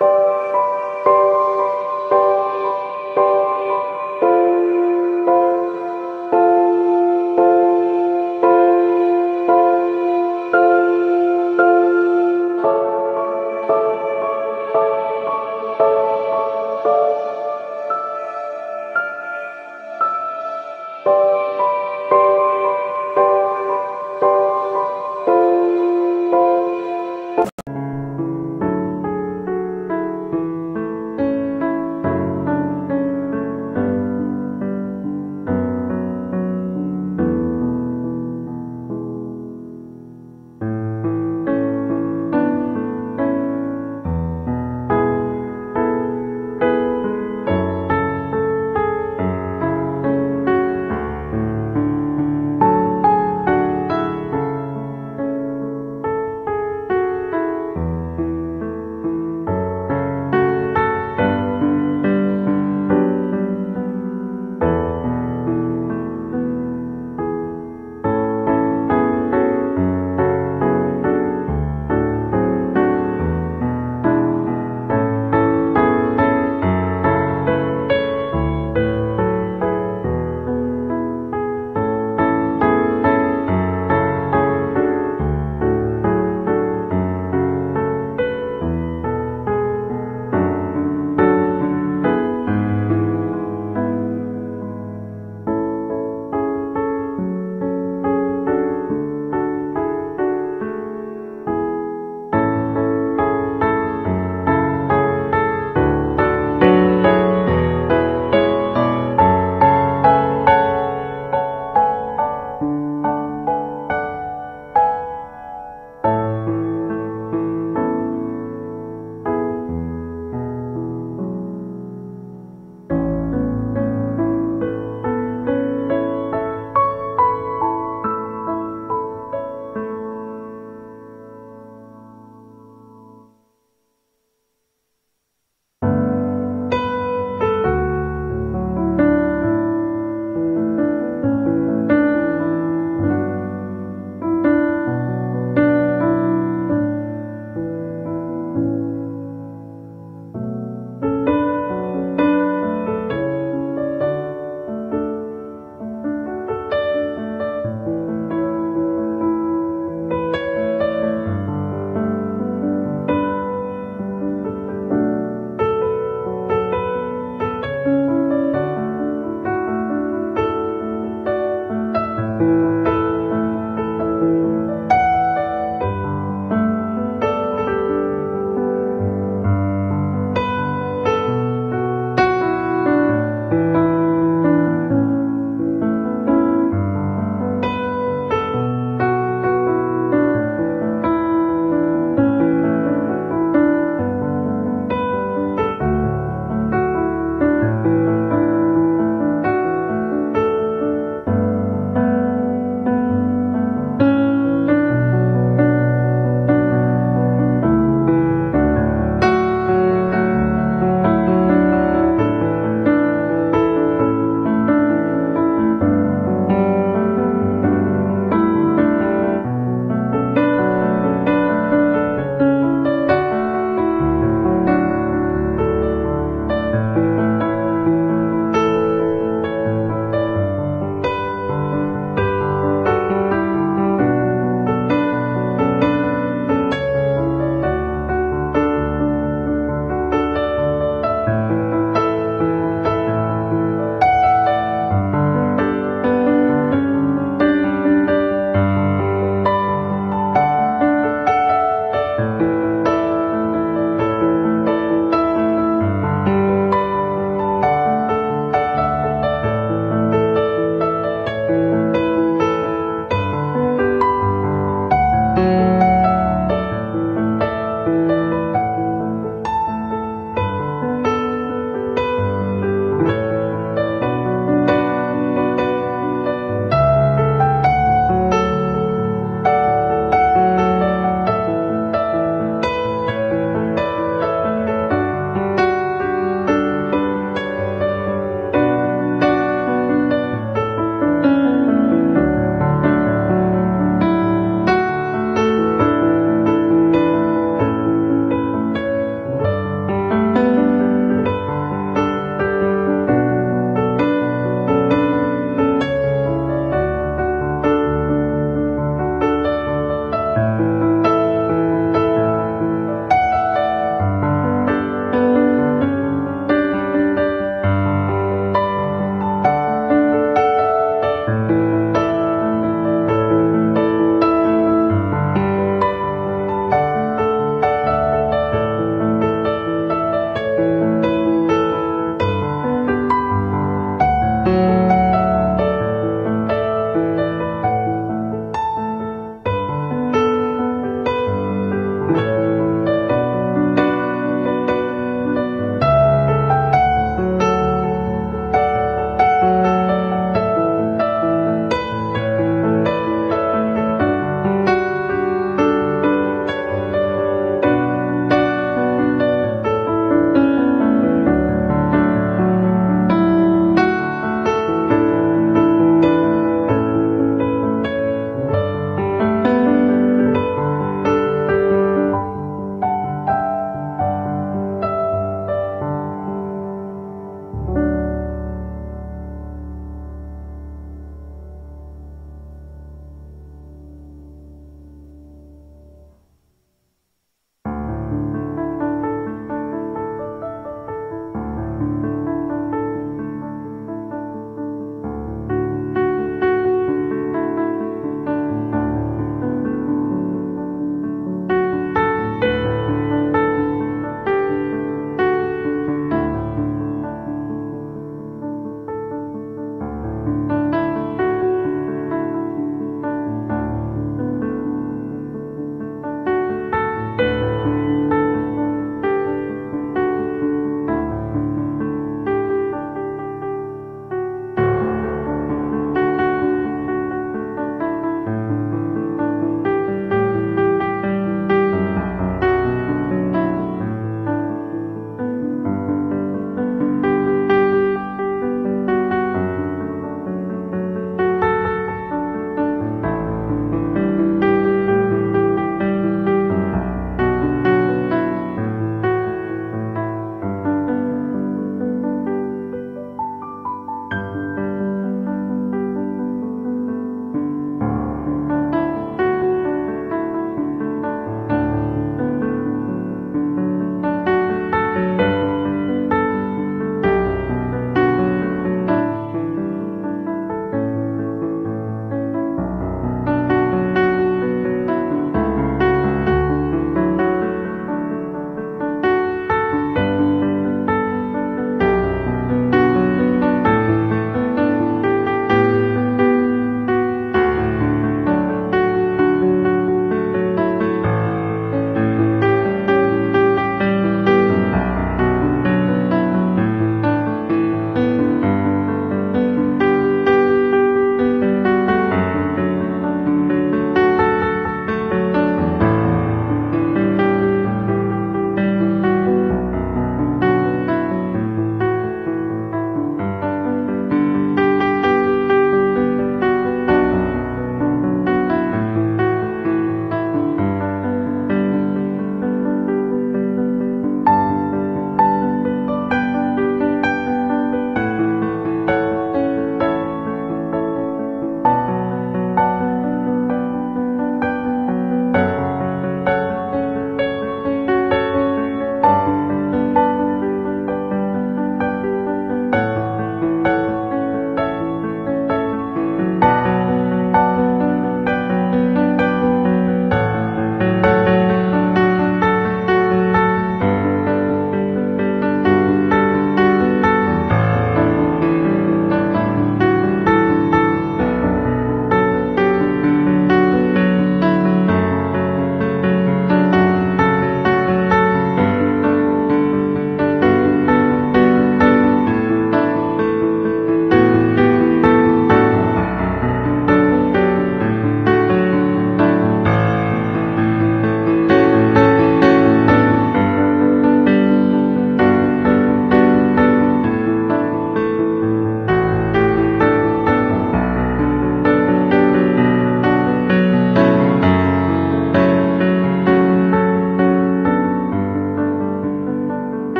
you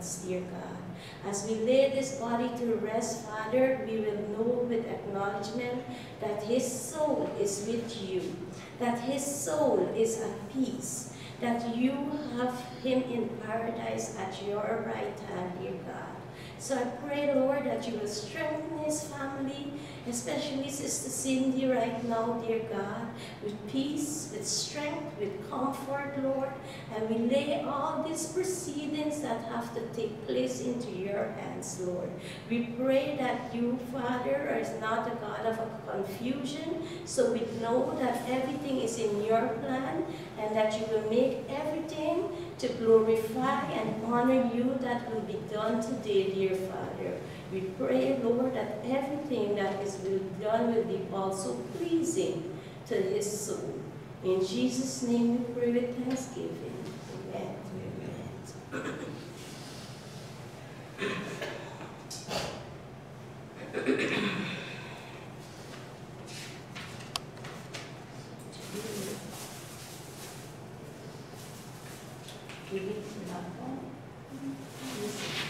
dear God. As we lay this body to rest, Father, we will know with acknowledgement that his soul is with you, that his soul is at peace, that you have him in paradise at your right hand, dear God. So I pray, Lord, that you will strengthen his family, especially Sister Cindy right now, dear God, with peace, with strength, with comfort, Lord. And we lay all these proceedings that have to take place into your hands, Lord. We pray that you, Father, is not a God of confusion, so we know that everything is in your plan and that you will make everything to glorify and honor you that will be done today, dear Father. We pray, Lord, that everything that is done will be also pleasing to his soul. In Jesus' name we pray with thanksgiving. Amen. Amen. Thank you.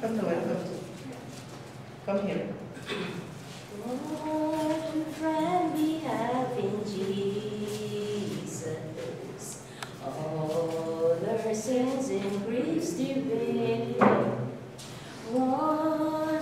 Come to nowhere, come. Come here. What friend we have in Jesus. All our sins and griefs to debased. What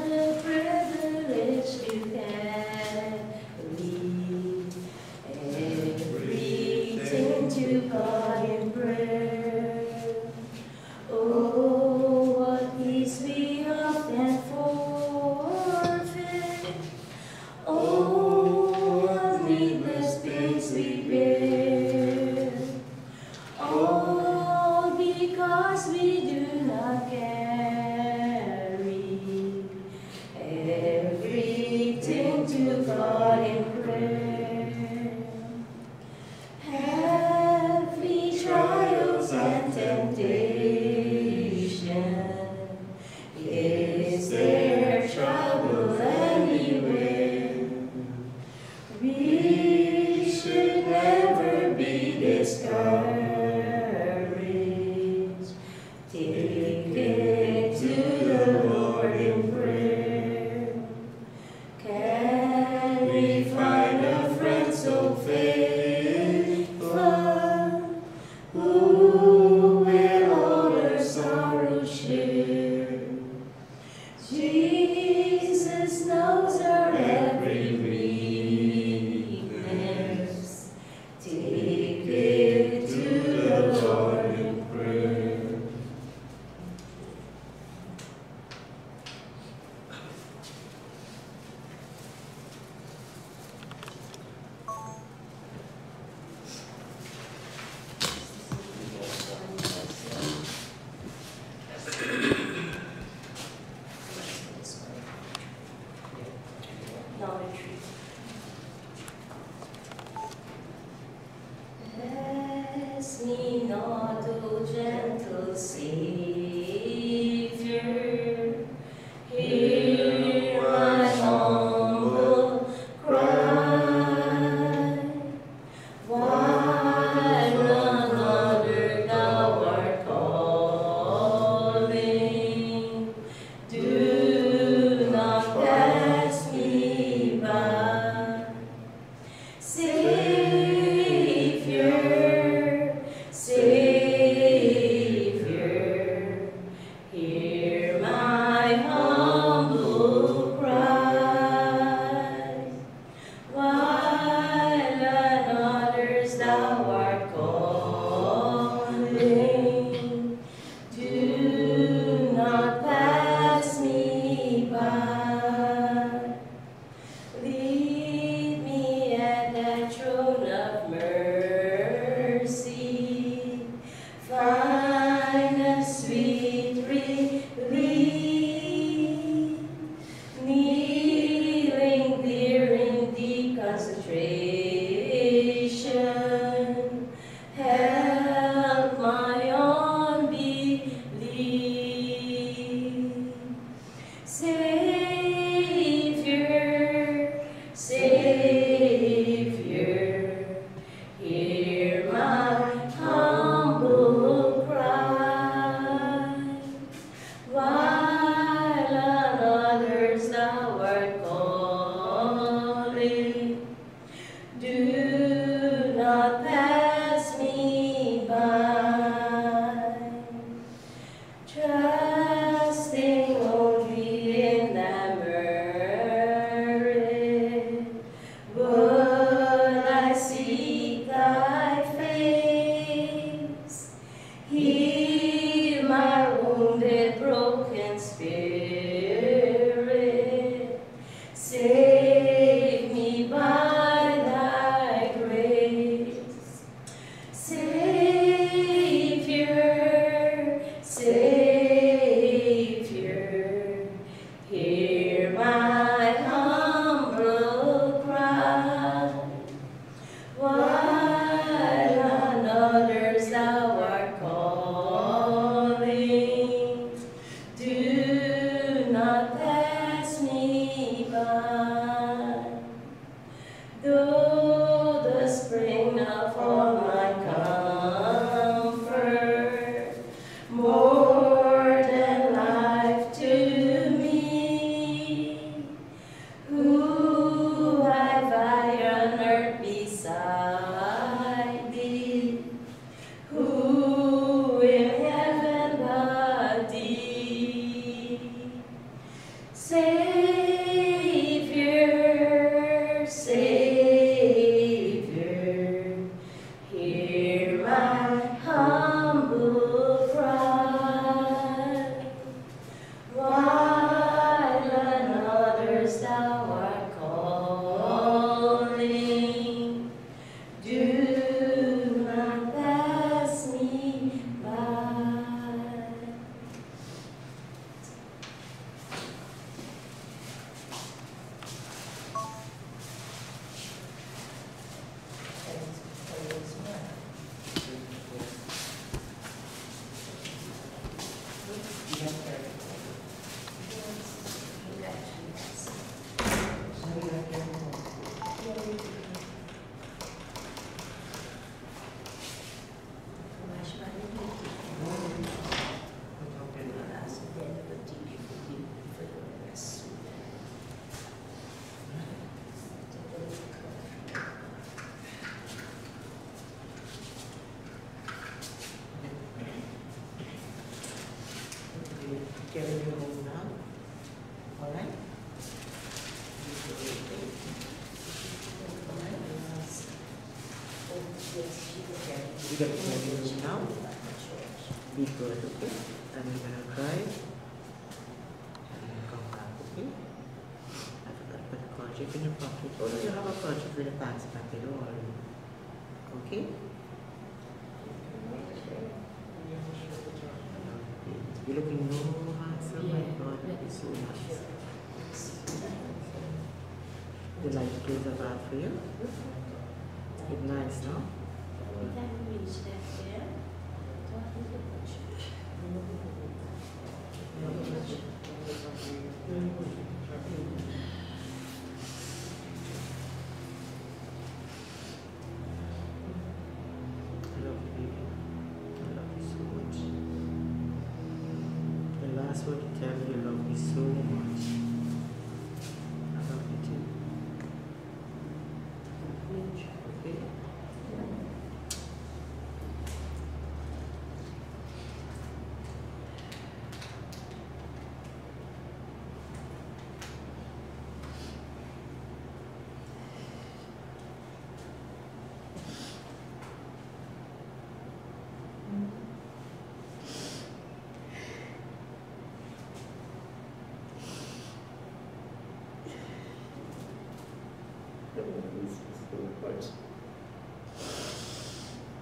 like to preserve for you.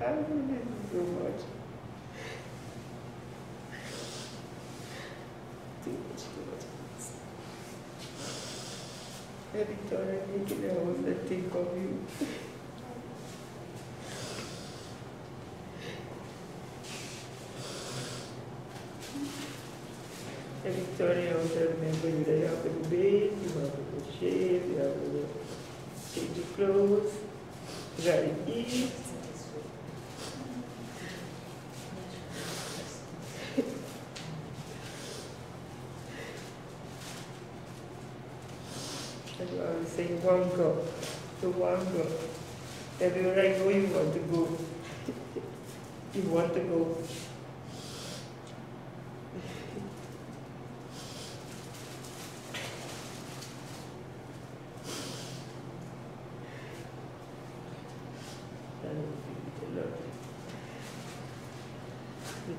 Não pode. A Vitória eu que da Rosa Victoria, eu A Vitória é outra minha banheira, é beijo, água cheiro, de flores, jardim. want to go. You I go, oh, you want to go. you want to go.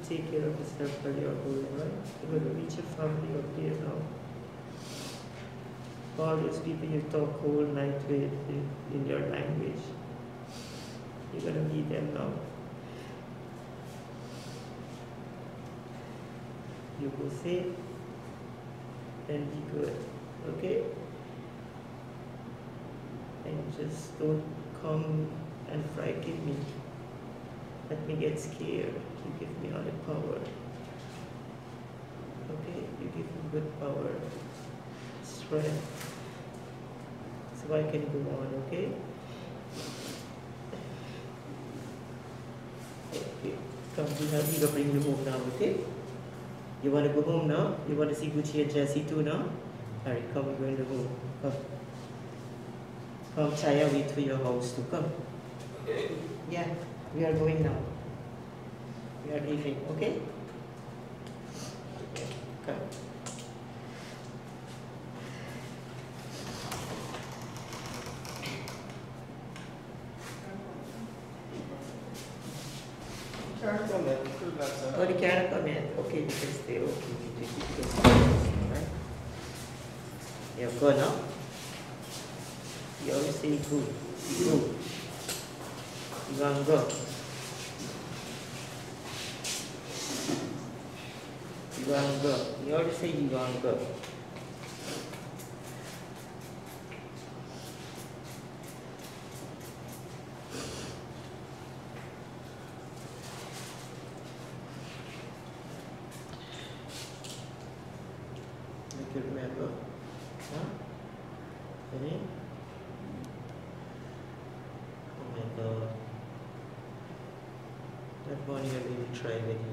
take care of yourself while you're going Right? You're going to reach your family up here now. All those people you talk whole night with in, in your language. You're going to meet them now. You go safe and be good, okay? And just don't come and frighten me. Let me get scared. You give me all the power. Okay? You give me good power, So I can go on, okay? Okay. Come, we have we gonna bring you home now, okay? You wanna go home now? You wanna see Gucci and Jessie too now? Alright, come, we're going to home. Come. Come, Chaya, wait for your house to come. Yeah, we are going now. We are leaving, okay? Come. Can't come in, still that's a- Oh, the can come in. Okay, you can stay. Okay, you take it. You can stay. Alright? Now. You always say go. Go. You gonna go. You gonna go. You always say you gonna go. Make you remember. Huh? Ready? Oh my god. That morning Really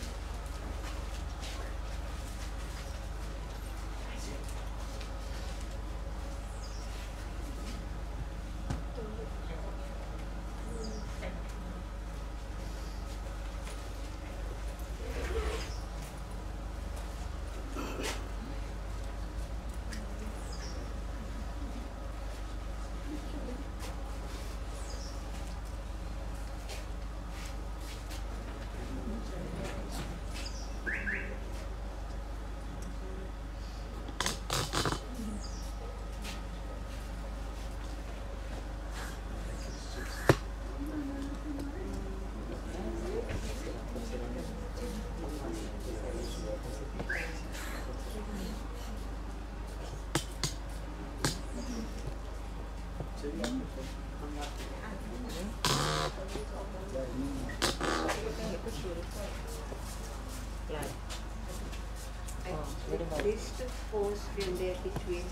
post in there between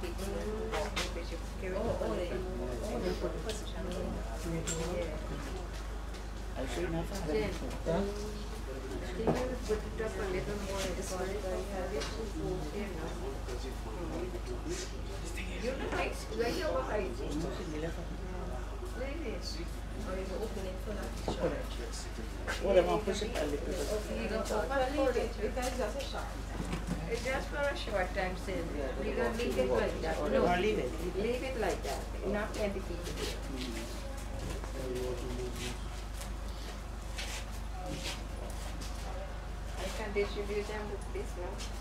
people and Bishop Kerry. Then, Can you put it It's just for a short time still. You don't leave it like that. Or No. leave it? Leave it like that, not feet. I can distribute them with this now.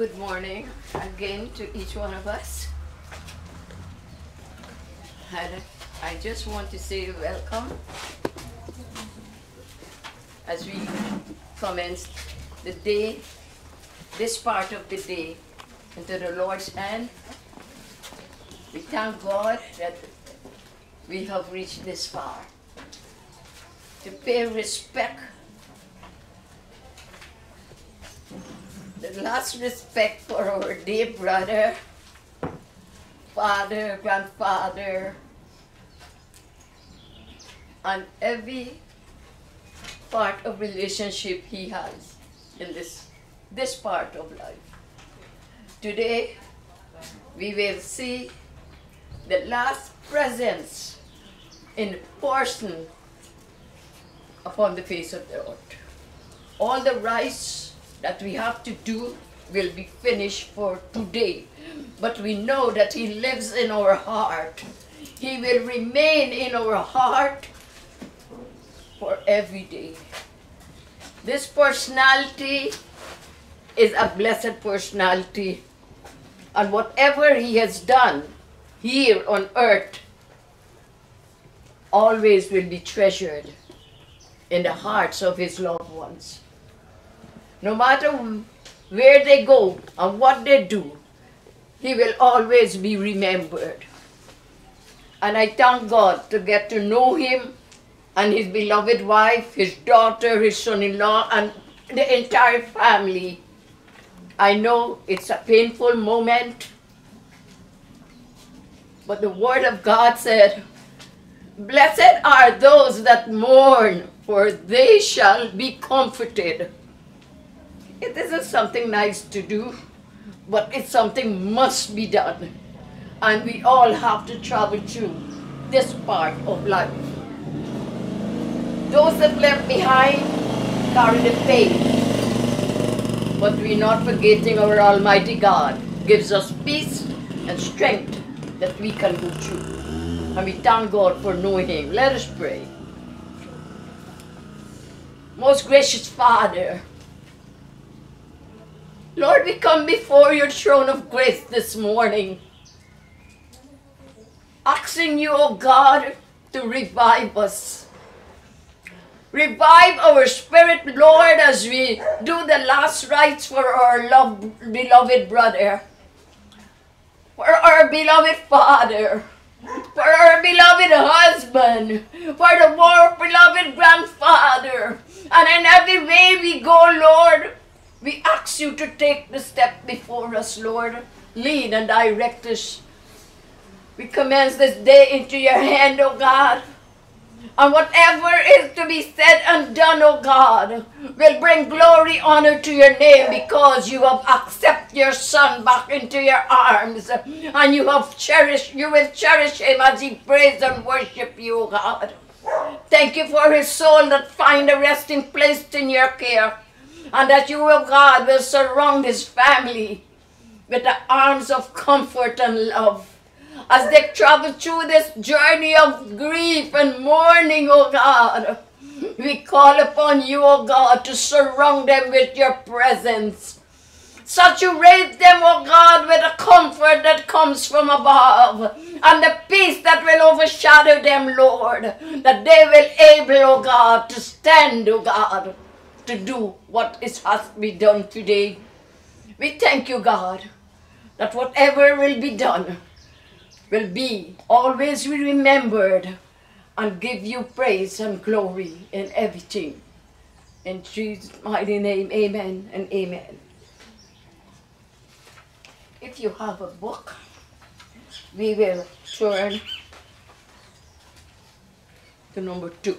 Good morning again to each one of us. And I just want to say welcome as we commence the day, this part of the day, into the Lord's hand. We thank God that we have reached this far. To pay respect the last respect for our dear brother, father, grandfather, and every part of relationship he has in this, this part of life. Today, we will see the last presence in person upon the face of the earth. All the rites that we have to do will be finished for today. But we know that He lives in our heart. He will remain in our heart for every day. This personality is a blessed personality. And whatever He has done here on earth always will be treasured in the hearts of his loved ones. No matter where they go and what they do, he will always be remembered. And I thank God to get to know him and his beloved wife, his daughter, his son in law, and the entire family. I know it's a painful moment, but the Word of God said, Blessed are those that mourn, for they shall be comforted. It isn't something nice to do, but it's something must be done. And we all have to travel through this part of life. Those that left behind carry the pain. But we're not forgetting our Almighty God gives us peace and strength that we can go through. And we thank God for knowing Him. Let us pray. Most gracious Father, Lord, we come before your throne of grace this morning, asking you, O God, to revive us. Revive our spirit, Lord, as we do the last rites for our loved, beloved brother, for our beloved father, for our beloved husband, for the more beloved grandfather. And in every way we go, Lord, we ask you to take the step before us, Lord. Lead and direct us. We commence this day into your hand, O God. And whatever is to be said and done, O God, will bring glory, honor to your name because you have accepted your son back into your arms and you have cherished, you will cherish him as he praise and worship you, O God. Thank you for his soul that find a resting place in your care and that you, O God, will surround his family with the arms of comfort and love as they travel through this journey of grief and mourning, O God. We call upon you, O God, to surround them with your presence. Saturate them, O God, with the comfort that comes from above and the peace that will overshadow them, Lord, that they will able, O God, to stand, O God, to do what is has to be done today. We thank you, God, that whatever will be done will be always be remembered and give you praise and glory in everything. In Jesus' mighty name, amen and amen. If you have a book, we will turn to number two.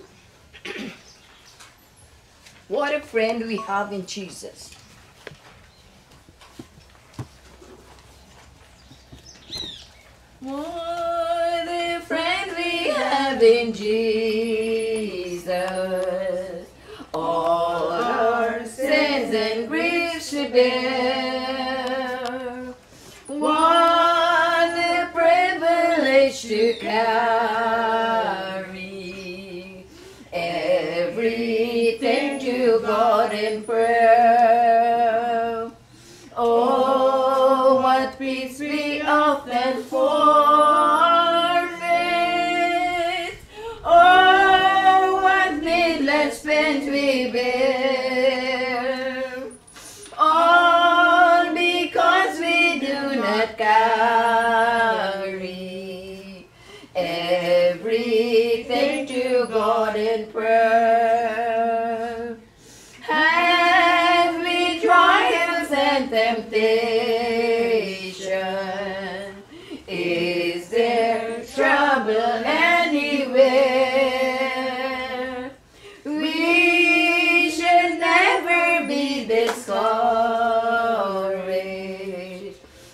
what a friend we have in Jesus. What a friend we have in Jesus. All our sins and griefs to bear. What a privilege to carry God in prayer. Oh, what peace we often forfeit. Oh, what needless pains we bear. All because we do not carry everything to God in prayer. Temptation? Is there trouble anywhere? We should never be discouraged.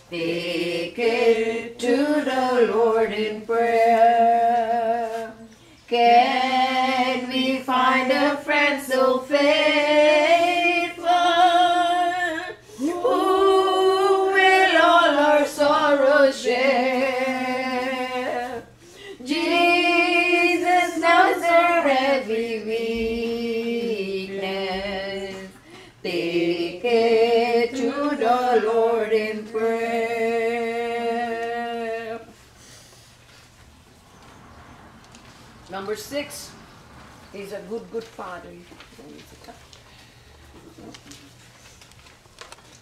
Take it to the Lord in prayer. Can we find a friend so six, he's a good, good father.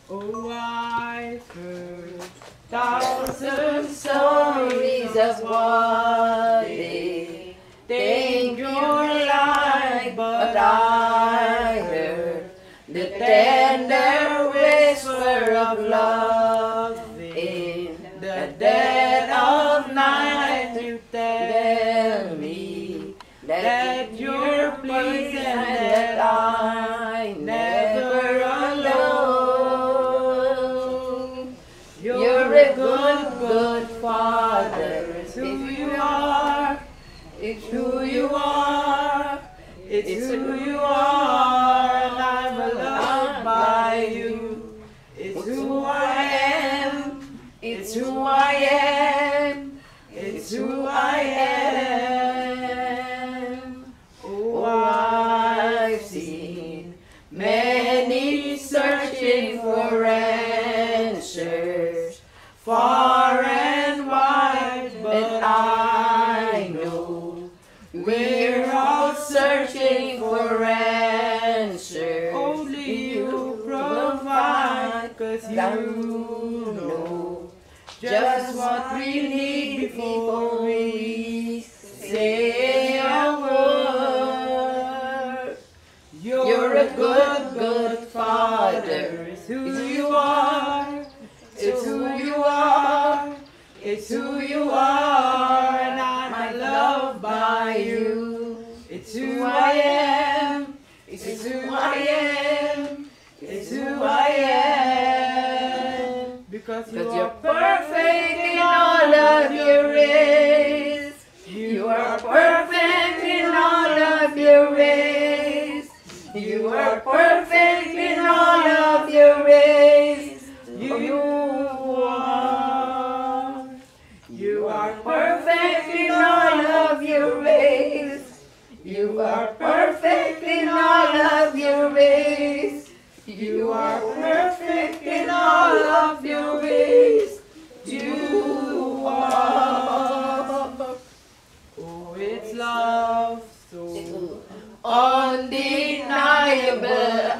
Oh, I've heard Thousand stories of what they think you're like, but I heard the tender whisper of love in the dead of night me that you're pleased and that I'm never alone. You're a good, good father. It's who you are. It's who you are. It's who you are, and I'm loved by you. It's who I am. It's who I am. It's who I am. For answers. Only you provide, cause you know just what we need before we say a word. You're a good, good father. It's who you are. It's who you are. It's who you are, and I'm loved by you. It's who I am. It's who I am. It's who I am. Because you Cause are you're perfect in all of your ways. You are perfect in all of your ways. You are perfect in all of your ways. You are. You are Perfect in all of your ways. You are perfect all of your ways. You are perfect in all of your ways. You are. Oh, it's love so Undeniable,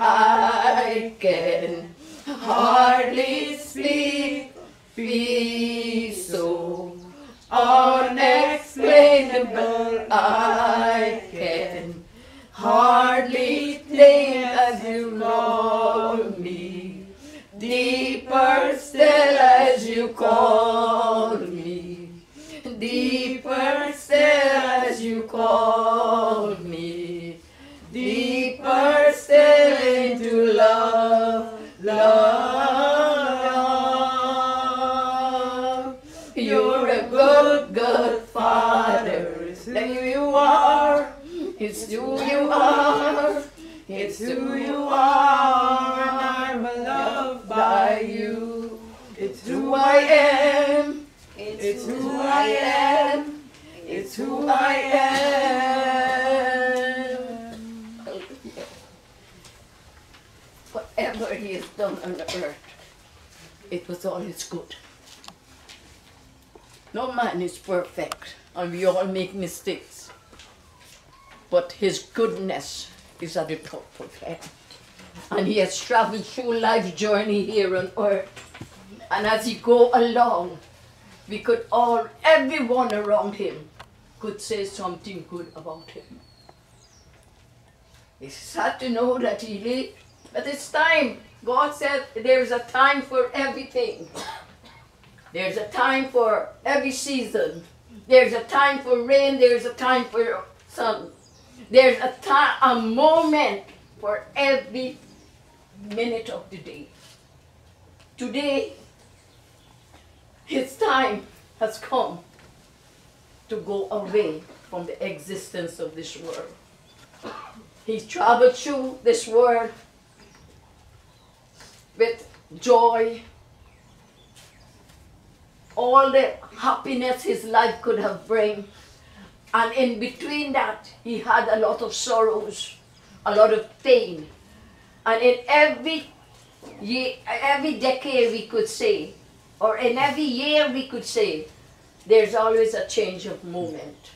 I can hardly speak. Be so unexplainable, I can hardly think as you call me. Deeper still as you call me. Deeper still as you call me. Deeper still into love, love. You're a good, good father. Who you are. It's who you are. It's who you are, and I'm loved by you. It's Who I am. It's who I am. It's who I am. Whatever he has done on the earth, it was always good. No man is perfect, and we all make mistakes. But his goodness is at top of heaven. And he has traveled through life's journey here on earth. And as he go along, we could all, everyone around him, could say something good about him. It's sad to know that he lived, but it's time. God said there's a time for everything. There's a time for every season. There's a time for rain. There's a time for sun. There's a time, a moment for every minute of the day. Today, his time has come to go away from the existence of this world. He traveled through this world with joy, all the happiness his life could have bring. And in between that, he had a lot of sorrows, a lot of pain. And in every year, every decade we could say, or in every year we could say, there's always a change of moment.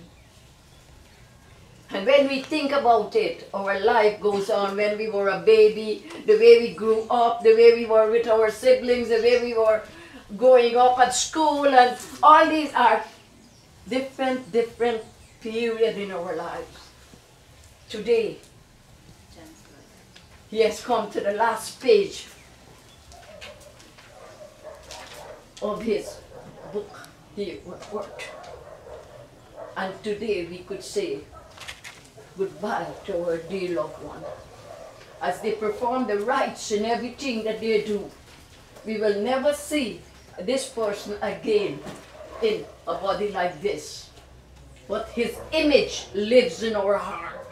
And when we think about it, our life goes on when we were a baby, the way we grew up, the way we were with our siblings, the way we were growing up at school, and all these are different, different period in our lives. Today, he has come to the last page of his book he wrote. And today we could say goodbye to our dear loved one. As they perform the rites and everything that they do, we will never see this person again in a body like this. But his image lives in our heart.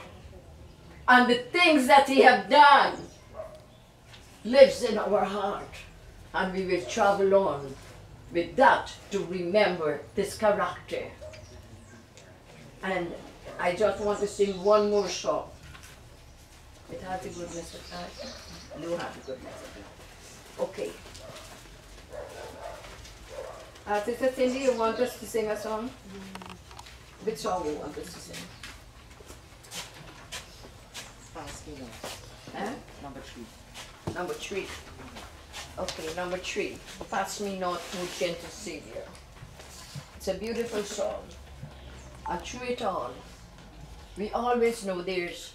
And the things that he have done lives in our heart. And we will travel on with that to remember this character. And I just want to sing one more song. It has the goodness of God. You have the goodness of God. Okay. Uh, Sister Cindy, you want us to sing a song? Which song want us to sing? Huh? Number three. Number three. Okay, number three. Pass me not, O gentle Savior. It's a beautiful song. And through it all, we always know there's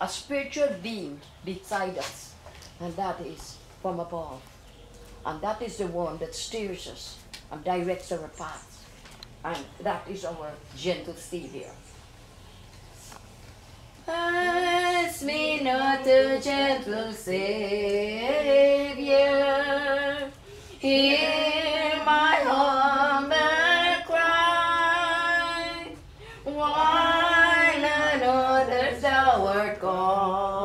a spiritual being beside us, and that is from above. And that is the one that steers us and directs our paths. And that is our gentle Savior. Pass me not, O gentle Savior. Hear my humble cry. While on others thou art calling,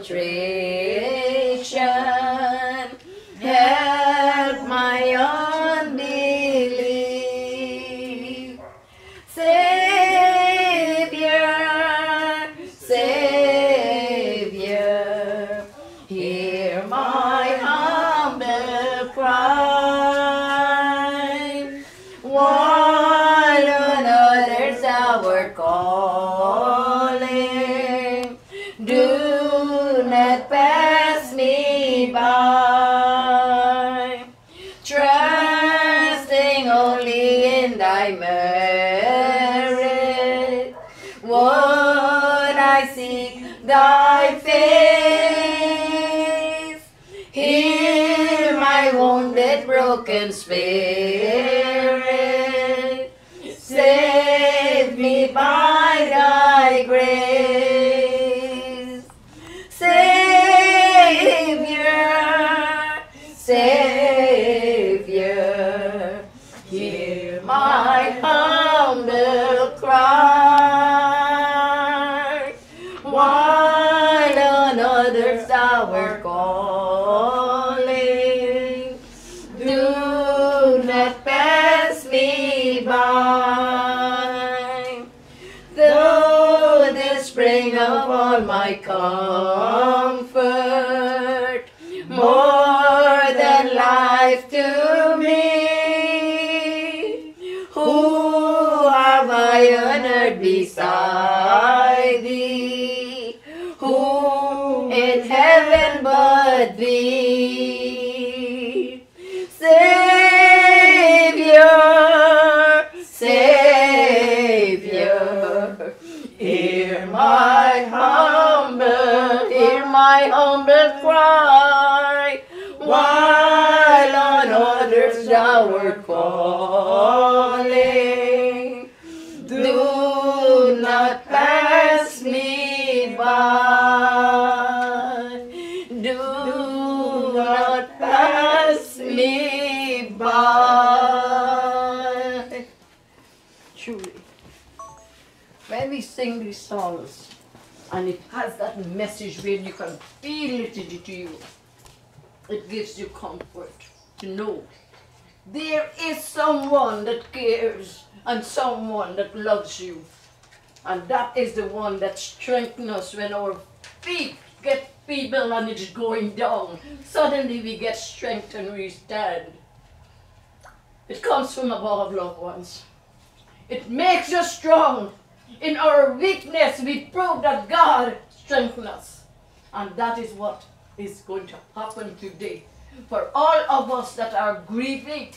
great thy face. Hear my wounded, broken spirit. Save me by thy grace. Savior, Savior, hear my humble cry. All my comfort, more than life to me, who have I honored beside thee? Who in heaven but thee? Savior, Savior, hear my my humble, hear my humble cry, while on others thou art calling. Do not pass me by. Do not pass me by. Truly. When we sing these songs, and it has that message where you can feel it into you, it gives you comfort to know there is someone that cares and someone that loves you. And that is the one that strengthens us when our feet get feeble and it's going down. Suddenly we get strength and we stand. It comes from above, loved ones. It makes us strong. In our weakness, we prove that God strengthens us. And that is what is going to happen today. For all of us that are grieving,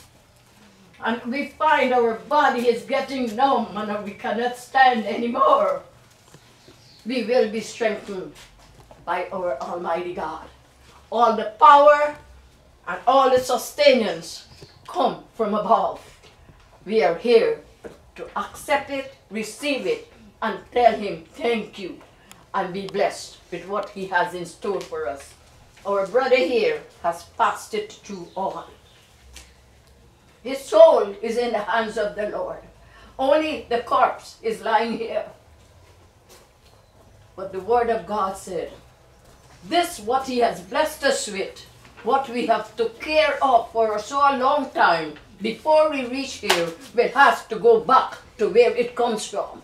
and we find our body is getting numb and we cannot stand anymore, we will be strengthened by our Almighty God. All the power and all the sustenance come from above. We are here to accept it, receive it, and tell Him thank you and be blessed with what He has in store for us. Our brother here has passed it to all. His soul is in the hands of the Lord. Only the corpse is lying here. But the Word of God said, This what He has blessed us with, what we have to care of for so long time, before we reach here, will have to go back to where it comes from.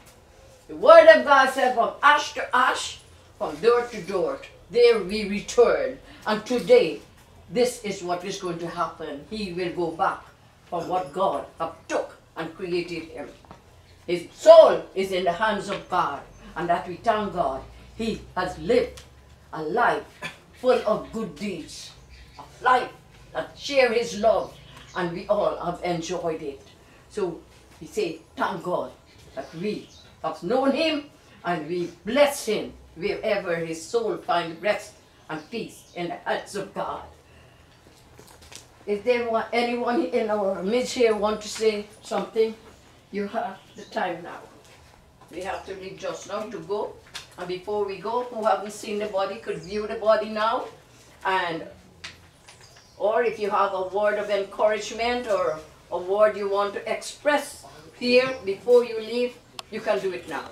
The Word of God said, From ash to ash, from door to door, there we return. And today, this is what is going to happen. He will go back from what God have took and created him. His soul is in the hands of God, and that we thank God. He has lived a life full of good deeds, a life that share His love, and we all have enjoyed it. So we say, thank God that we have known Him, and we bless Him wherever His soul finds rest and peace in the hands of God. If there wa- anyone in our midst here want to say something, you have the time now. We have to leave just now to go. And before we go, who haven't seen the body could view the body now. And or if you have a word of encouragement or a word you want to express here before you leave, you can do it now.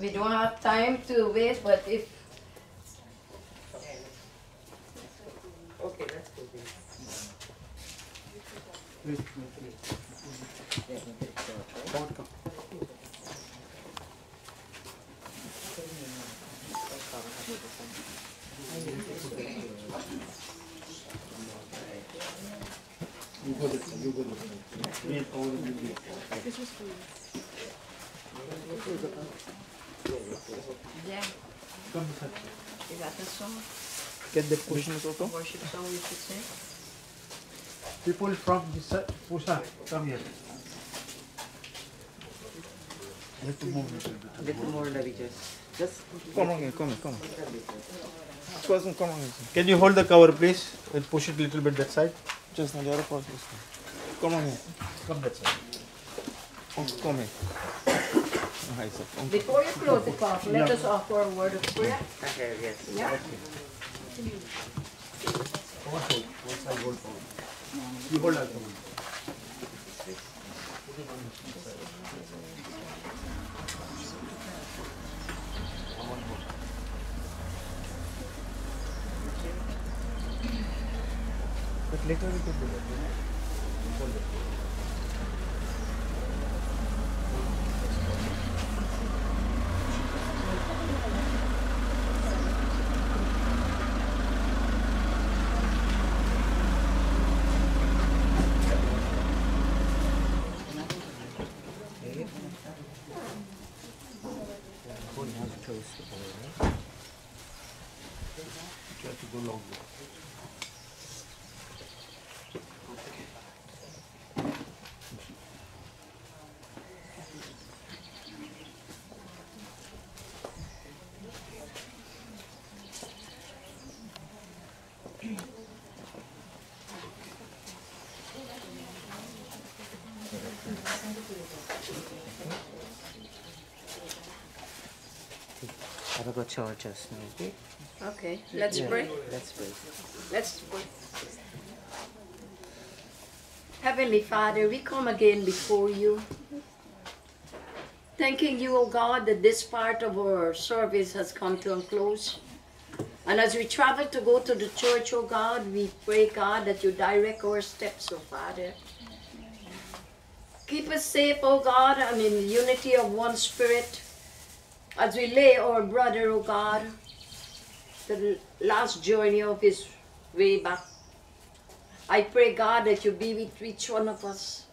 We don't have time to wait, but if Okay, let's go there. yeah, is that the song? Get the push also. Worship song we should sing? People from this side, Pusa, come here. You have to move a little A bit. bit more, Lavi, just, just. Come on, here, come here, come on. This person, come on. here. Can you hold the cover, please, and push it a little bit that side? Just now, the other person. Come on here. Come that side. Come here. Hi, sir. Before you close the coffin, let us offer a word of prayer. Okay, yes. Yeah. One hold, one side hold forward. You hold that one. But later we could do that. you know. Hold it. Good church just now, okay? Okay, let's Yeah, pray. Let's pray. Let's pray. Heavenly Father, we come again before you. Thanking you, O God, that this part of our service has come to a close. And as we travel to go to the church, O God, we pray, God, that you direct our steps, O Father. Keep us safe, O God, and in unity of one spirit. As we lay our brother, O God, the last journey of his way back. I pray, God, that you be with each one of us.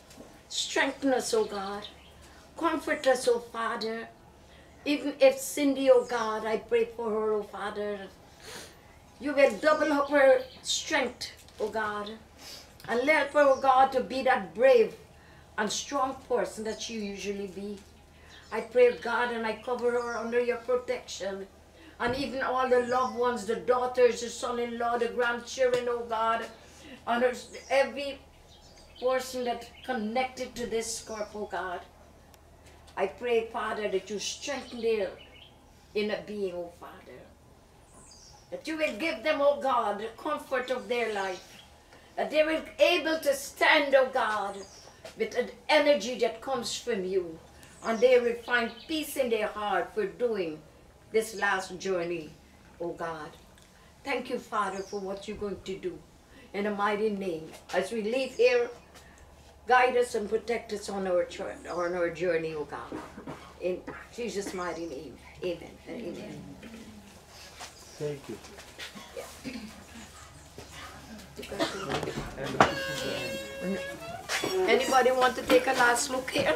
Strengthen us, O God. Comfort us, O Father. Even if Cindy, O God, I pray for her, O Father. You will double up her strength, O God. And let her, O God, to be that brave and strong person that she usually be. I pray, God, and I cover her under your protection and even all the loved ones, the daughters, the son-in-law, the grandchildren, oh God, and every person that connected to this scarf, oh God. I pray, Father, that you strengthen their inner being, oh Father. That you will give them, oh God, the comfort of their life. That they will be able to stand, oh God, with an energy that comes from you. And they will find peace in their heart for doing this last journey, oh God. Thank you, Father, for what you're going to do. In a mighty name. As we leave here, guide us and protect us on our, on our journey, oh God. In Jesus' mighty name. Amen amen. Thank you. Anybody want to take a last look here?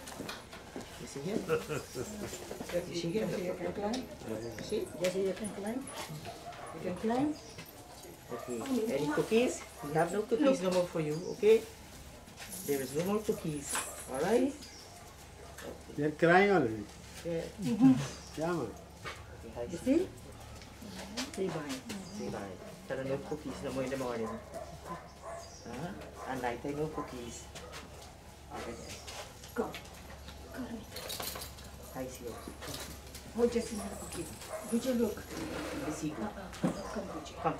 You see here? You see here? You see? Jesse, you can climb. You can climb. Okay. Any cookies? We have no cookies no more for you, okay? There is no more cookies, alright? They're crying already. Yeah. Yeah, man. Okay, hi, You see? Say bye. Say bye. Tell her no cookies no more in the morning. Uh-huh. And night time no cookies. Okay. Go. Oh. Gucci, look. Come.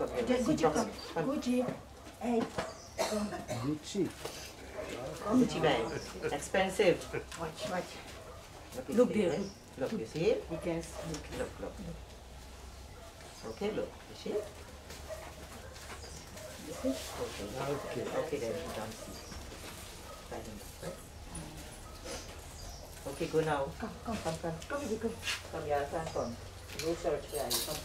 Come. Hey. Gucci. Gucci bag. Expensive. Watch, watch. Look, Look there. Look, you see it? You can look. Look, look. Okay, look. You see it? Okay. Okay. Okay, you don't see. Okay, go now. Come, come, Come, come. come, baby, come. Come, yeah, come, come. No search for you. Come.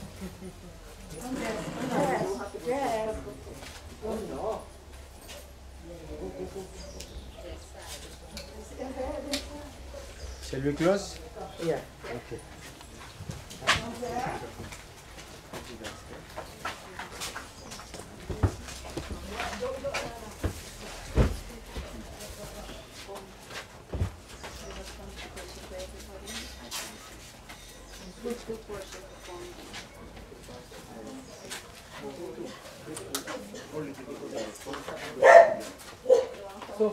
Yes, yes. Oh, no. Shall we close? Yeah. Okay. We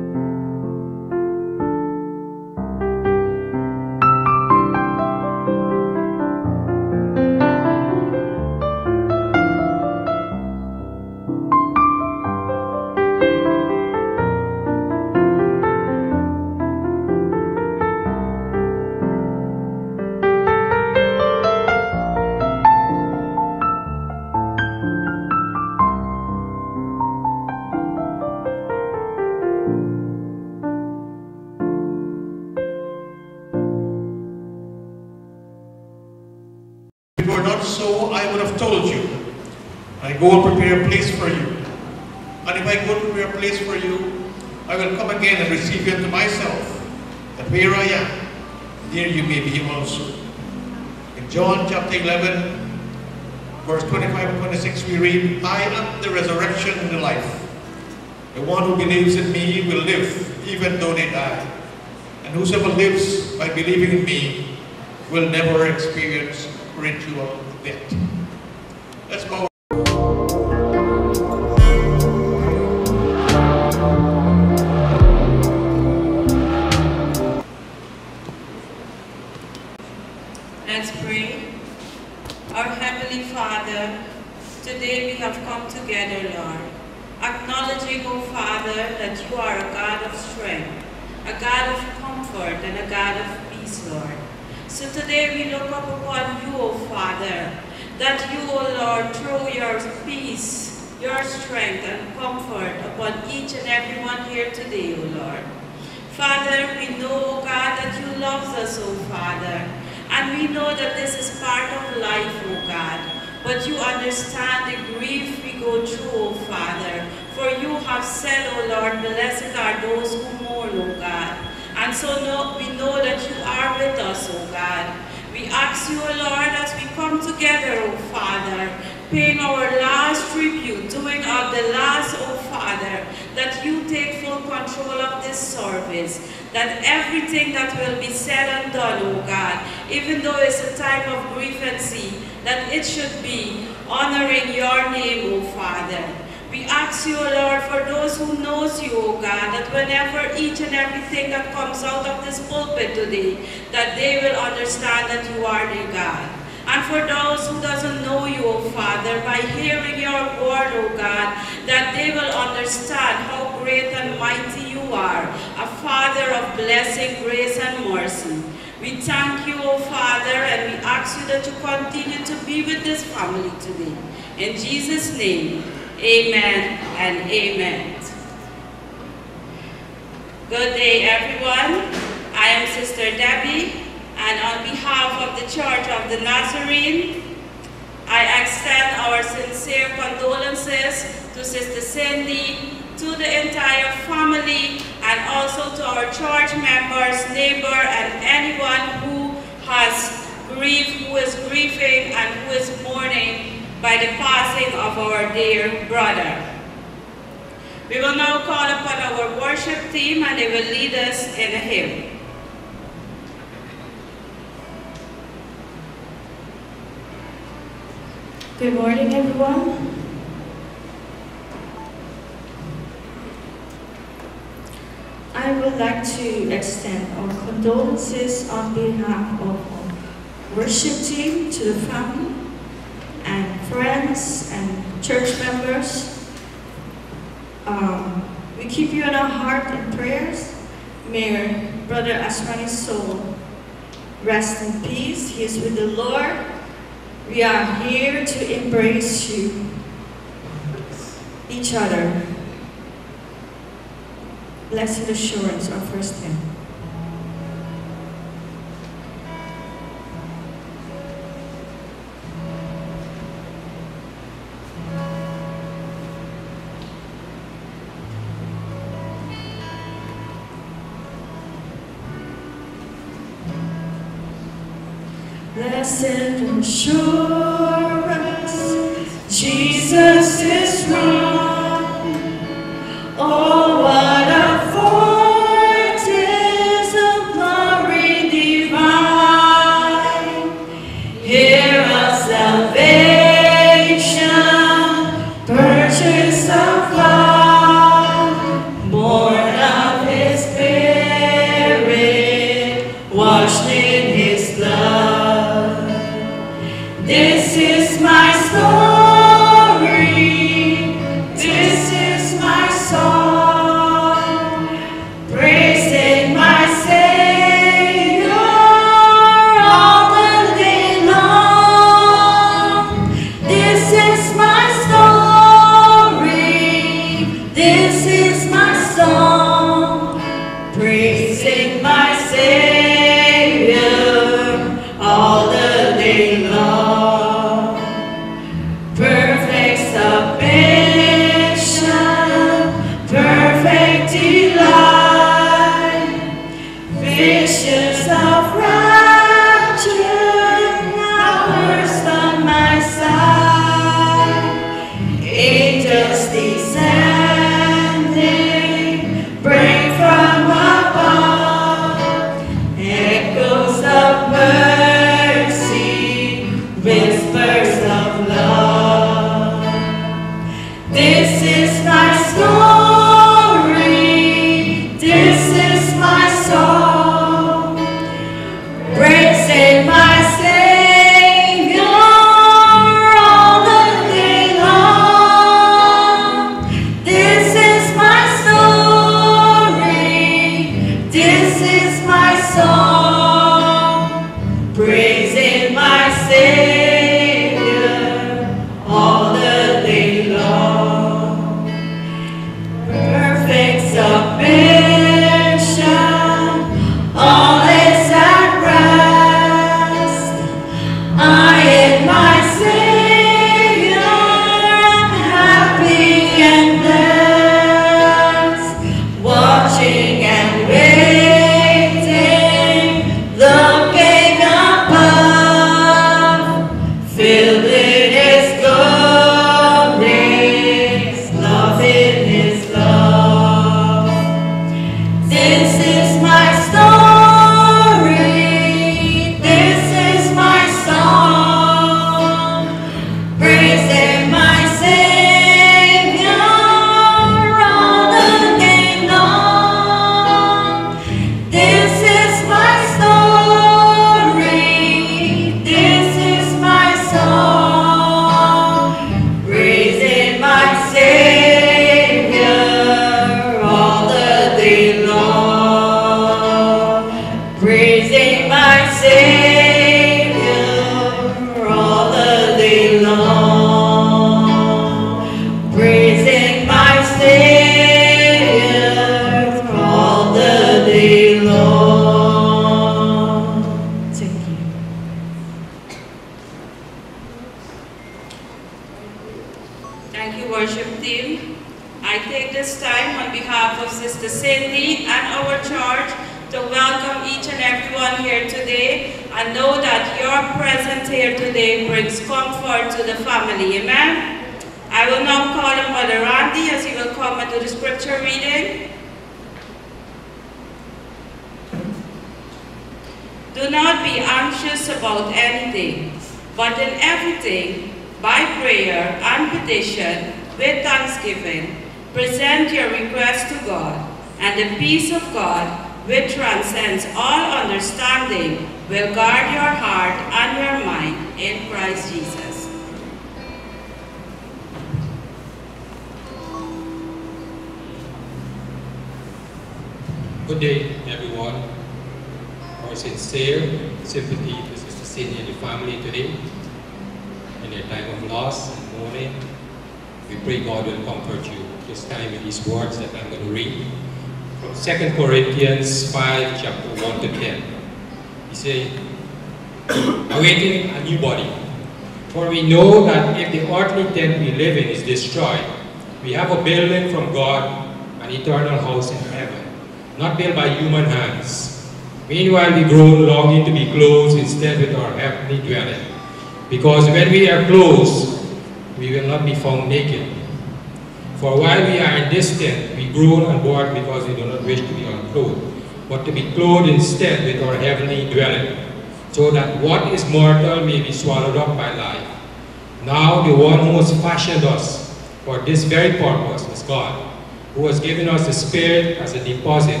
very purpose is God, who has given us the Spirit as a deposit,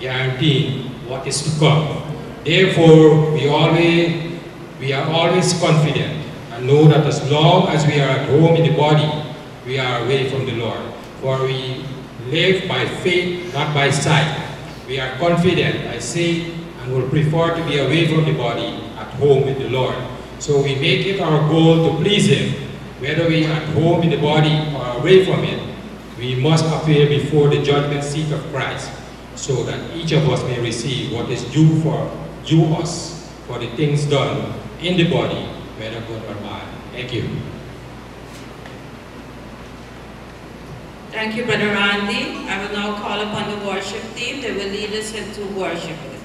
guaranteeing what is to come. Therefore, we, always, we are always confident and know that as long as we are at home in the body, we are away from the Lord. For we live by faith, not by sight. We are confident, I say, and will prefer to be away from the body at home with the Lord. So we make it our goal to please Him, whether we are at home in the body away from it, we must appear before the judgment seat of Christ so that each of us may receive what is due for due us for the things done in the body, whether good or bad. Thank you. Thank you, Brother Randy. I will now call upon the worship team. They will lead us into worship.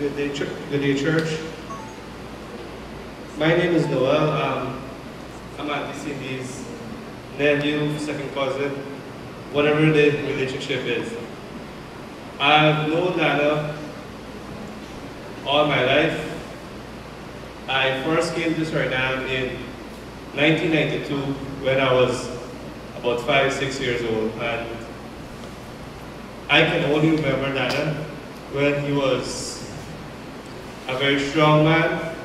Good day, good day, church. My name is Noel. Um, I'm Auntie Cindy's nephew, second cousin, whatever the relationship is. I've known Nana all my life. I first came to Suriname in 1992 when I was about five, six years old. And I can only remember Nana when he was a very strong man.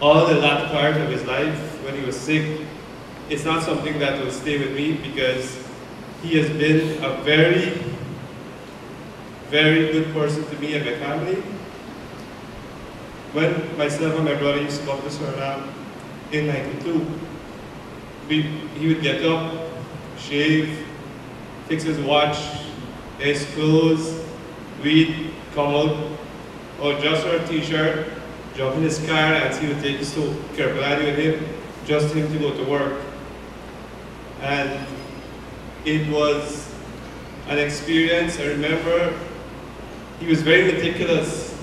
All the latter part of his life, when he was sick, it's not something that will stay with me because he has been a very, very good person to me and my family. When myself and my brother used to go to Suriname in 92, we, he would get up, shave, fix his watch, his clothes, we'd come out or just wear a t-shirt, jump in his car and he would take us to Kirkland with him, just him to go to work. And it was an experience. I remember he was very meticulous.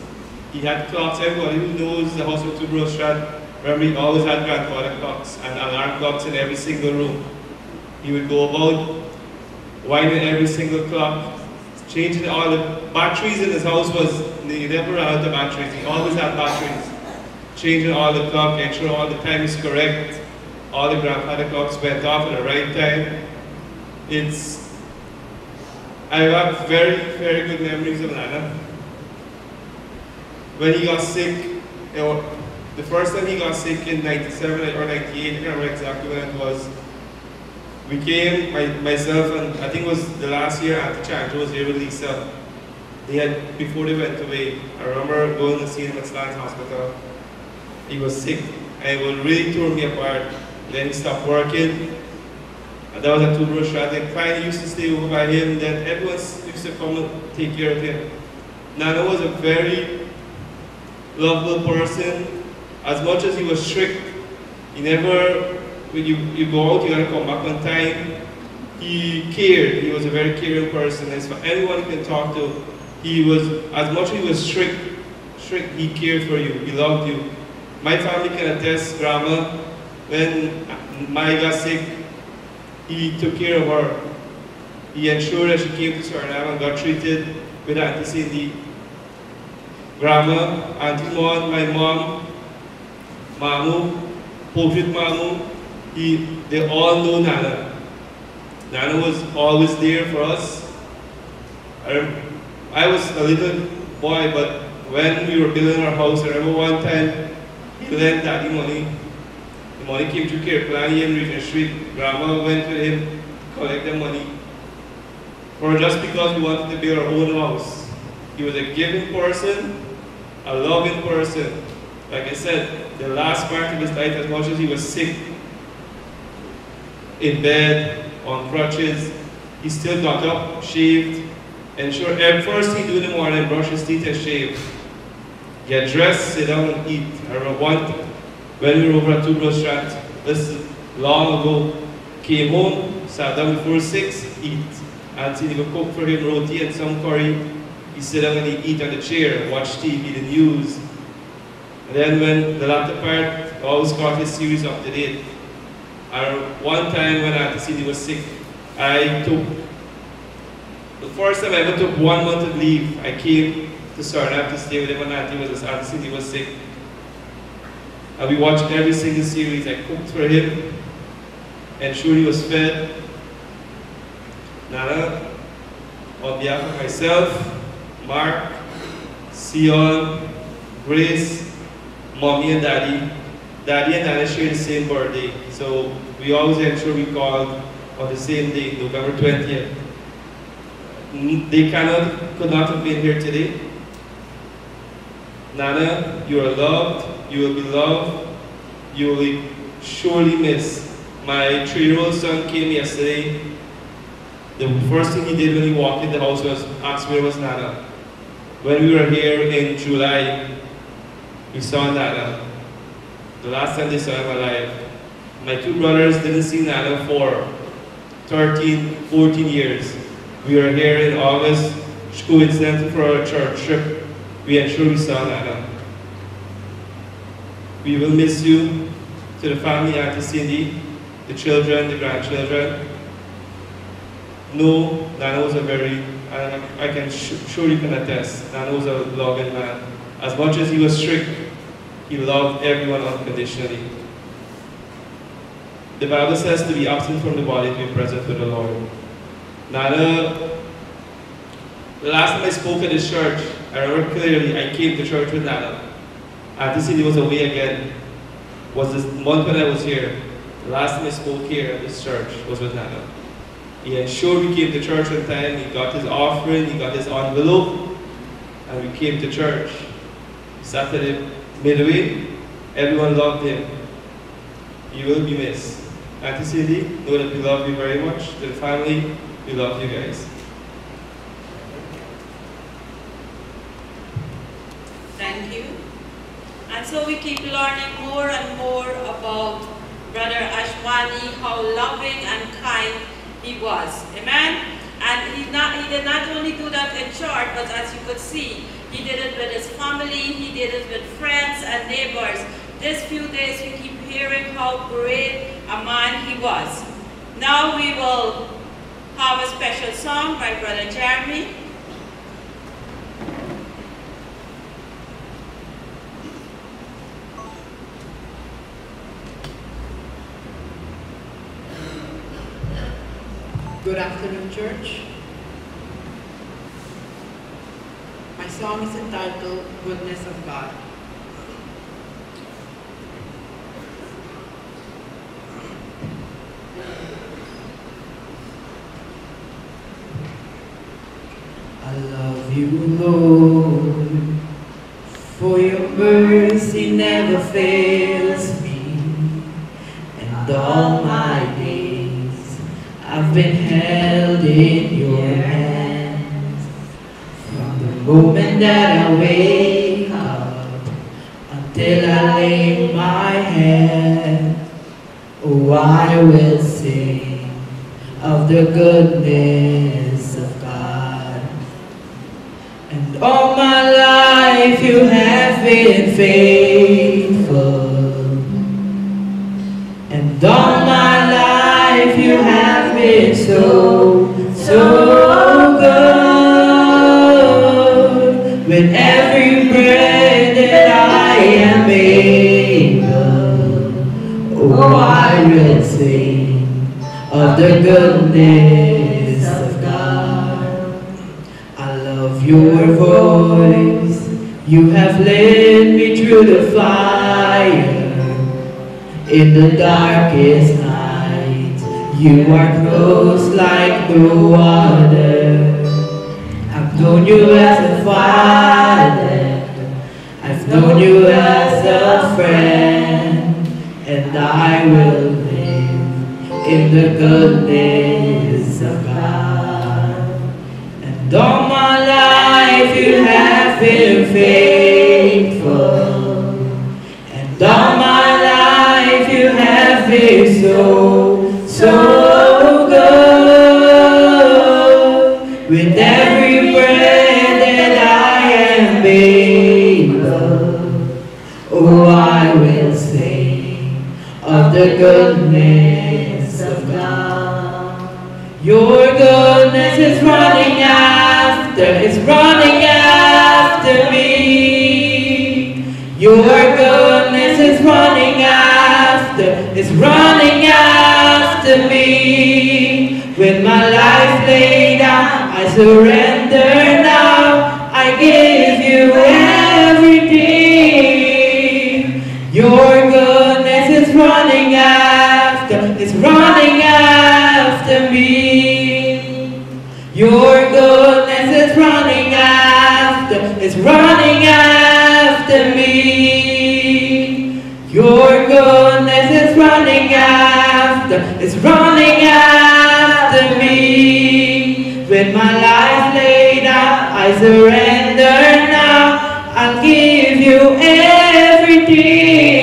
He had clocks, everybody who knows the house of Strat, remember he always had grandfather clocks and alarm clocks in every single room. He would go about winding every single clock, changing all the batteries in his house was he never out of batteries. He always had batteries. Changing all the clock, ensuring all the time is correct. All the grandfather clocks went off at the right time. It's I have very, very good memories of Nana. When he got sick, the first time he got sick in 97 or 98, I can't remember exactly when it was, we came, my, myself and I think it was the last year Auntie Chandra was here with Lisa. They had, before they went away, I remember going to see him at Slans Hospital. He was sick and it really tore me apart. Then he stopped working. And that was a two-bro shot. Then finally used to stay over by him. Then everyone used to come and take care of him. Nana was a very lovable person. As much as he was strict, he never, when you, you go out, you gotta come back on time. He cared. He was a very caring person. As for anyone you can talk to, he was, as much as he was strict, strict, he cared for you. He loved you. My family can attest, Grandma, when Mai got sick, he took care of her. He ensured that she came to Suriname and got treated with Auntie Cindy. Grandma, Auntie Mon, my mom, Mamu, Portrait Mamu, he, they all know Nana. Nana was always there for us. I, I was a little boy, but when we were building our house, I remember one time he lent daddy money. The money came through Kirkland and Regent Street. Grandma went with him to collect the money. For just because we wanted to build our own house. He was a giving person, a loving person. Like I said, the last part of his life, as much as he was sick, in bed, on crutches, he still got up, shaved, and sure, at first he do the morning, brush his teeth and shave. Get dressed, sit down and eat. I remember one, when we were over at Tubro Strat, this is long ago, came home, sat down before six, eat. Auntie would cook for him roti and some curry. He sit down and he eat on the chair, watch TV, the news. And then when the latter part, always got his series up to date. And one time when Auntie Cindy was sick, I took, the first time I ever took one month of leave, I came to Suriname to stay with him when Auntie was, Auntie Cindy was sick. And we watched every single series. I cooked for him, and sure he was fed. Nana, on behalf of myself, Mark, Sion, Grace, Mommy and Daddy, Daddy and Nana share the same birthday, so we always ensure we call on the same day, November 20th. N- mm, They cannot, could not have been here today. Nana, you are loved, you will be loved, you will be surely missed. My three-year-old son came yesterday. The first thing he did when he walked in the house was ask where was Nana. When we were here in July, we saw Nana. The last time they saw him alive. My two brothers didn't see Nana for 13, 14 years. We were here in August, coincidentally for our church trip. We we saw Nana. We will miss you to the family, Auntie Cindy, the children, the grandchildren. No, Nana was a very, I, I can sh- sure you can attest, Nana was a loving man. As much as he was strict, he loved everyone unconditionally. The Bible says to be absent from the body to be present with the Lord. Nana, the last time I spoke at this church, I remember clearly I came to church with Nana. Auntie Cindy was away again. Was this month when I was here. The last time I spoke here at this church was with Nana. He ensured we came to church on time. He got his offering, he got his envelope, and we came to church. Saturday midway, everyone loved him. You will be missed. Auntie Cindy, know that we love you very much. The family, we love you guys. Thank you. And so we keep learning more and more about Brother Ashwani, how loving and kind he was. Amen? And he, not, he did not only do that in church, but as you could see, he did it with his family, he did it with friends and neighbors. This few days we keep hearing how great a man he was. Now we will have a special song by Brother Jeremy. Good afternoon, church. Song is entitled Goodness of God. I love you, Lord, for your mercy never fails me, and all my days I've been held in your hands. Moment that I wake up until I lay my head, oh, I will sing of the goodness of God. And all my life you have been faithful. And all my life you have been so, so With every breath that I am able, oh, I will sing of the goodness of God. I love your voice. You have led me through the fire. In the darkest night, you are close like the water. Known you as a father. I've known you as a friend. And I will live in the goodness of God. And all my life you have been faithful. And all my life you have been so, so I will sing of the goodness of God. Your goodness is running after, is running after me. Your goodness is running after, is running after me. With my life laid down, I surrender is running after me. Your goodness is running after, is running after me. With my life laid out, I surrender now. I'll give you everything.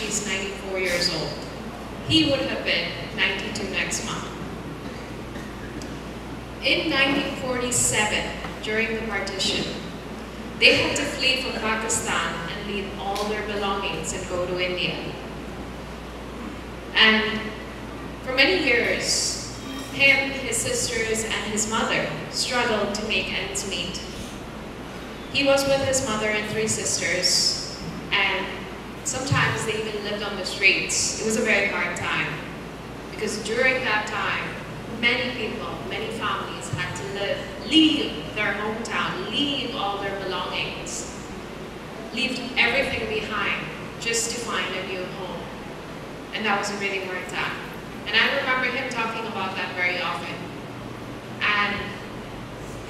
She's 94 years old. He would have been 92 next month. In 1947, during the partition, they had to flee from Pakistan and leave all their belongings and go to India. And for many years, him, his sisters, and his mother struggled to make ends meet. He was with his mother and three sisters, sometimes they even lived on the streets. It was a very hard time, because during that time, many people, many families had to live, leave their hometown, leave all their belongings, leave everything behind just to find a new home. And that was a really hard time. And I remember him talking about that very often. And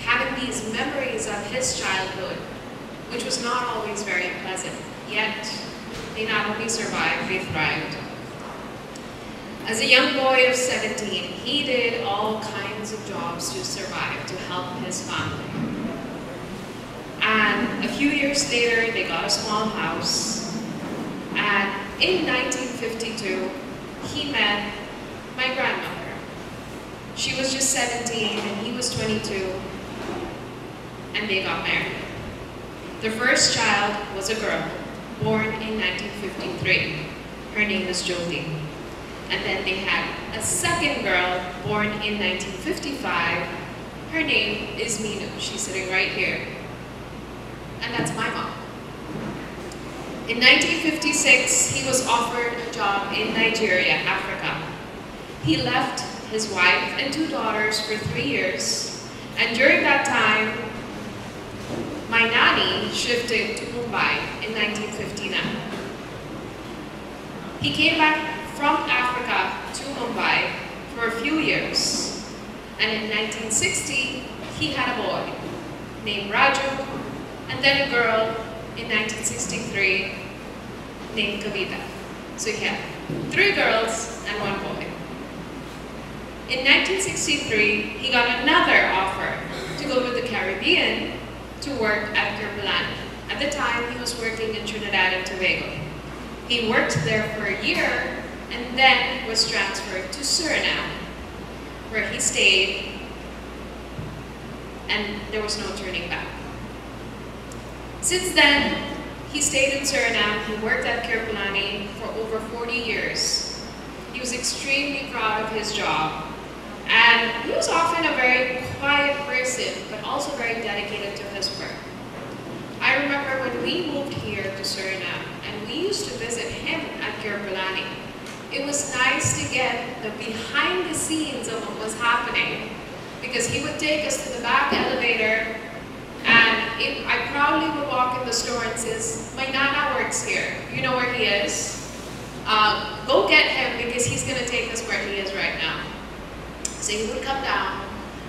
having these memories of his childhood, which was not always very pleasant, yet they not only survived, they thrived. As a young boy of 17, he did all kinds of jobs to survive, to help his family. And a few years later, they got a small house. And in 1952, he met my grandmother. She was just 17 and he was 22, and they got married. The first child was a girl, born in 1953. Her name is Jyoti. And then they had a second girl, born in 1955. Her name is Minu. She's sitting right here. And that's my mom. In 1956, he was offered a job in Nigeria, Africa. He left his wife and two daughters for three years, and during that time, my nanny shifted to Mumbai in 1959. He came back from Africa to Mumbai for a few years, and in 1960, he had a boy named Raju, and then a girl in 1963 named Kavita. So he had three girls and one boy. In 1963, he got another offer to go to the Caribbean to work at Kirpalani. At the time, he was working in Trinidad and Tobago. He worked there for a year and then was transferred to Suriname, where he stayed and there was no turning back. Since then, he stayed in Suriname, he worked at Kirpalani for over 40 years. He was extremely proud of his job and he was often a very quiet person, but also very dedicated to his work. I remember when we moved here to Suriname, and we used to visit him at Kirpalani. It was nice to get the behind the scenes of what was happening, because he would take us to the back elevator, and it, I proudly would walk in the store and says, my nana works here. You know where he is? Um, go get him because he's going to take us where he is right now. So he would come down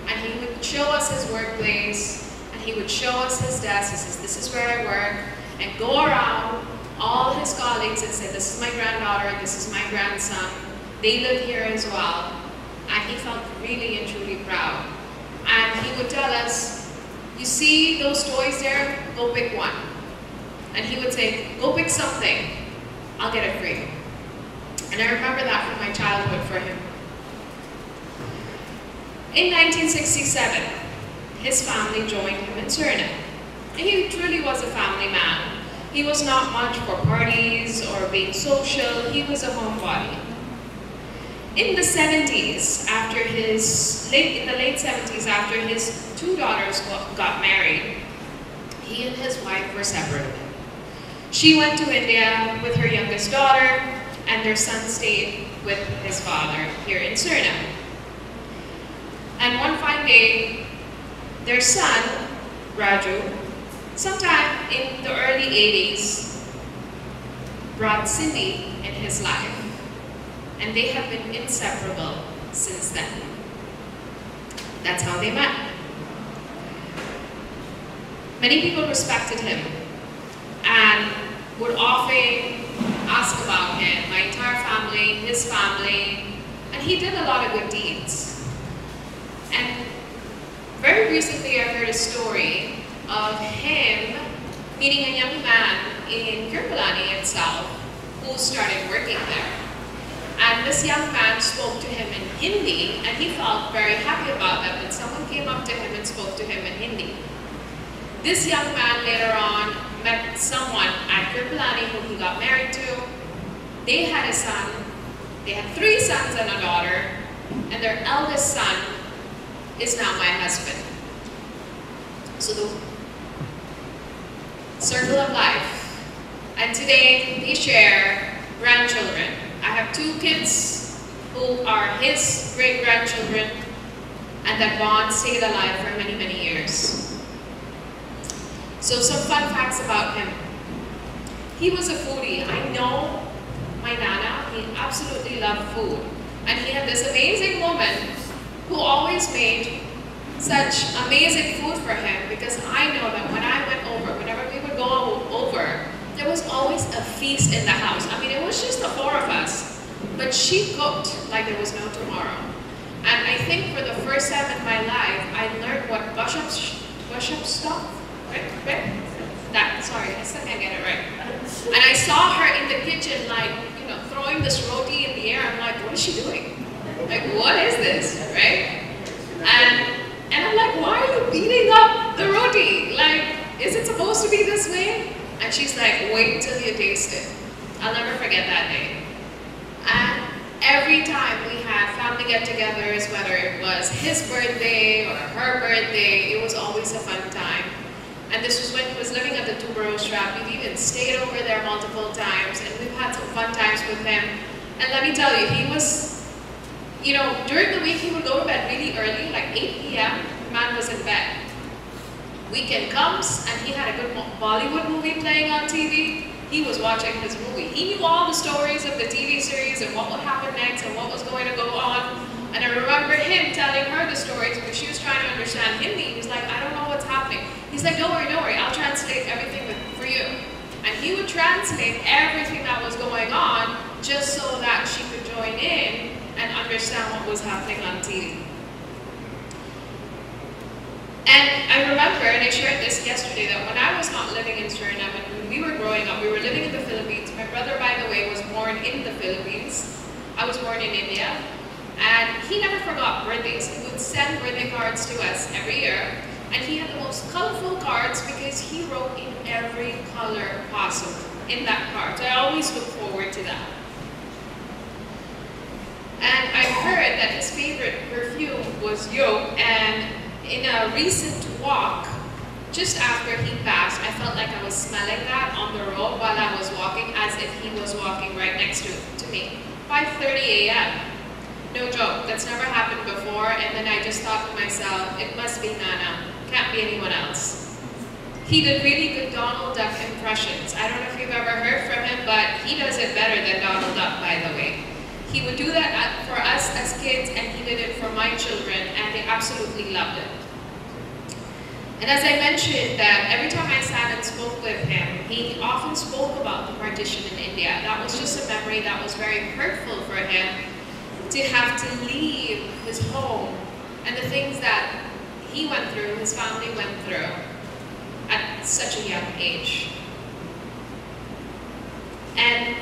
and he would show us his workplace he would show us his desk. He says, this is where I work and go around all his colleagues and say, this is my granddaughter, this is my grandson. They live here as well. And he felt really and truly proud. And he would tell us, you see those toys there? Go pick one. And he would say, go pick something. I'll get it for you. And I remember that from my childhood for him. In 1967, his family joined him in Suriname. And he truly was a family man. He was not much for parties or being social, he was a homebody. In the 70s, after his, late, in the late 70s, after his two daughters got married, he and his wife were separated. She went to India with her youngest daughter, and their son stayed with his father here in Suriname. And one fine day, their son, Raju, sometime in the early 80s, brought Cindy in his life. And they have been inseparable since then. That's how they met. Many people respected him and would often ask about him, my entire family, his family, and he did a lot of good deeds. And very recently I heard a story of him meeting a young man in Kirpalani itself who started working there. And this young man spoke to him in Hindi and he felt very happy about that when someone came up to him and spoke to him in Hindi. This young man later on met someone at Kirpalani who he got married to. They had a son. They had three sons and a daughter. And their eldest son is now my husband. So the circle of life. And today we share grandchildren. I have two kids who are his great-grandchildren and that bond stayed alive for many, many years. So some fun facts about him. He was a foodie. I know my nana, he absolutely loved food. And he had this amazing woman who always made such amazing food for him because I know that when I went over, whenever we would go over, there was always a feast in the house. I mean, it was just the four of us, but she cooked like there was no tomorrow. And I think for the first time in my life, I learned what bush-up bush-up stuff, right? right? That, sorry, I still can't get it right. And I saw her in the kitchen, like, you know, throwing this roti in the air. I'm like, what is she doing? Like, what is this, right? And and I'm like, why are you beating up the roti? Like, is it supposed to be this way? And she's like, wait till you taste it. I'll never forget that day. And every time we had family get-togethers, whether it was his birthday or her birthday, it was always a fun time. And this was when he was living at the Tubero Strap. We've even stayed over there multiple times, and we've had some fun times with him. And let me tell you, he was, you know, during the week he would go to bed really early, like 8 p.m. Man was in bed. Weekend comes, and he had a good Bollywood movie playing on TV. He was watching his movie. He knew all the stories of the TV series and what would happen next and what was going to go on. And I remember him telling her the stories because she was trying to understand Hindi. He was like, I don't know what's happening. He's like, don't worry, don't worry, I'll translate everything for you. And he would translate everything that was going on just so that she could join in and understand what was happening on TV. And I remember, and I shared this yesterday, that when I was not living in Suriname, when we were growing up, we were living in the Philippines. My brother, by the way, was born in the Philippines. I was born in India. And he never forgot birthdays. He would send birthday cards to us every year. And he had the most colorful cards because he wrote in every color possible in that card. So I always look forward to that. And I heard that his favorite perfume was Yo. And in a recent walk, just after he passed, I felt like I was smelling that on the road while I was walking as if he was walking right next to, to me. 5.30 a.m. No joke, that's never happened before. And then I just thought to myself, it must be Nana, can't be anyone else. He did really good Donald Duck impressions. I don't know if you've ever heard from him, but he does it better than Donald Duck, by the way. He would do that for us as kids, and he did it for my children, and they absolutely loved it. And as I mentioned that every time I sat and spoke with him, he often spoke about the partition in India. That was just a memory that was very hurtful for him to have to leave his home and the things that he went through, his family went through at such a young age. And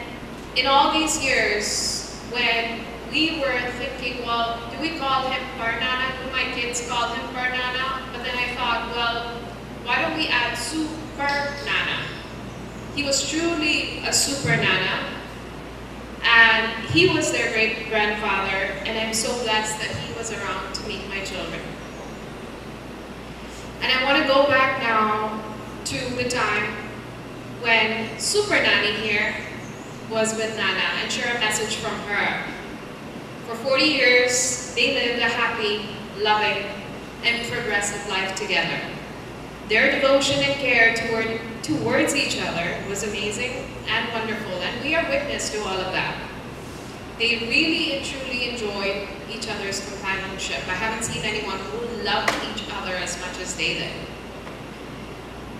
in all these years, when we were thinking, well, do we call him Barnana? Do my kids call him Barnana? But then I thought, well, why don't we add Super Nana? He was truly a super Nana. And he was their great grandfather, and I'm so blessed that he was around to meet my children. And I want to go back now to the time when Super Nanny here was with Nana and share a message from her. For 40 years, they lived a happy, loving, and progressive life together. Their devotion and care toward, towards each other was amazing and wonderful, and we are witness to all of that. They really and truly enjoyed each other's companionship. I haven't seen anyone who loved each other as much as they did.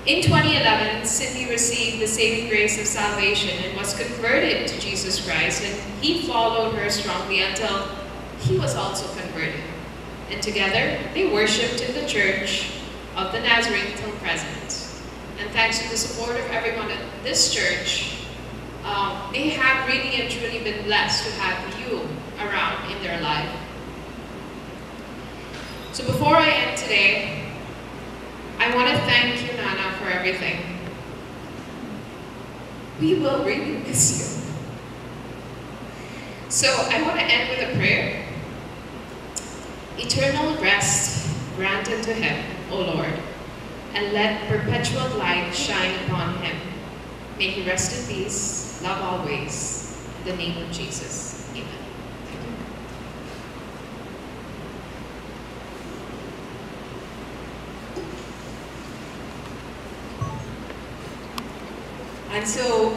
In 2011, Cindy received the saving grace of salvation and was converted to Jesus Christ, and he followed her strongly until he was also converted. And together, they worshiped in the church of the Nazarene till present. And thanks to the support of everyone at this church, um, they have really and truly been blessed to have you around in their life. So before I end today, I want to thank you, Nana, for everything. We will really miss you. So I want to end with a prayer. Eternal rest grant unto him, O Lord, and let perpetual light shine upon him. May he rest in peace, love always, in the name of Jesus. Amen. And so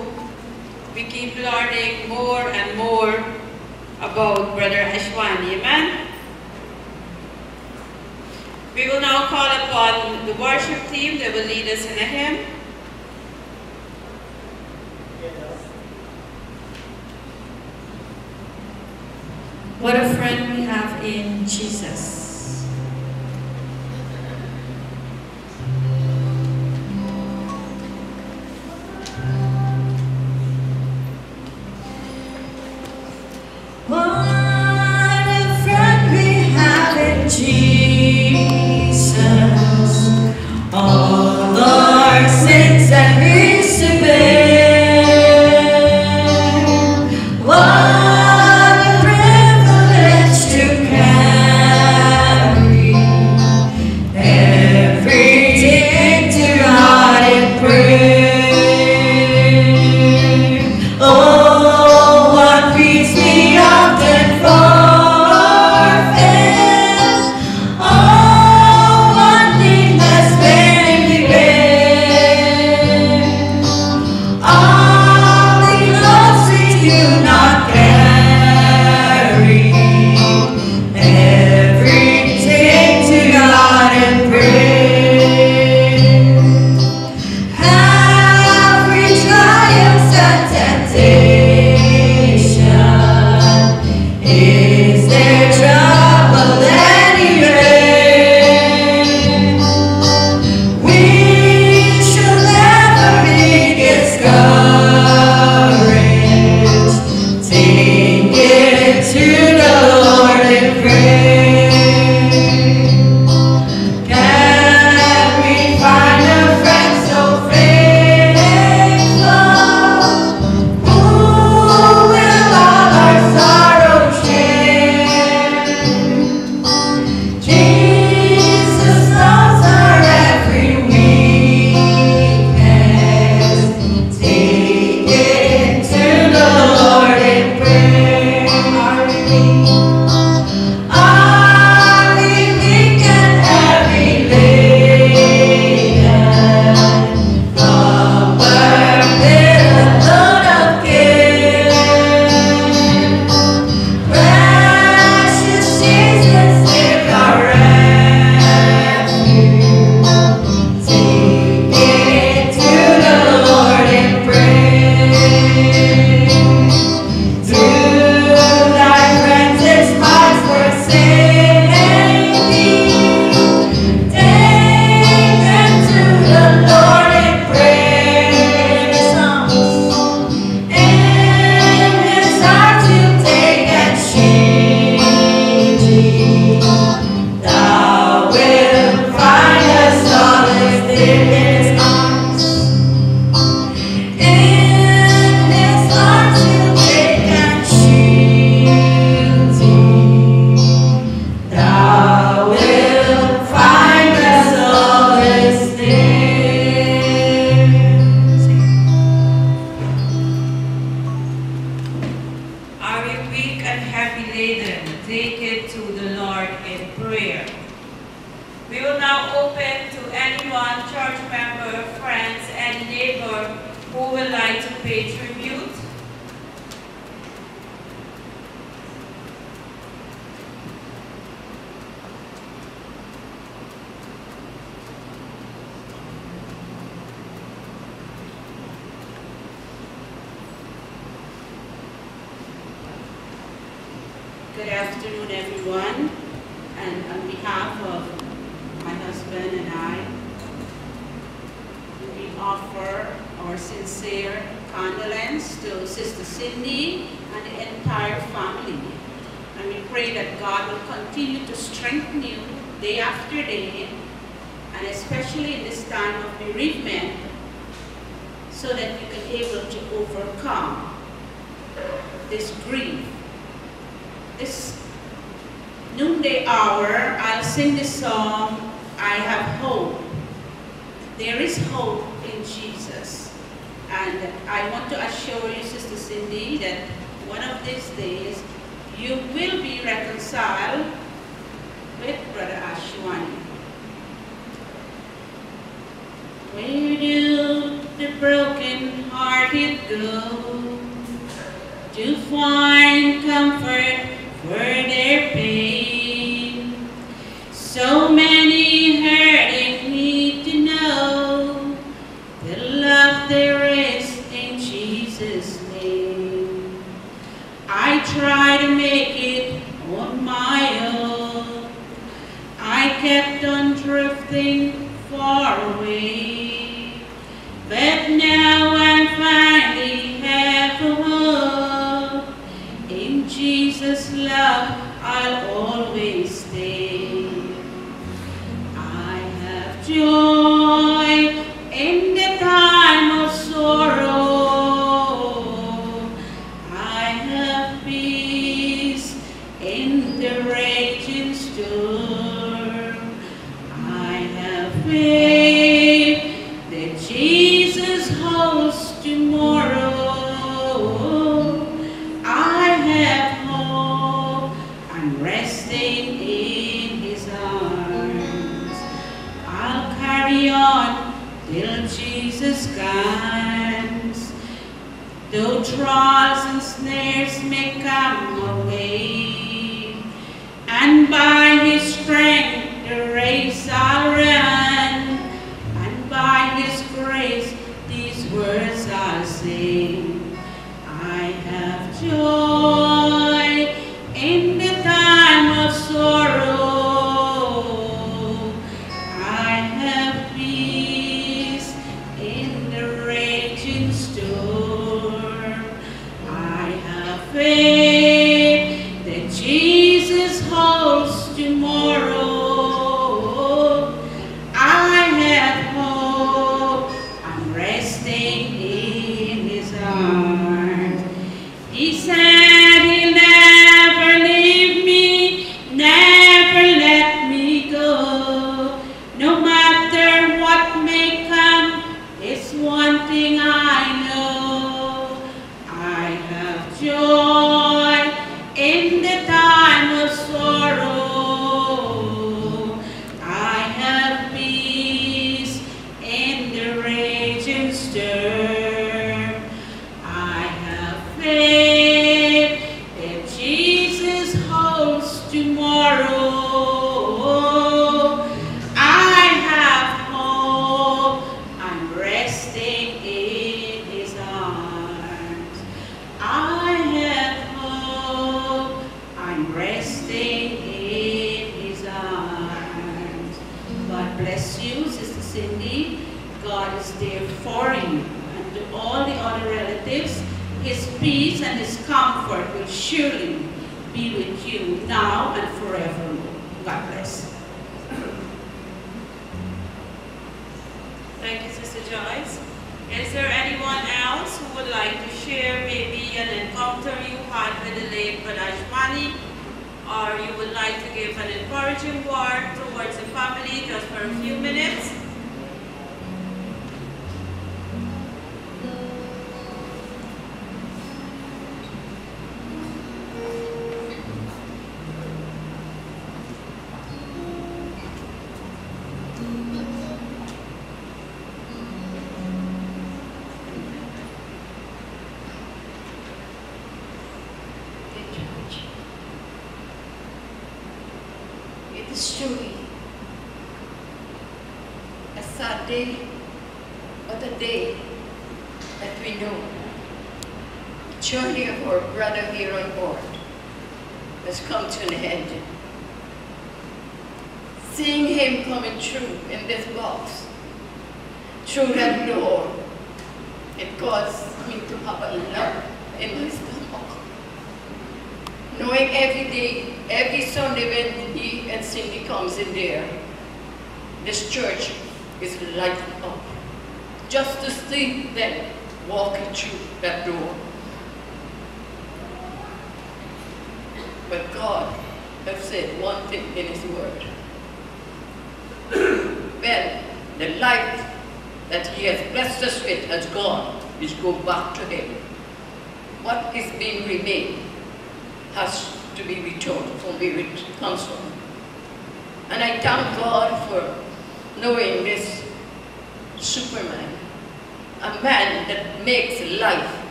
we keep learning more and more about Brother Ashwani. Amen? We will now call upon the worship team that will lead us in a hymn. What a friend we have in Jesus.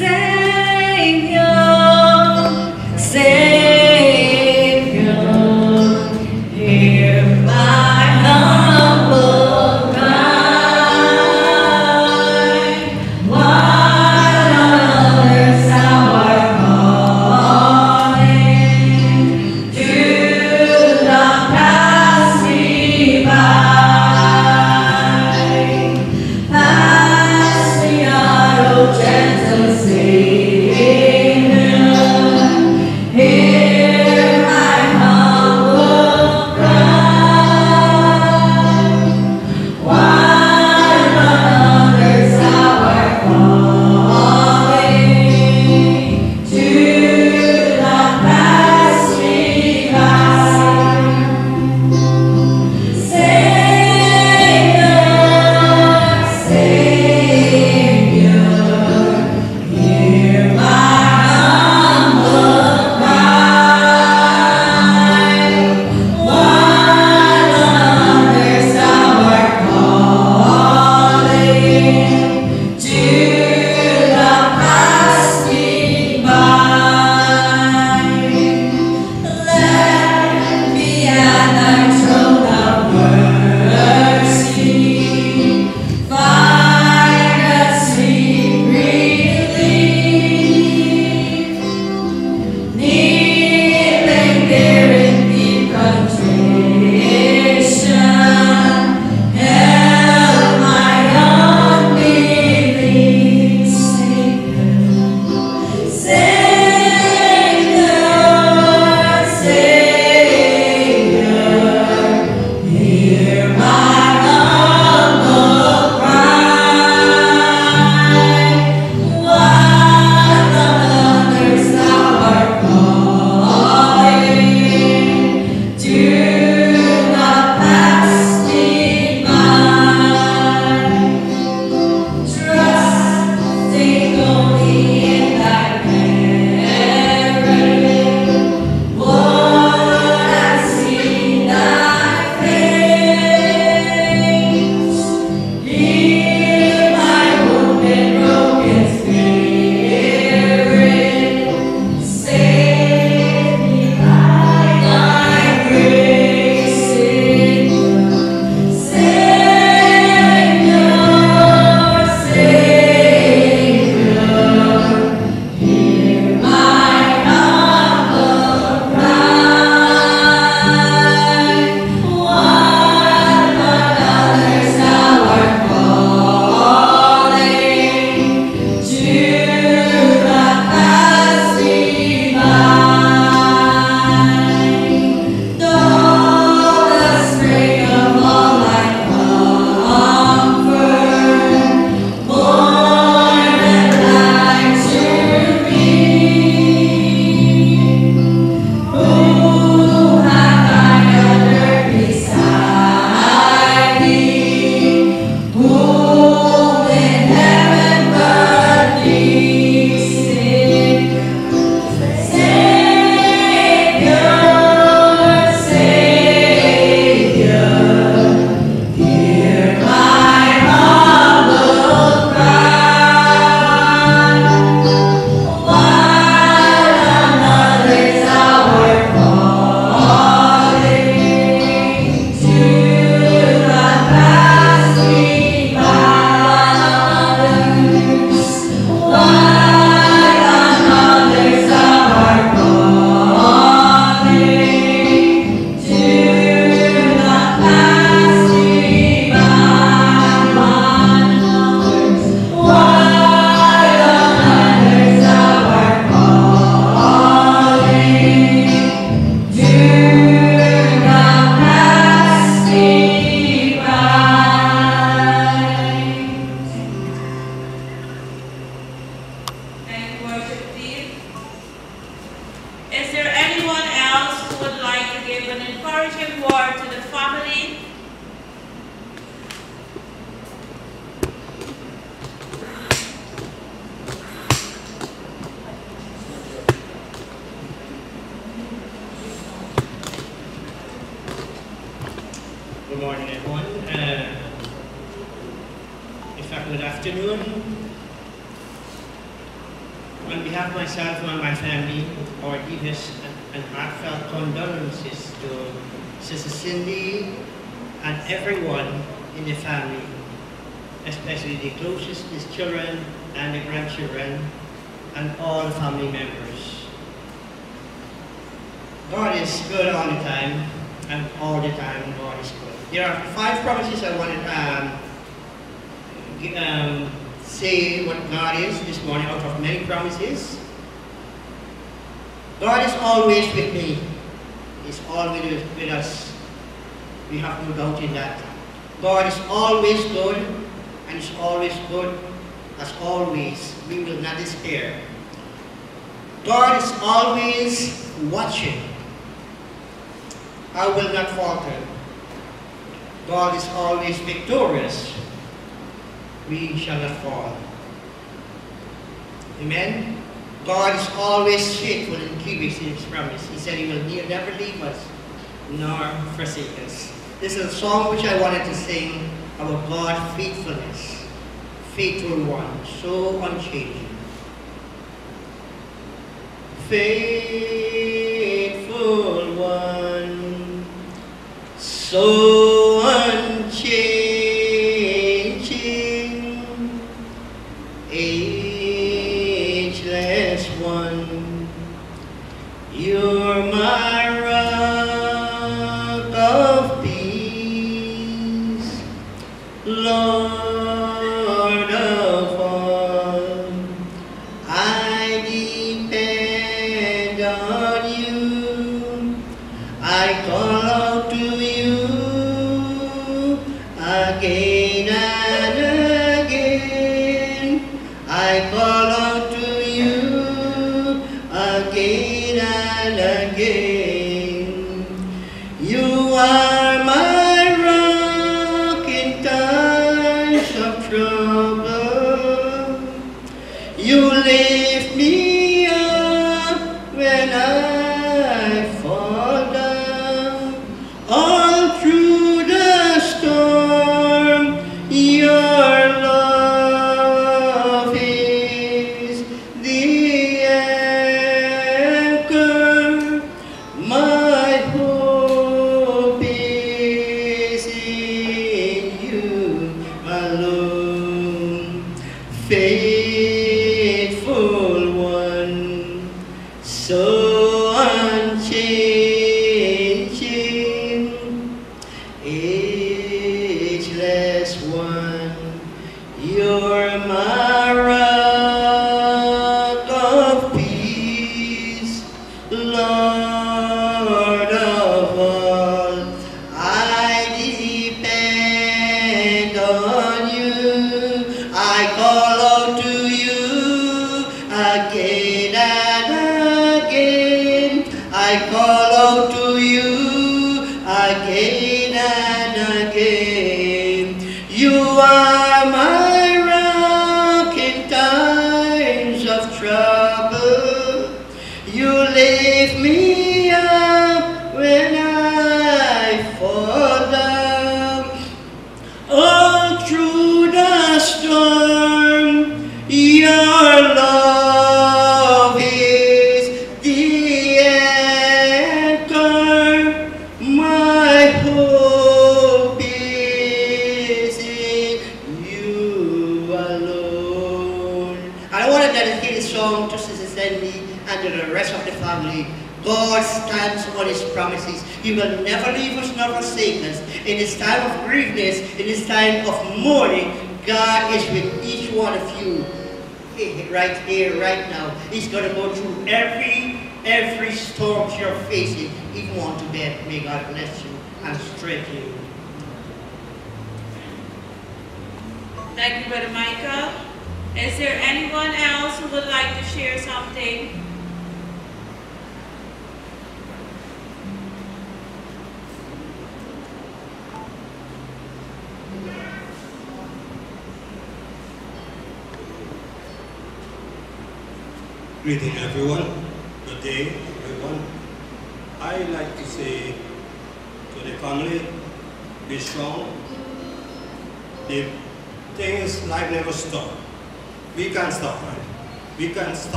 Savior,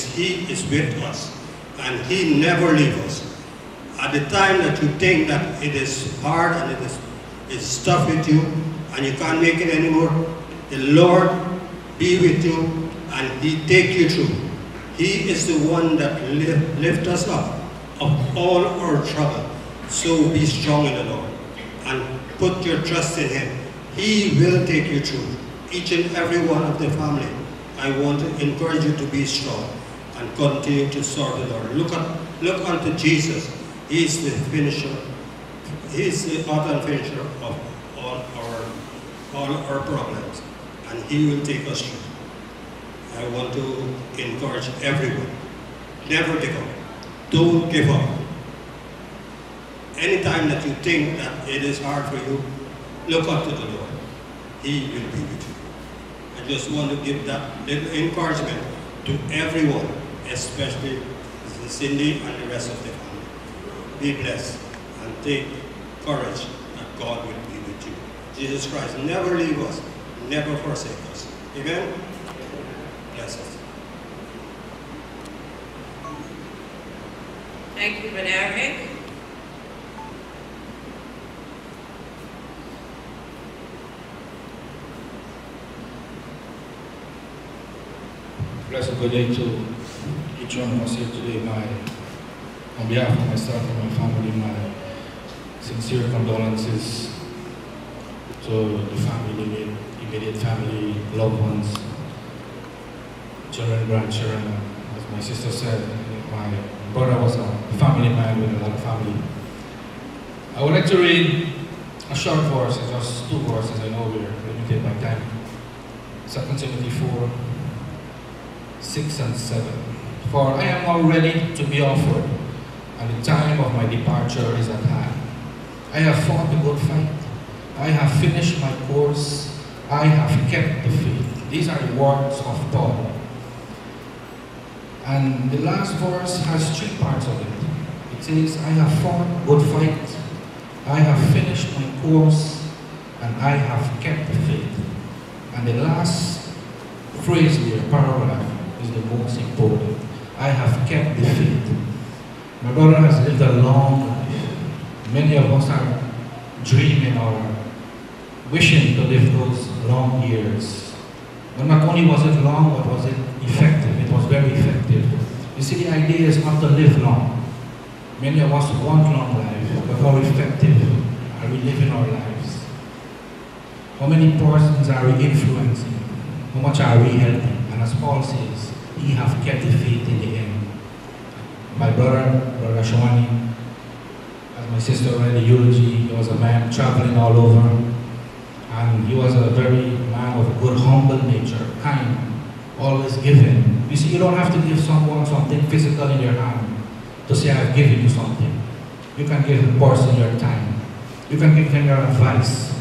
because He is with us and He never leaves us. At the time that you think that it is hard and it is it's tough with you and you can't make it anymore, the Lord be with you and He take you through. He is the one that lift, lift us up of all our trouble. So be strong in the Lord and put your trust in Him. He will take you through. Each and every one of the family, I want to encourage you to be strong and continue to serve the Lord. Look, at, look unto Jesus. He is the finisher. He is the author and finisher of all our, all our problems. And He will take us through. I want to encourage everyone. Never give up. Don't give up. Anytime that you think that it is hard for you, look up to the Lord. He will be with you. I just want to give that little encouragement to everyone, especially Cindy and the rest of the family. Be blessed and take courage that God will be with you. Jesus Christ never leave us, never forsake us. Amen? Bless us. Thank you, Brother Eric. Blessed good day to of us here today. My, on behalf of myself and my family, my sincere condolences to the family, immediate family, loved ones, children, grandchildren. As my sister said, my brother was a family man with a lot of family. I would like to read a short verse, just two verses. I know we're limited by time. 2 Timothy 4, 6 and 7. For I am now ready to be offered, and the time of my departure is at hand. I have fought the good fight. I have finished my course. I have kept the faith. These are the words of Paul. And the last verse has three parts of it. It says, I have fought good fight. I have finished my course, and I have kept the faith. And the last phrase here, paragraph, is the most important. I have kept the faith. My brother has lived a long life. Many of us are dreaming or wishing to live those long years. But not only was it long, but was it effective. It was very effective. You see, the idea is not to live long. Many of us want long life, but how effective are we living our lives? How many persons are we influencing? How much are we helping? And as Paul says, he have kept the faith in the end. My brother, Brother Ashwani, as my sister read the eulogy, he was a man traveling all over. And he was a very man of good, humble nature, kind, always giving. You see, you don't have to give someone something physical in your hand to say, I've given you something. You can give the person your time. You can give them your advice.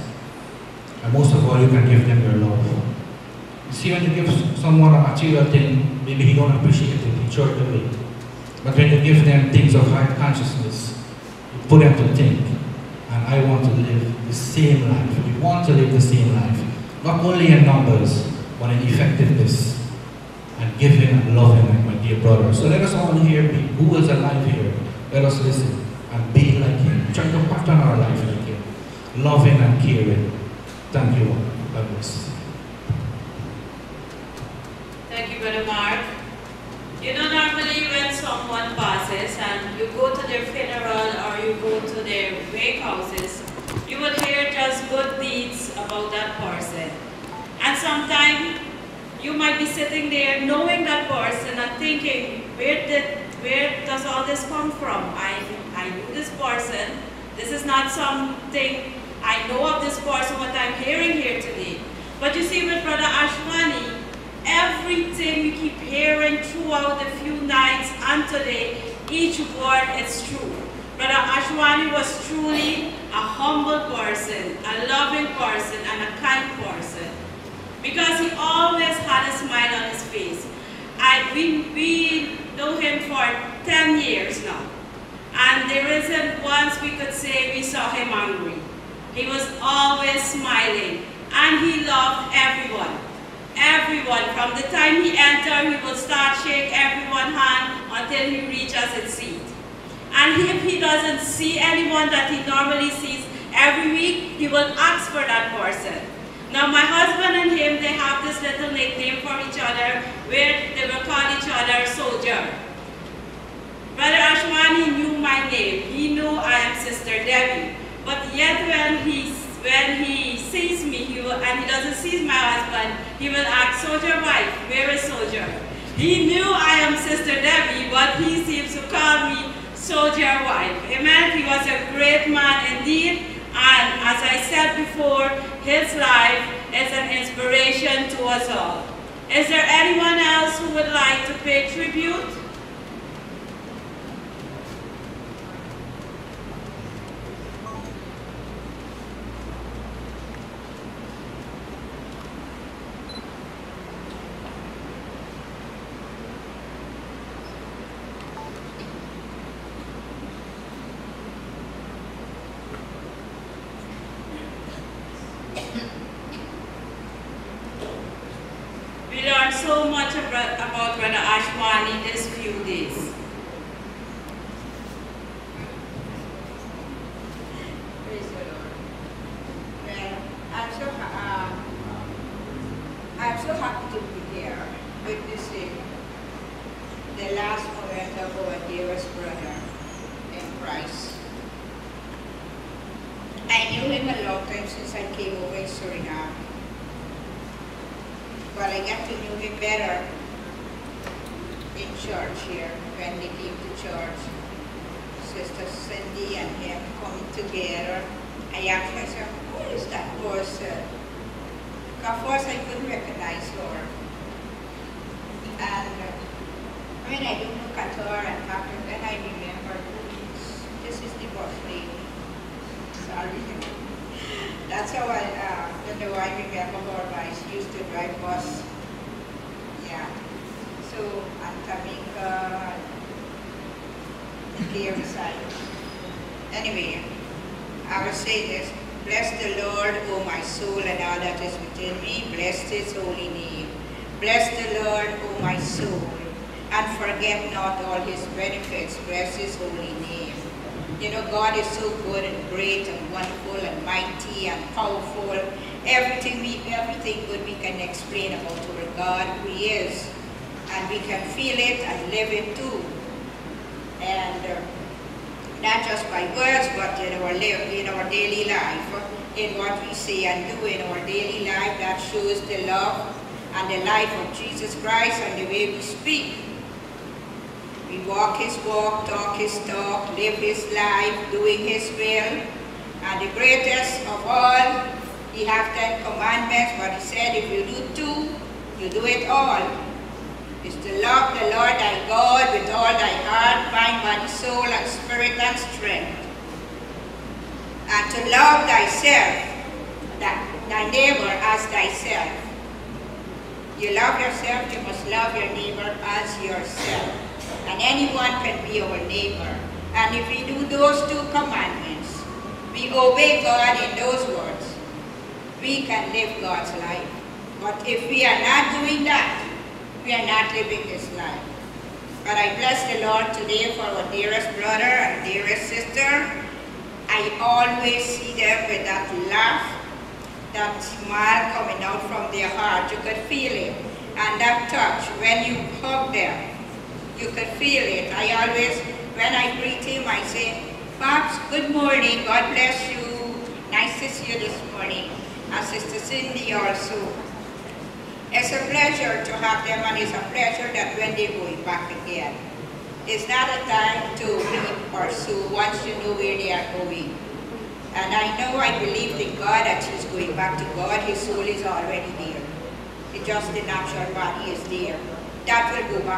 And most of all, you can give them your love. You see, when you give someone a material thing, maybe he don't appreciate it, he throw it away. But when you give them things of high consciousness, you put them to think. And I want to live the same life. We want to live the same life. Not only in numbers, but in effectiveness and giving and loving like my dear brother. So let us all here be who is alive here. Let us listen and be like him. Try to pattern our life like him. Loving and caring. Thank you all. God bless. You. You know, normally when someone passes and you go to their funeral or you go to their wake houses, you will hear just good deeds about that person. And sometimes you might be sitting there knowing that person and thinking, where did, where does all this come from? I, I knew this person. This is not something I know of this person, what I'm hearing here today. But you see with Brother Ashwani, everything we keep hearing throughout the few nights and today, each word is true. Brother Ashwani was truly a humble person, a loving person, and a kind person. Because he always had a smile on his face. I've been, we know him for 10 years now. And there isn't once we could say we saw him angry. He was always smiling, and he loved everyone everyone. From the time he enters, he will start shake everyone's hand until he reaches his seat. And if he doesn't see anyone that he normally sees every week, he will ask for that person. Now my husband and him, they have this little nickname for each other where they will call each other soldier. Brother Ashwani knew my name. He knew I am Sister Debbie. But yet when he when he sees me, he will, and he doesn't see my husband, he will ask, soldier wife, where is soldier? He knew I am Sister Debbie, but he seems to call me soldier wife. Amen. He was a great man indeed. And as I said before, his life is an inspiration to us all. Is there anyone else who would like to pay tribute?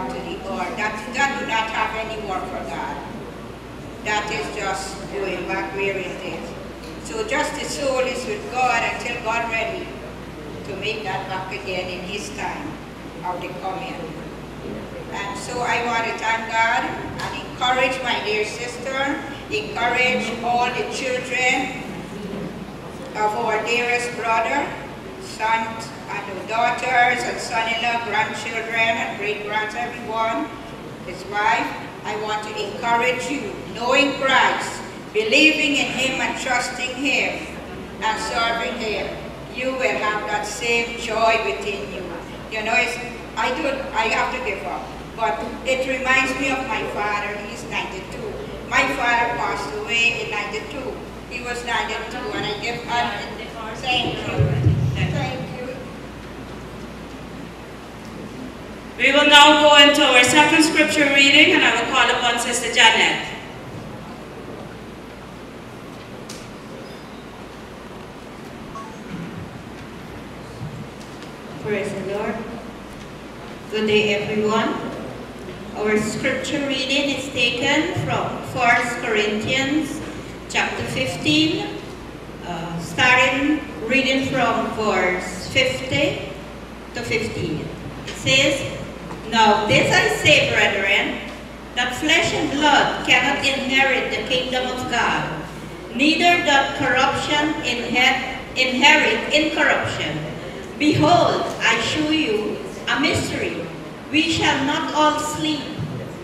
to the earth. That, that do not have any work for God. That is just going back where it is. So just the soul is with God until God ready to make that back again in his time of the coming. And so I want to thank God and encourage my dear sister, encourage all the children of our dearest brother, Saint daughters and son-in-law, grandchildren and great-grands, everyone, his wife. I want to encourage you, knowing Christ, believing in him and trusting him and serving him, you will have that same joy within you. You know, it's, I do, I have to give up. But it reminds me of my father, he's 92. My father passed away in 92. He was 92 and I give, and thank you. Thank you. We will now go into our second scripture reading and I will call upon Sister Janet. Praise the Lord. Good day, everyone. Our scripture reading is taken from 1 Corinthians chapter 15, uh, starting reading from verse 50 to 15. It says, Now this I say, brethren, that flesh and blood cannot inherit the kingdom of God, neither doth corruption inherit incorruption. Behold, I show you a mystery. We shall not all sleep,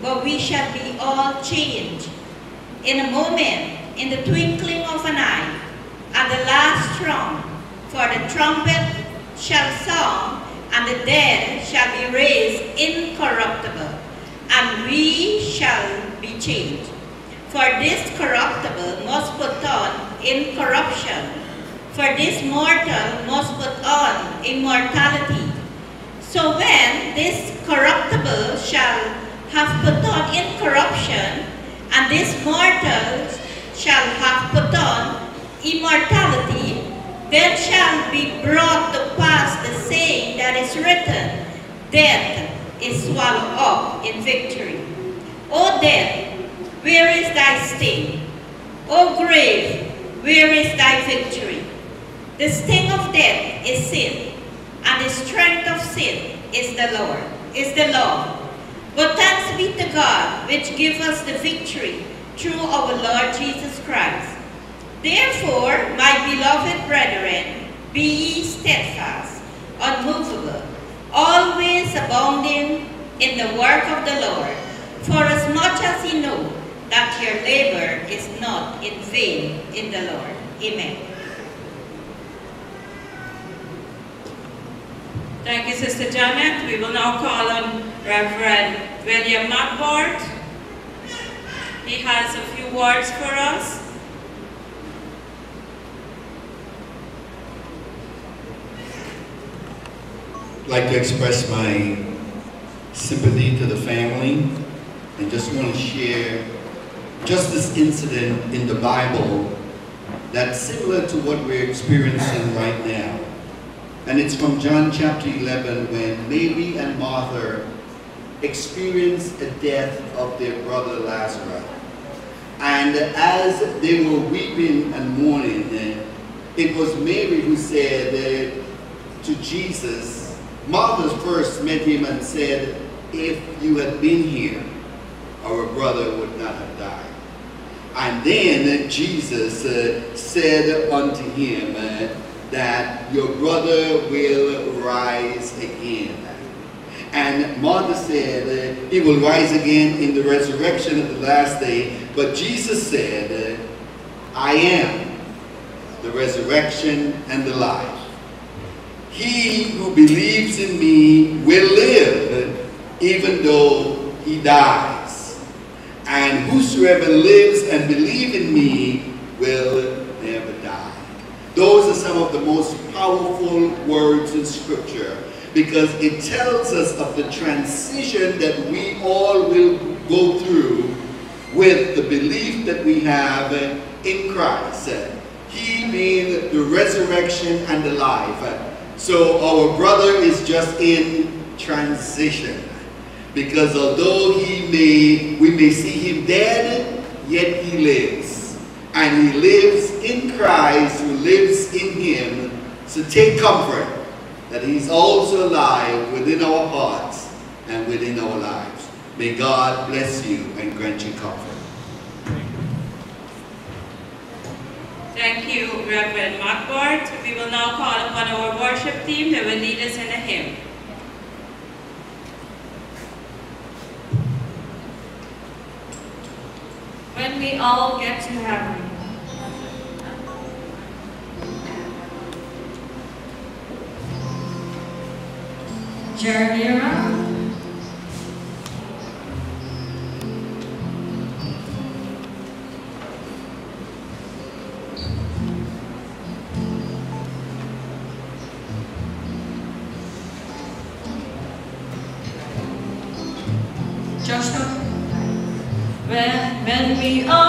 but we shall be all changed. In a moment, in the twinkling of an eye, at the last trump, for the trumpet shall sound, and the dead shall be raised incorruptible, and we shall be changed. For this corruptible must put on incorruption, for this mortal must put on immortality. So when this corruptible shall have put on incorruption, and this mortal shall have put on immortality, then shall be brought to pass the saying that is written, Death is swallowed up in victory. O death, where is thy sting? O grave, where is thy victory? The sting of death is sin, and the strength of sin is the Lord, is the law. But thanks be to God, which give us the victory through our Lord Jesus Christ. Therefore, my beloved brethren, be ye steadfast, unmovable, always abounding in the work of the Lord, for as much as ye know that your labor is not in vain in the Lord. Amen. Thank you, Sister Janet. We will now call on Reverend William Macbart. He has a few words for us. Like to express my sympathy to the family and just want to share just this incident in the Bible that's similar to what we're experiencing right now. And it's from John chapter 11 when Mary and Martha experienced the death of their brother Lazarus. And as they were weeping and mourning, it was Mary who said to Jesus, Martha first met him and said, if you had been here, our brother would not have died. And then Jesus uh, said unto him uh, that your brother will rise again. And Martha said, uh, he will rise again in the resurrection of the last day. But Jesus said, I am the resurrection and the life. He who believes in me will live even though he dies. And whosoever lives and believes in me will never die. Those are some of the most powerful words in Scripture because it tells us of the transition that we all will go through with the belief that we have in Christ. He being the resurrection and the life. So our brother is just in transition. Because although he may, we may see him dead, yet he lives. And he lives in Christ who lives in him. So take comfort that he's also alive within our hearts and within our lives. May God bless you and grant you comfort. Thank you, Reverend Markwart. We will now call upon our worship team that will lead us in a hymn. When we all get to heaven. Jeremiah. we are.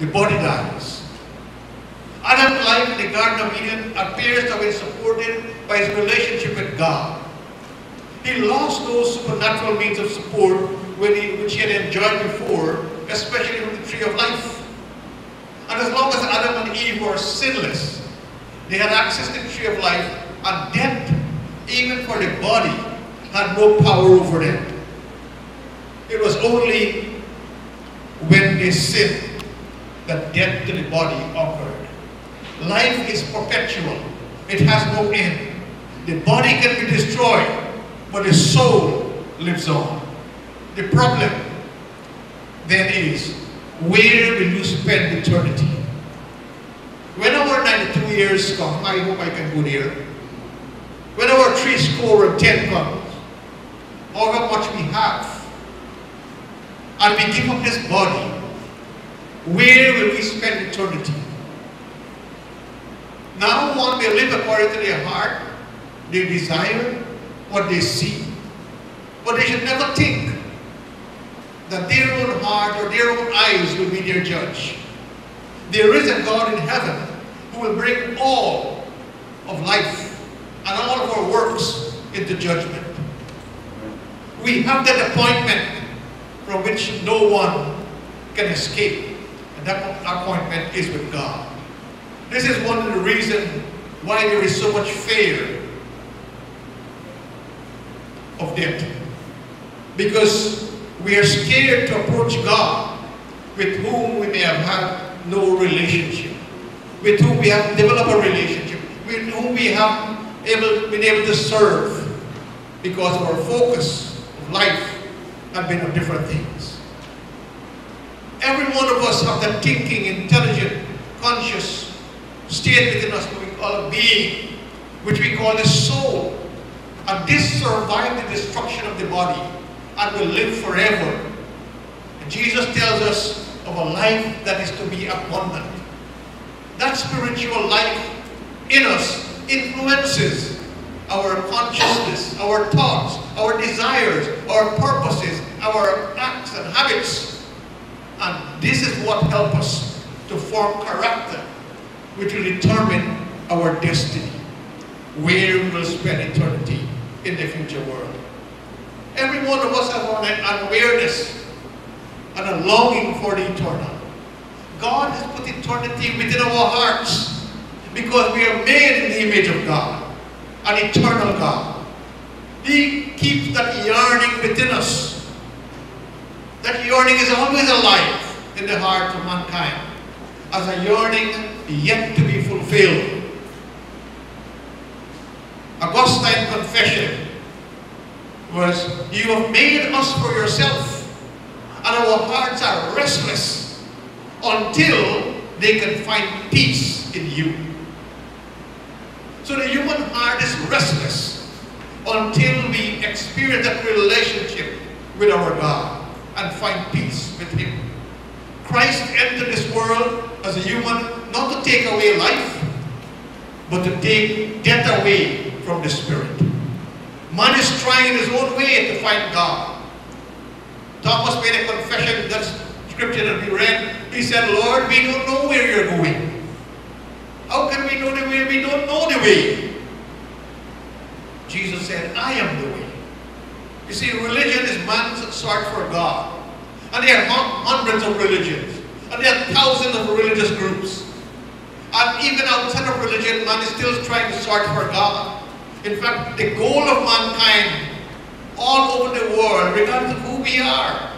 The body dies. Adam's life in the Garden of Eden appears to have been supported by his relationship with God. He lost those supernatural means of support he, which he had enjoyed before, especially from the tree of life. And as long as Adam and Eve were sinless, they had access to the tree of life, and death, even for the body, had no power over them. It was only when they sinned that death to the body occurred. Life is perpetual. It has no end. The body can be destroyed, but the soul lives on. The problem then is, where will you spend eternity? When our 92 years come, I hope I can go there. When our three score and ten comes, however much we have, and we give up this body, where will we spend eternity? Now one may live according to their heart, their desire, what they see. But they should never think that their own heart or their own eyes will be their judge. There is a God in heaven who will bring all of life and all of our works into judgment. We have that appointment from which no one can escape. That appointment is with God. This is one of the reasons why there is so much fear of death. Because we are scared to approach God with whom we may have had no relationship, with whom we have developed a relationship, with whom we have able, been able to serve because our focus of life have been on different things. Every one of us have that thinking, intelligent, conscious state within us what we call a being, which we call the soul. And this survived the destruction of the body and will live forever. And Jesus tells us of a life that is to be abundant. That spiritual life in us influences our consciousness, our thoughts, our desires, our purposes, our acts and habits. And this is what helps us to form character, which will determine our destiny, where we will spend eternity in the future world. Every one of us has an awareness and a longing for the eternal. God has put eternity within our hearts because we are made in the image of God, an eternal God. He keeps that yearning within us. That yearning is always alive in the heart of mankind as a yearning yet to be fulfilled. Augustine confession was, You have made us for yourself, and our hearts are restless until they can find peace in you. So the human heart is restless until we experience that relationship with our God and find peace with Him. Christ entered this world as a human not to take away life, but to take death away from the spirit. Man is trying in his own way to find God. Thomas made a confession in that scripture that we read. He said, Lord, we don't know where you're going. How can we know the way? We don't know the way. Jesus said, I am the way. You see, religion is man's search for God. And there are hundreds of religions. And there are thousands of religious groups. And even outside of religion, man is still trying to search for God. In fact, the goal of mankind all over the world, regardless of who we are,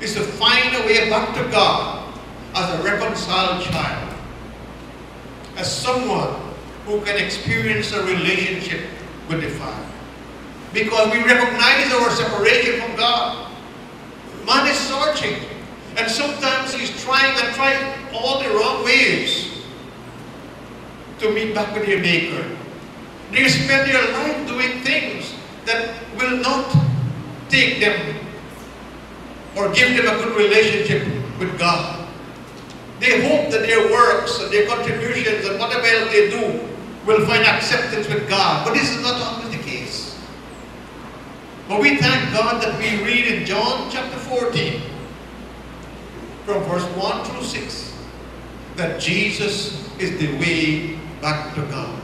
is to find a way back to God as a reconciled child. As someone who can experience a relationship with the Father. Because we recognize our separation from God. Man is searching. And sometimes he's trying and trying all the wrong ways to meet back with their Maker. They spend their life doing things that will not take them or give them a good relationship with God. They hope that their works and their contributions and whatever else they do will find acceptance with God. But this is not always the. But we thank God that we read in John chapter 14, from verse 1 through 6, that Jesus is the way back to God.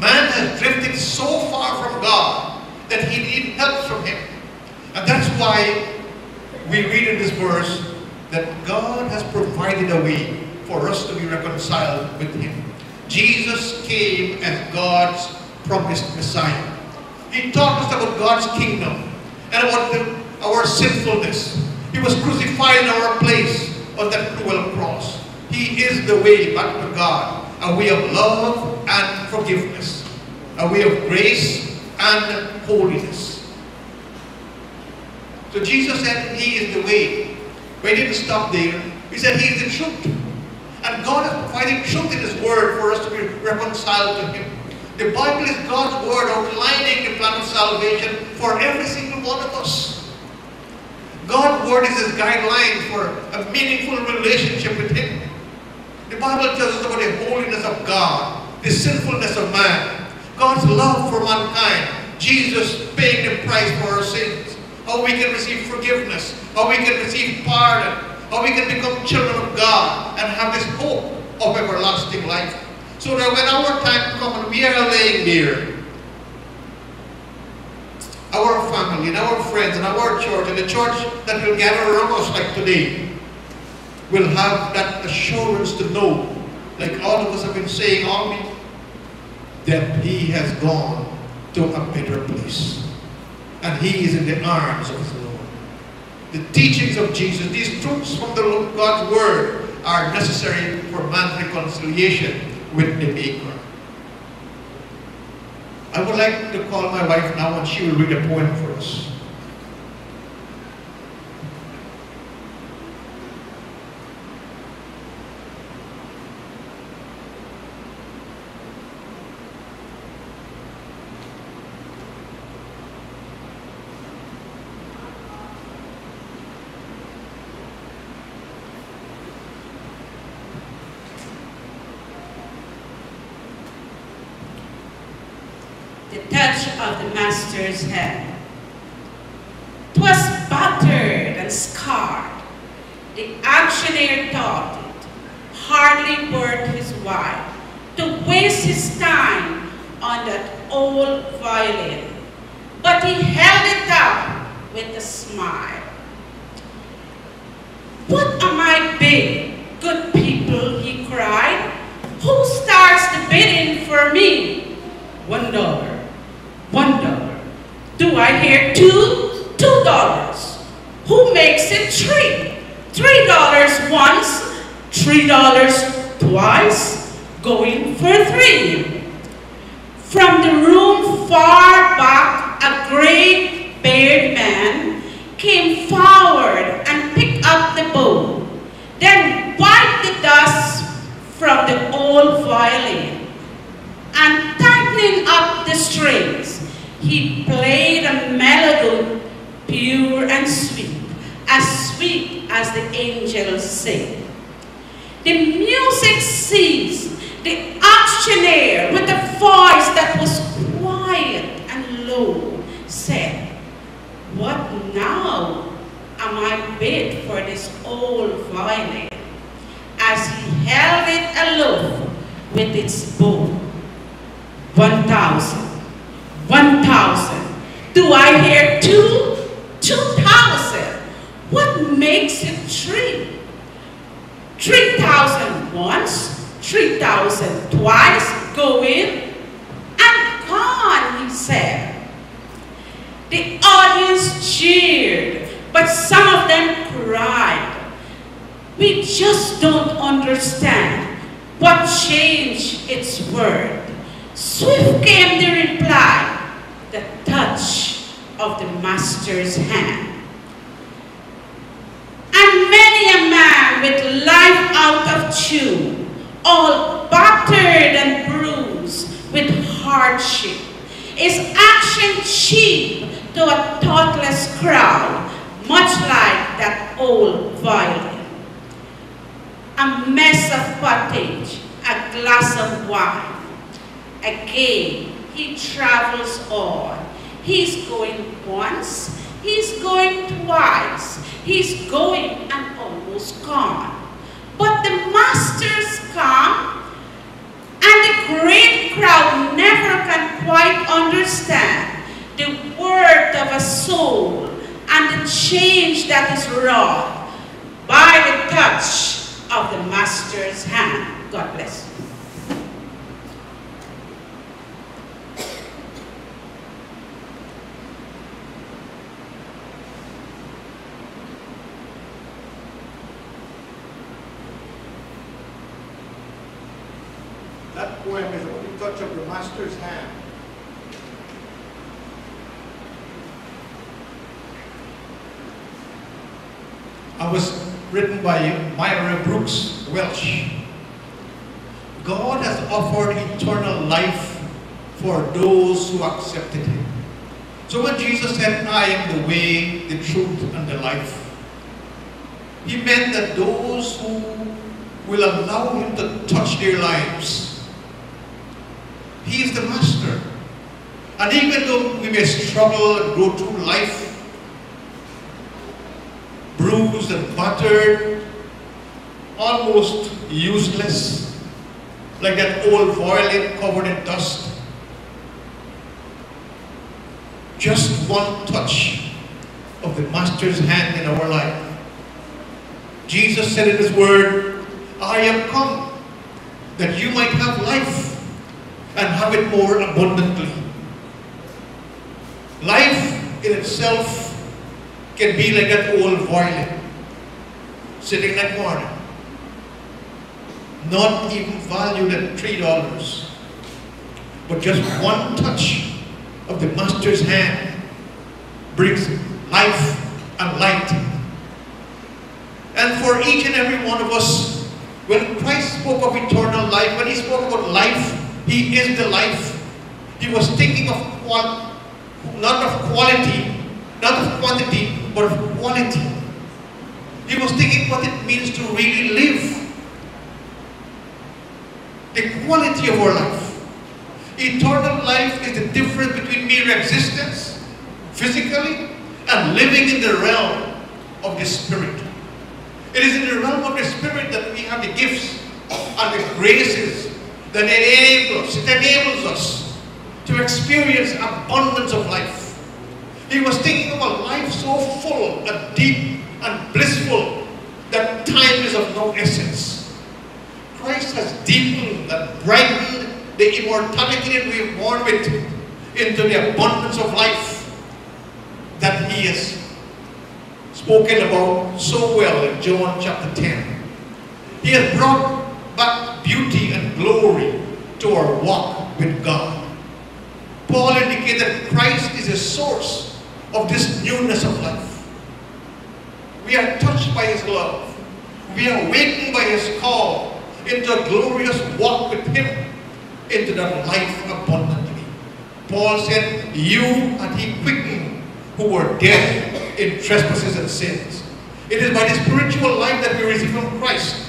Man has drifted so far from God that he needs help from him. And that's why we read in this verse that God has provided a way for us to be reconciled with him. Jesus came as God's promised Messiah. He taught us about God's kingdom and about the, our sinfulness. He was crucified in our place on that cruel cross. He is the way back to God, a way of love and forgiveness, a way of grace and holiness. So Jesus said He is the way. But He didn't stop there. He said He is the truth. And God has provided truth in His Word for us to be reconciled to Him. The Bible is God's Word outlining the plan of salvation for every single one of us. God's Word is His guideline for a meaningful relationship with Him. The Bible tells us about the holiness of God, the sinfulness of man, God's love for mankind, Jesus paying the price for our sins, how we can receive forgiveness, how we can receive pardon, how we can become children of God and have this hope of everlasting life. So that when our time comes we are laying there, our family and our friends and our church and the church that will gather around us like today will have that assurance to know, like all of us have been saying all week, that he has gone to a better place. And he is in the arms of his Lord. The teachings of Jesus, these truths from the Lord, God's word, are necessary for man's reconciliation with the Maker. I would like to call my wife now and she will read a poem for us. the touch of the master's hand. Life in itself can be like that old violin sitting in that corner, not even valued at three dollars, but just one touch of the Master's hand brings life and light. And for each and every one of us, when Christ spoke of eternal life, when he spoke about life, he is the life. He was thinking of qual- not of quality, not of quantity, but of quality. He was thinking what it means to really live. The quality of our life. Eternal life is the difference between mere existence, physically, and living in the realm of the Spirit. It is in the realm of the Spirit that we have the gifts and the graces that enable us. It enables us to experience abundance of life. He was thinking of a life so full and deep and blissful that time is of no essence. Christ has deepened and brightened the immortality that we are born with into the abundance of life that He has spoken about so well in John chapter 10. He has brought back beauty and glory to our walk with God. Paul indicated that Christ is the source of this newness of life. We are touched by His love. We are awakened by His call into a glorious walk with Him into that life abundantly. Paul said, You and He quickened who were dead in trespasses and sins. It is by the spiritual life that we receive from Christ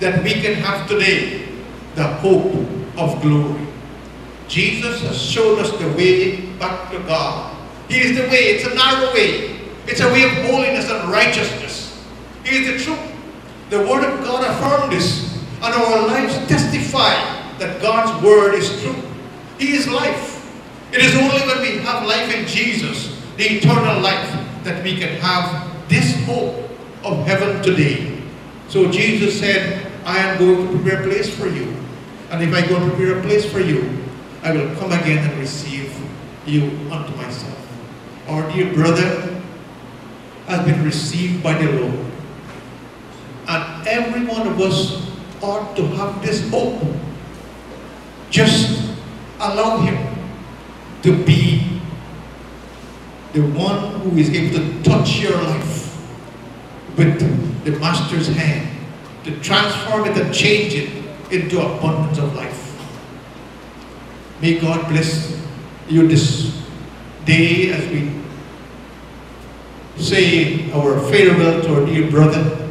that we can have today the hope of glory. Jesus has shown us the way back to God. He is the way, it's a narrow way. It's a way of holiness and righteousness. He is the truth. The Word of God affirmed this, and our lives testify that God's Word is true. He is life. It is only when we have life in Jesus, the eternal life, that we can have this hope of heaven today. So Jesus said, I am going to prepare a place for you. And if I go and prepare a place for you, I will come again and receive you unto myself. Our dear brother has been received by the Lord. And every one of us ought to have this hope. Just allow Him to be the one who is able to touch your life with the Master's hand, to transform it and change it into abundance of life. May God bless you this day as we say our farewell to our dear brother.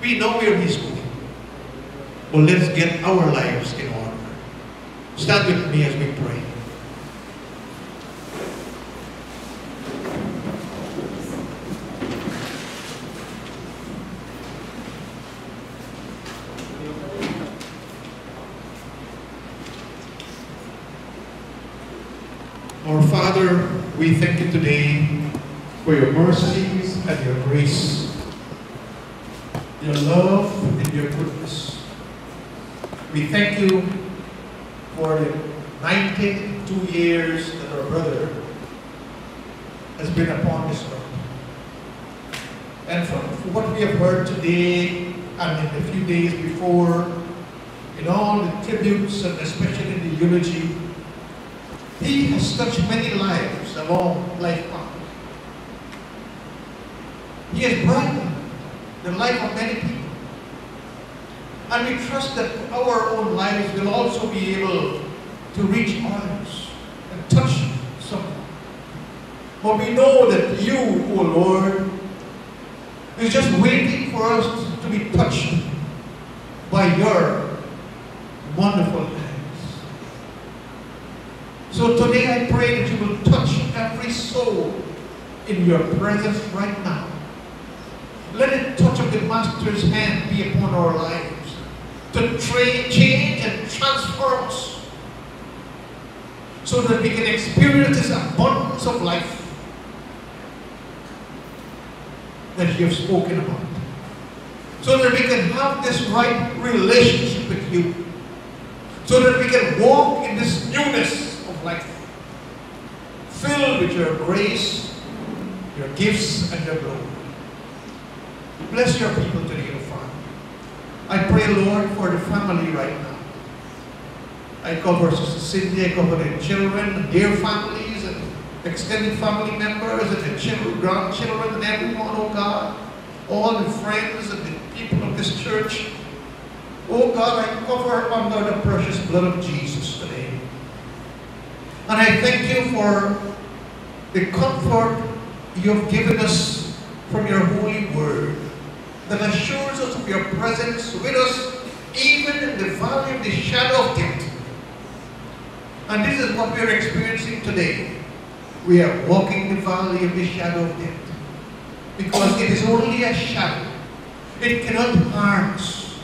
We know where he's going. But let's get our lives in order. Stand with me as we pray. Our Father, we thank you today for your mercies and your grace, your love and your goodness. We thank you for the 92 years that our brother has been upon this earth. And from what we have heard today and in the few days before, in all the tributes and especially the eulogy, he has touched many lives along life path. He has brightened the life of many people. And we trust that our own lives will also be able to reach others and touch someone. But we know that you, O oh Lord, is just waiting for us to be touched by your wonderful. So today I pray that you will touch every soul in your presence right now. Let the touch of the Master's hand be upon our lives to train, change and transform us so that we can experience this abundance of life that you have spoken about. So that we can have this right relationship with you. So that we can walk in this newness of life. Filled with your grace, your gifts, and your glory. Bless your people today, O Father. I pray, Lord, for the family right now. I cover Sister Cindy, I cover the children, their families, and extended family members, and the children, grandchildren, and everyone, oh God. All the friends and the people of this church. Oh God, I cover under the precious blood of Jesus. And I thank you for the comfort you have given us from your holy word that assures us of your presence with us even in the valley of the shadow of death. And this is what we are experiencing today. We are walking the valley of the shadow of death. Because it is only a shadow. It cannot harm us.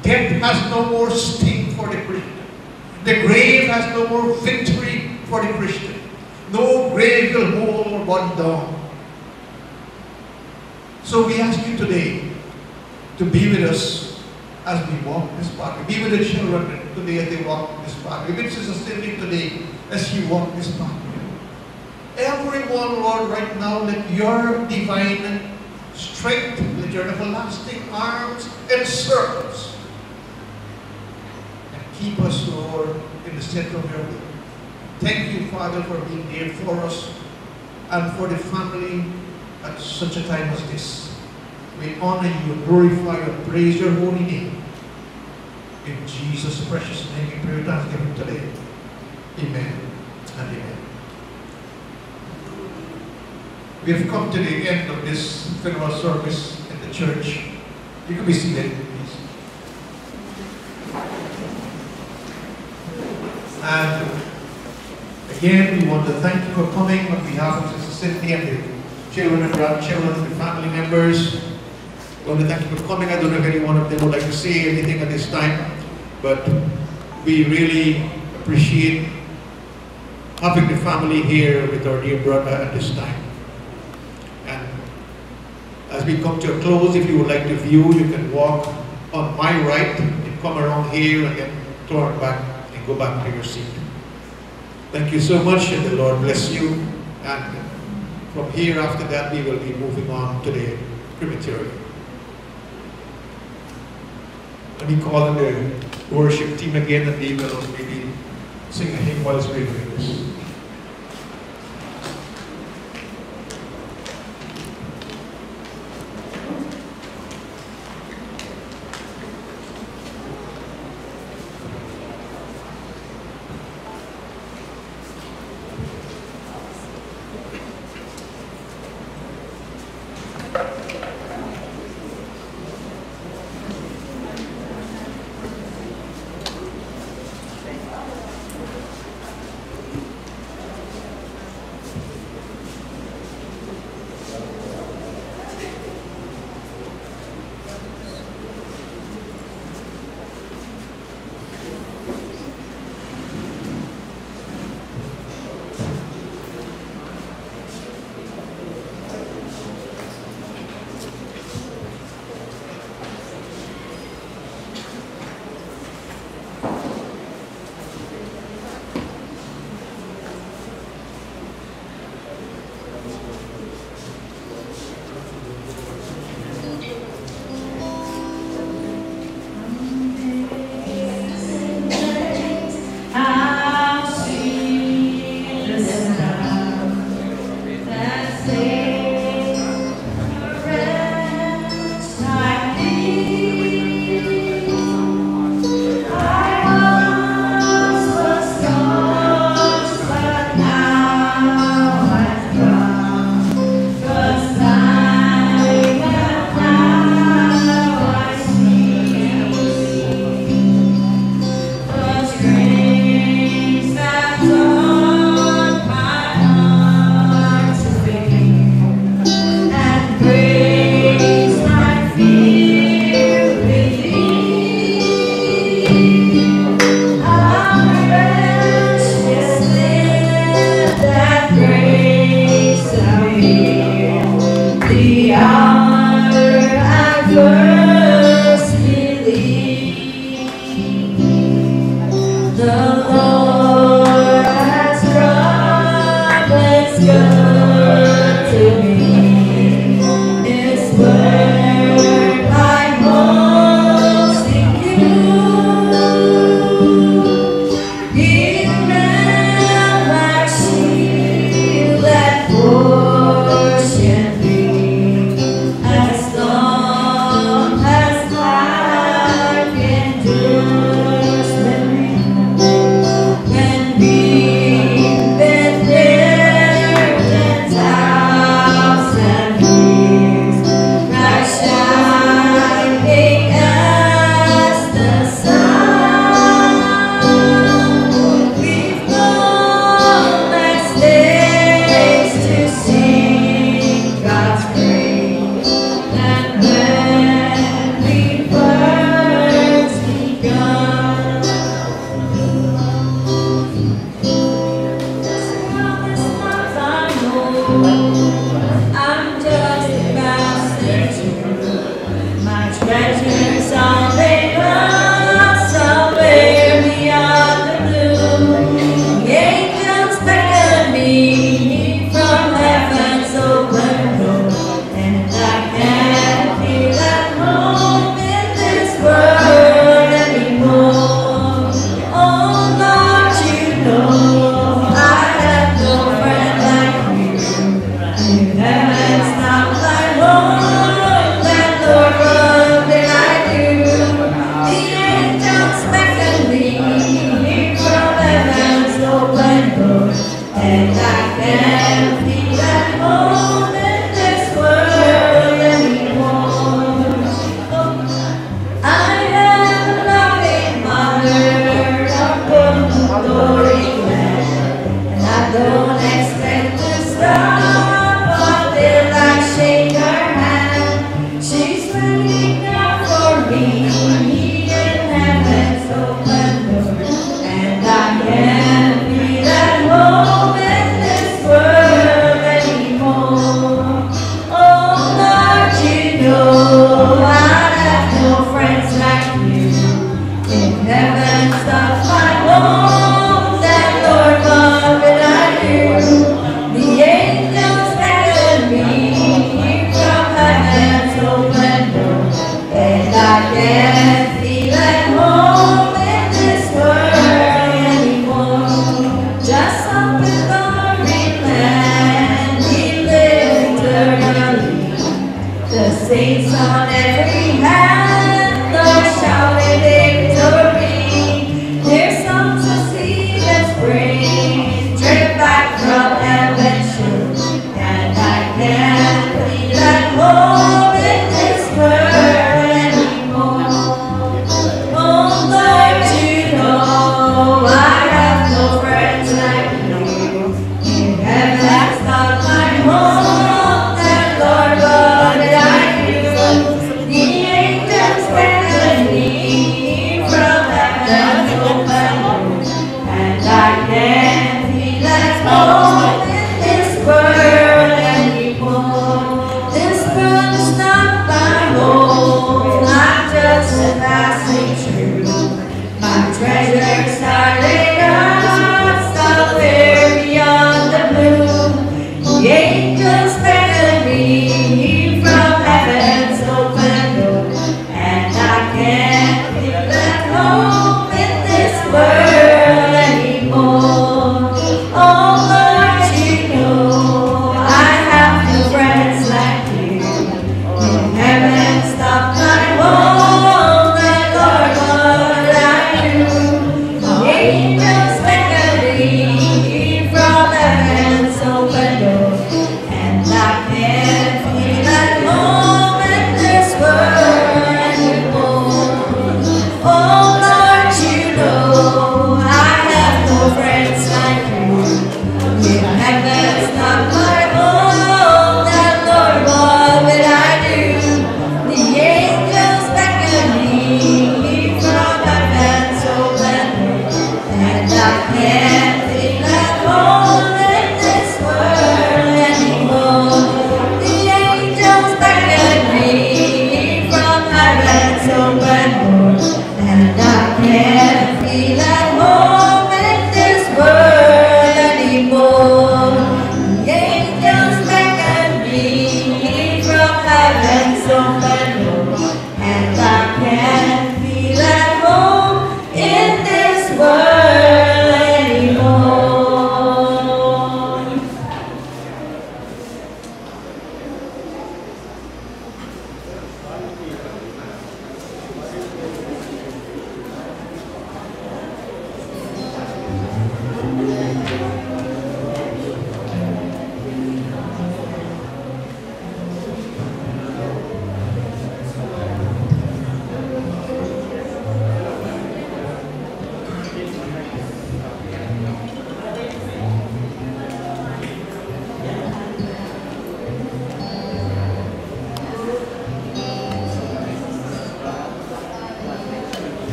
Death has no more sting for the Christian. The grave has no more victory for the Christian. No grave will hold our body down. So we ask you today to be with us as we walk this path. Be with the children today as they walk this path. Be with Sister today as she walk this path. Everyone, Lord, right now, let your divine strength, let your everlasting arms encircle us. Keep us, Lord, in the center of your will. Thank you, Father, for being there for us and for the family at such a time as this. We honor you, glorify you, and praise your holy name. In Jesus' precious name, we pray thanksgiving today. Amen and amen. We have come to the end of this funeral service in the church. You can be seated, please. And again, we want to thank you for coming on behalf of Sister Cynthia and the children and grandchildren, the family members. I want to thank you for coming. I don't know if any one of them would like to say anything at this time, but we really appreciate having the family here with our dear brother at this time. And as we come to a close, if you would like to view, you can walk on my right and come around here and then turn back and go back to your seat. Thank you so much and the Lord bless you. And from here after that, we will be moving on to the crematory. Let me call on the worship team again and they will maybe sing a hymn whilst we're doing this.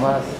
Mamas. Thank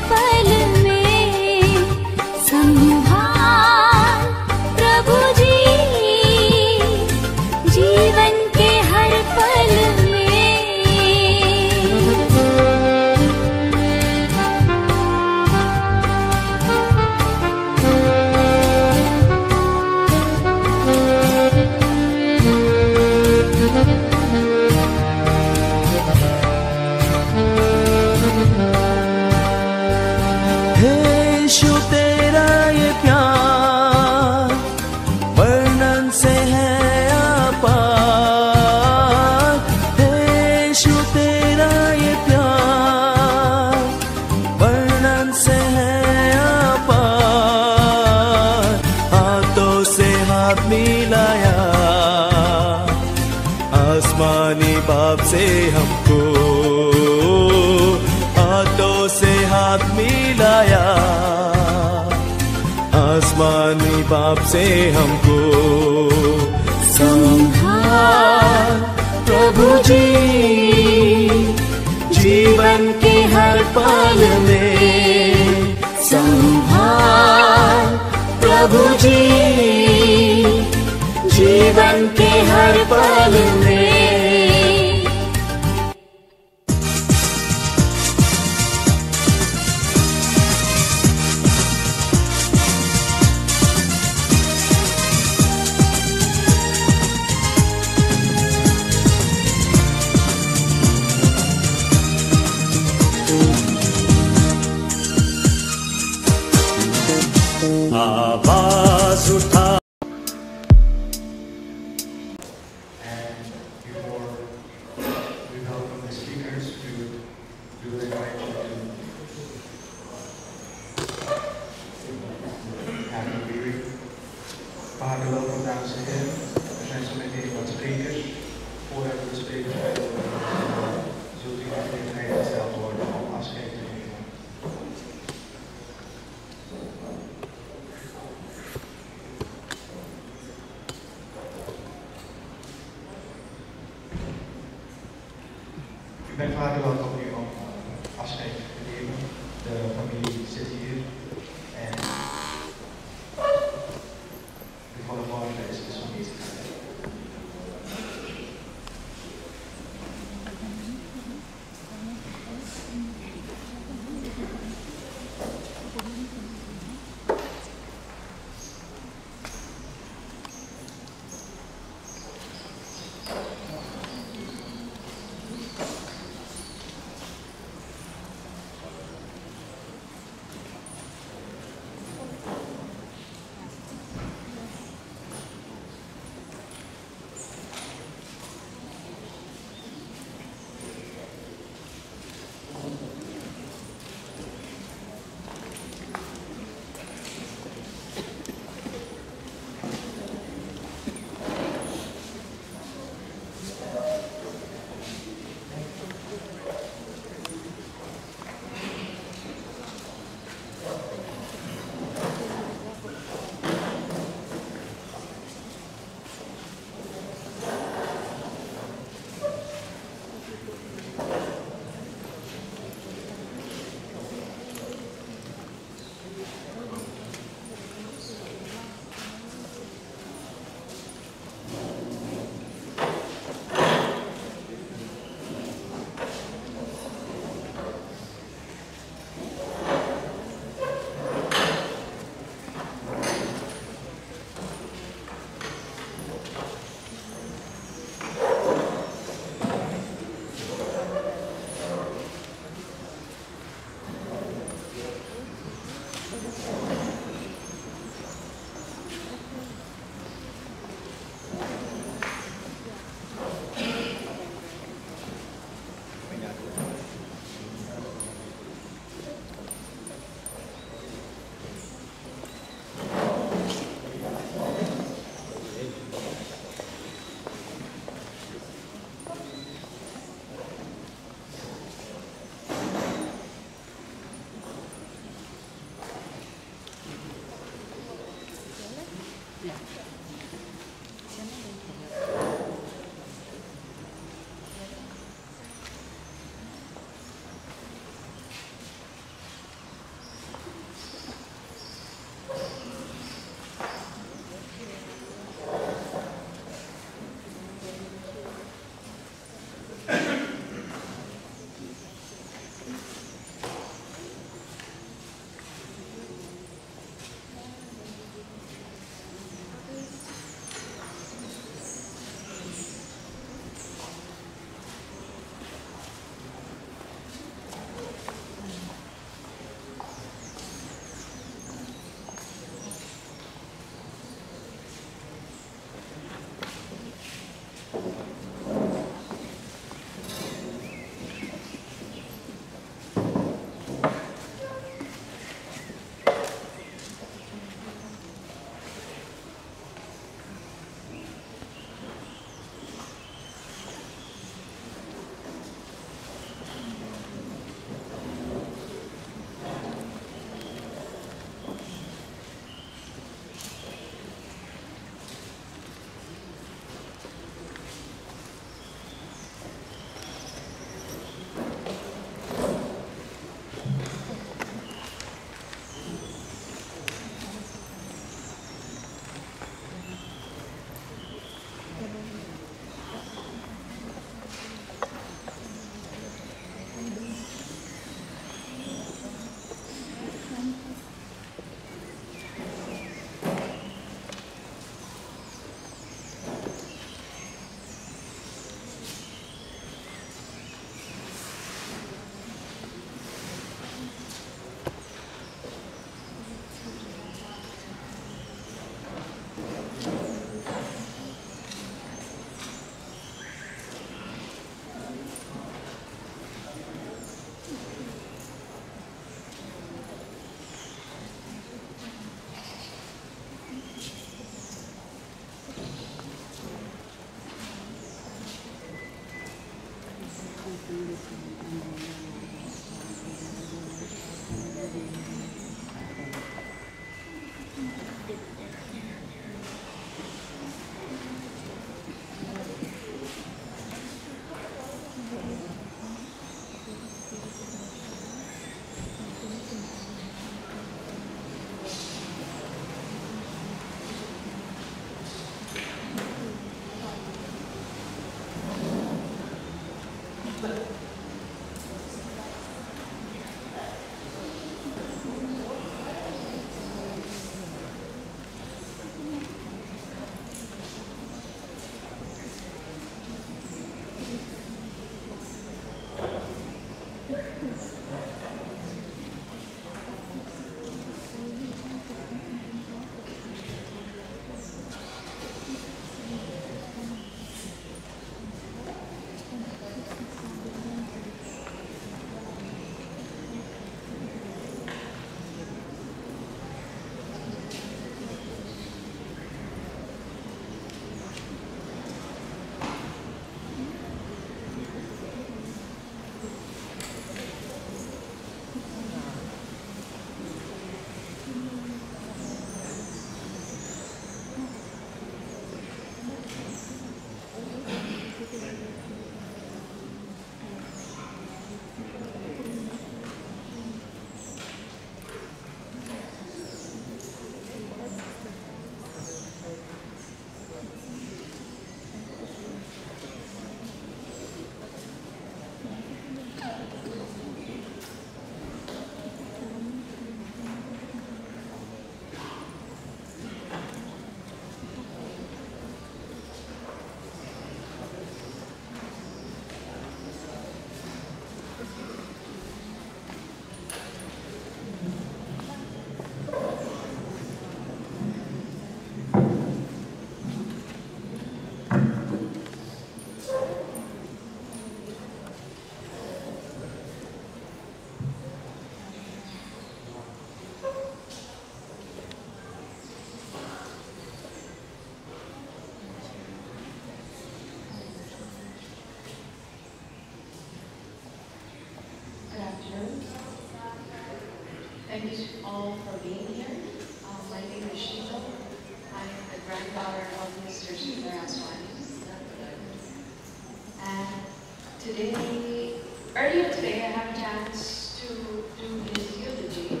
today, earlier today, I had a chance to do his eulogy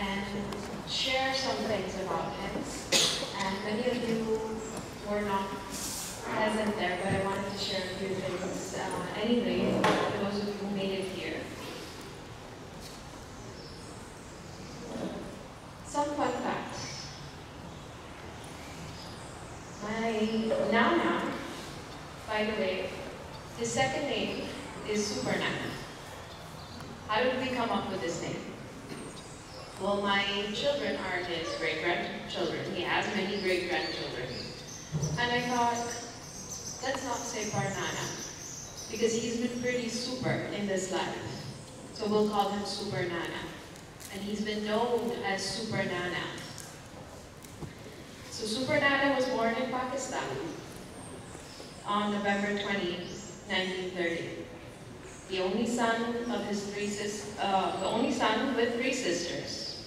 and share some things about him. And many of you were not present there, but I wanted to share a few things uh, anyway, for those of you who made it here. Some fun facts. My Nana, by the way, his second name is Super Nana. How did we come up with this name? Well, my children are his great-grandchildren. He has many great-grandchildren. And I thought, let's not say Barnana, because he's been pretty super in this life. So we'll call him Super Nana. And he's been known as Super Nana. So Super Nana was born in Pakistan on November 20, 1930. The only son of his three sis uh, the only son with three sisters.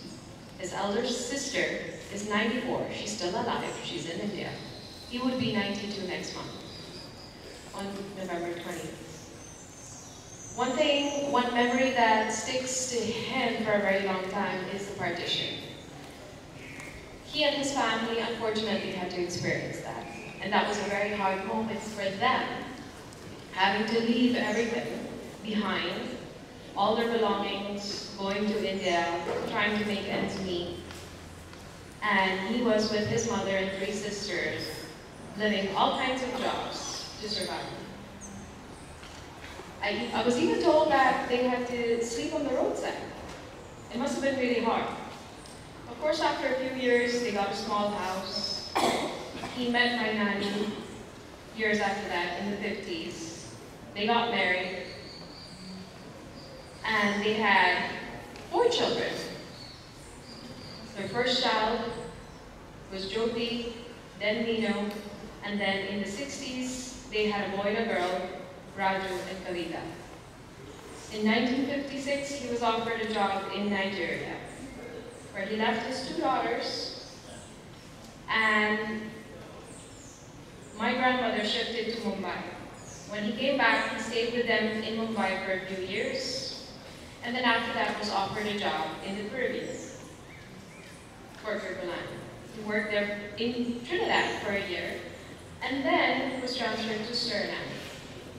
His elder sister is 94. She's still alive. She's in India. He would be 92 next month on November 20th. One thing, one memory that sticks to him for a very long time is the partition. He and his family unfortunately had to experience that. And that was a very hard moment for them, having to leave everything behind, all their belongings, going to India, trying to make ends meet. And he was with his mother and three sisters, living all kinds of jobs to survive. I, I was even told that they had to sleep on the roadside. It must have been really hard. Of course, after a few years, they got a small house. He met my nanny years after that, in the 50s. They got married, and they had four children. Their first child was Jyoti, then Nino, and then in the 60s, they had a boy and a girl, Raju and Kavita. In 1956, he was offered a job in Nigeria, where he left his two daughters, and my grandmother shifted to Mumbai. When he came back, he stayed with them in Mumbai for a few years, and then after that was offered a job in the Caribbean, Port Kirkland. He worked there in Trinidad for a year, and then was transferred to Suriname.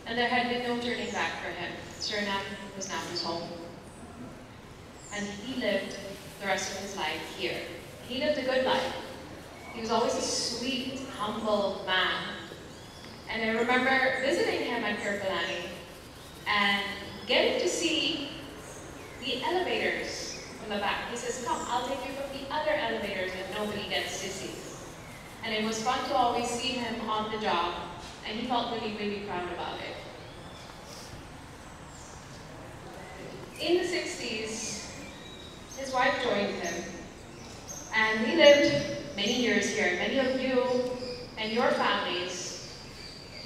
And there had been no turning back for him. Suriname was now his home. And he lived the rest of his life here. He lived a good life. He was always a sweet, humble man. And I remember visiting him at Kirpalani and getting to see the elevators from the back. He says, come, I'll take you from the other elevators that nobody gets to see. And it was fun to always see him on the job, and he felt really, really proud about it. In the 60s, his wife joined him, and we lived many years here. Many of you and your families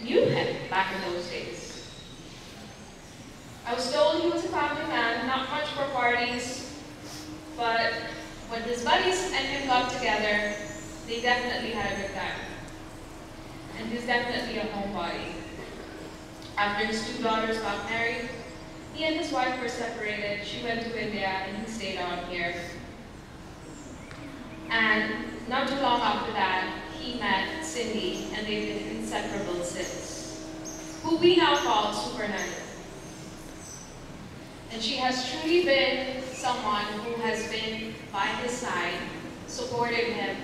knew him back in those days. I was told he was a family man, not much for parties, but when his buddies and him got together, they definitely had a good time. And he's definitely a homebody. After his two daughters got married, he and his wife were separated. She went to India and he stayed on here. And not too long after that, he met Cindy and they've been inseparable since, who we now call Super Nana. And she has truly been someone who has been by his side, supporting him,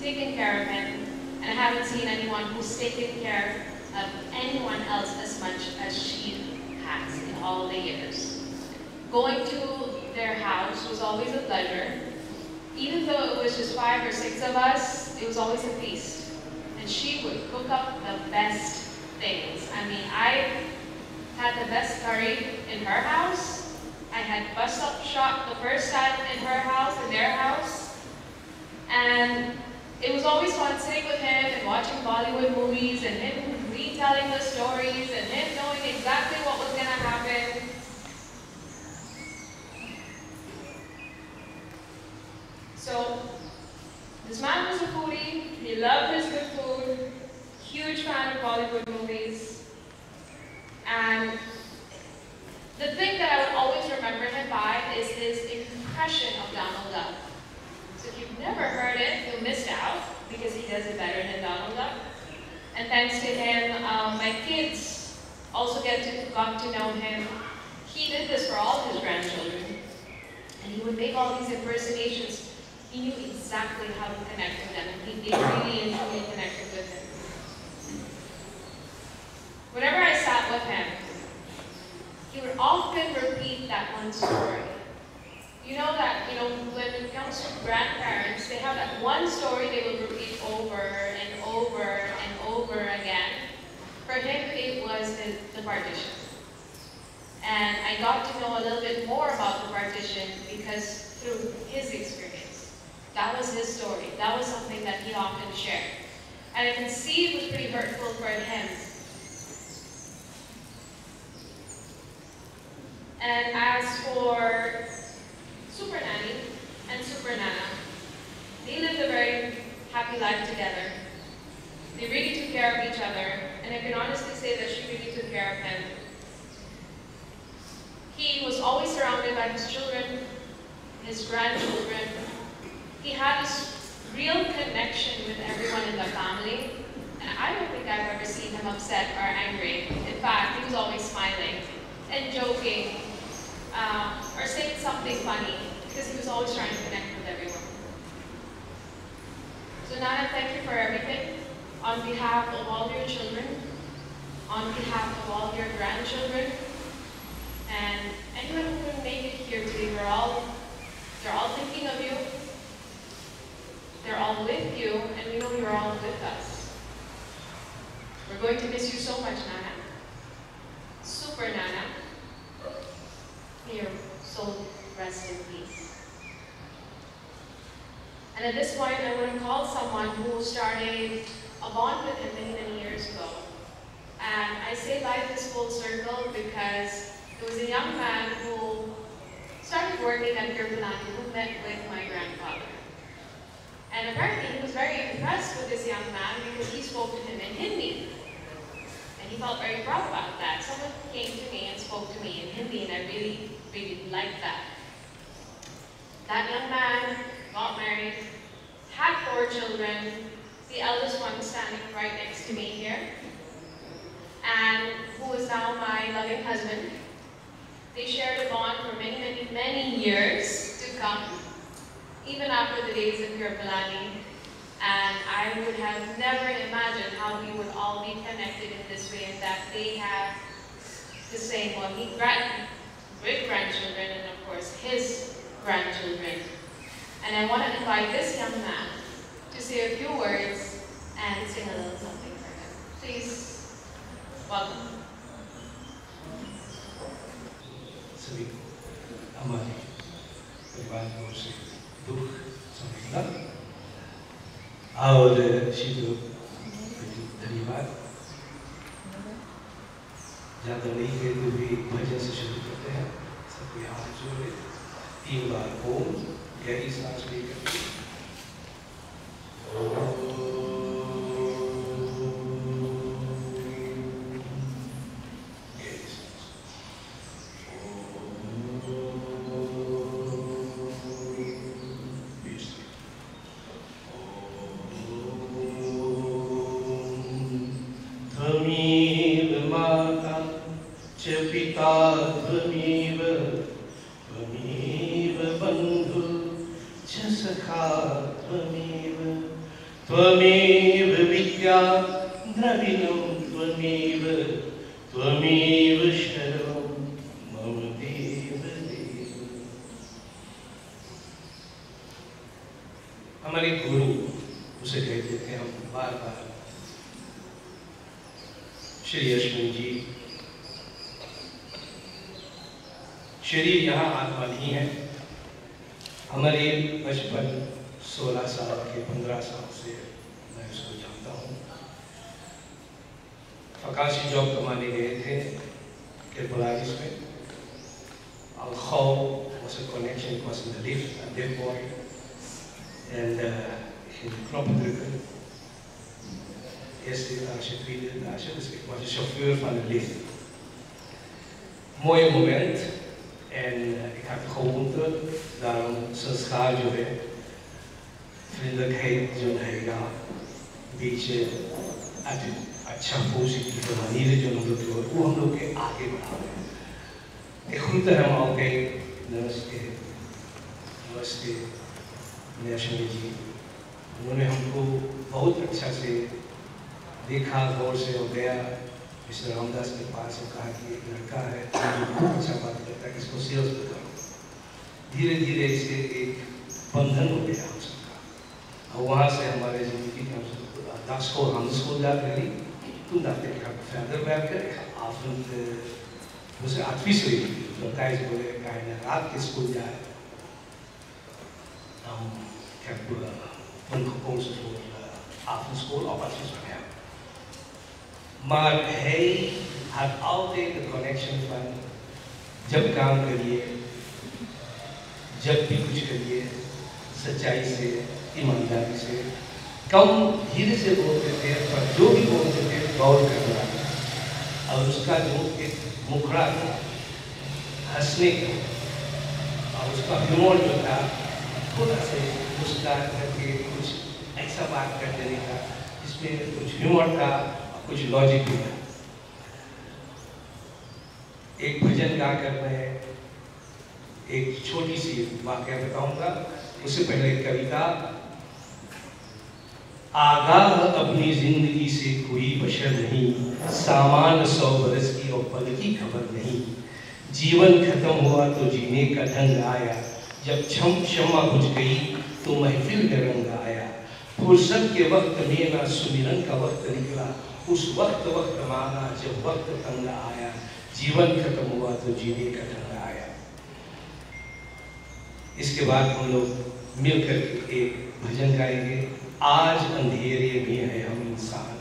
taking care of him, and I haven't seen anyone who's taken care of anyone else as much as she has all the years. Going to their house was always a pleasure. Even though it was just five or six of us, it was always a feast. And she would cook up the best things. I mean, I had the best curry in her house. I had buss up shut the first time in her house, in their house. And it was always fun sitting with him and watching Bollywood movies and him retelling the stories and then knowing exactly what was going to happen. So, this man was a foodie, he loved his good food, huge fan of Bollywood movies, and the thing that I will always remember him by is his impression of Donald Duck. So if you've never heard it, you missed out because he does it better than Donald Duck. And thanks to him, um, my kids also get to, got to know him. He did this for all his grandchildren. And he would make all these impersonations. He knew exactly how to connect with them. He, they really and truly connected with him. Whenever I sat with him, he would often repeat that one story. You know that, you know, when it comes to grandparents, they have that one story they will repeat over and over and over again. For him, it was the, the partition. And I got to know a little bit more about the partition because through his experience. That was his story. That was something that he often shared. And I can see it was pretty hurtful for him. And as for Super Nanny and Super Nana, they lived a very happy life together. They really took care of each other, and I can honestly say that she really took care of him. He was always surrounded by his children, his grandchildren. He had this real connection with everyone in the family, and I don't think I've ever seen him upset or angry. In fact, he was always smiling and joking, um, or saying something funny, because he was always trying to connect with everyone. So Nana, thank you for everything. On behalf of all your children, on behalf of all your grandchildren, and anyone who couldn't make it here today, we're all, they're all thinking of you. They're all with you, and we know you're all with us. We're going to miss you so much, Nana. Super Nana. Your soul rest in peace. And at this point, I want to call someone who started a bond with him many, many years ago. And I say life is full circle because there was a young man who started working at Kirpalani who met with my grandfather. And apparently he was very impressed with this young man because he spoke to him in Hindi. And he felt very proud about that. Someone came to me and spoke to me in Hindi and I really, really like that. That young man got married, had four children, the eldest one standing right next to me here, and who is now my loving husband. They shared a bond for many, many, many years to come, even after the days of Kirpalani. And I would have never imagined how we would all be connected in this way and that they have the same, one. he great grandchildren and of course his grandchildren. And I want to invite this young man to say a few words and sing a little something for him. Please, welcome. सभी हमारे परिवार की ओर से दुख संवेदना और शीघ्र धन्यवाद ज़्यादा नहीं गए तो भी भजन से शुरू करते हैं। सबके हाथ जोड़े तीन बार ओम, गहरी सांस लेकर गहरी हमारे बचपन सोलह साल के पंद्रह साल से मैं उसको जानता हूँ फकाशी जॉब कमाने गए थे Kirpalaris में Al Khaw was a connection, it was in the lift, a dead boy. En uh, ging de knoppen drukken. Eerste etage, tweede etage, dus ik was de chauffeur van de lift. Mooi moment. En uh, ik had gewoonte, daarom संस्कार जो है vriendelijkheid जो रहेगा बीच अच्छा positive maniere जो हम लोग को वो हम लोग के आगे बढ़ा रहे हैं एक खुद हम आओ गए नमस्ते नमस्ते नेशनल जी उन्होंने हमको बहुत अच्छा से देखा गौर से हो गया इसमें रामदास के पास से कहा कि एक लड़का है, जो अच्छा बात करता है इसको सेल्स में करो धीरे धीरे इसे एक बंधन हो गया उसका और वहाँ से हमारे ज़िंदगी में दस को हम स्कूल जाते कर तुम जाते फैदर बैठ कर आप उसे आठवीं तो से लड़का इस बोले, कहा रात के स्कूल जाए। हम क्या बोला, उनको कौन से स्कूल, आप स्कूल और बच्चों में Maar hij had altijd de connection van जब काम करिए, जब भी कुछ करिए, सच्चाई से, ईमानदारी से, कम धीरे से बोलते थे पर जो भी बोलते थे गौर करना। और उसका जो एक मुखड़ा था हंसने का, और उसका ह्यूमर जो था थोड़ा से मुस्कुरा करके कुछ ऐसा बात कर देने का, जिसमें कुछ ह्यूमर था कुछ लॉजिक भी था एक भजन गाकर मैं एक छोटी सी वाक्य बताऊँगा। उससे पहले एक कविता। आगाह अपनी ज़िंदगी से कोई बशर नहीं, सामान सौ बरस की और पल की खबर नहीं। जीवन खत्म हुआ तो जीने का ढंग आया, जब क्षम क्षमा बुझ गई तो महफिल में रंग आया। फुर्सत के वक्त में ना सुमिरन का वक्त निकला उस वक्त वक्त माना जब वक्त तंग आया, जीवन खत्म हुआ तो जीने का ढंग आया। इसके बाद हम लोग मिलकर एक भजन गाएँगे। आज अंधेरे में है हम इंसान।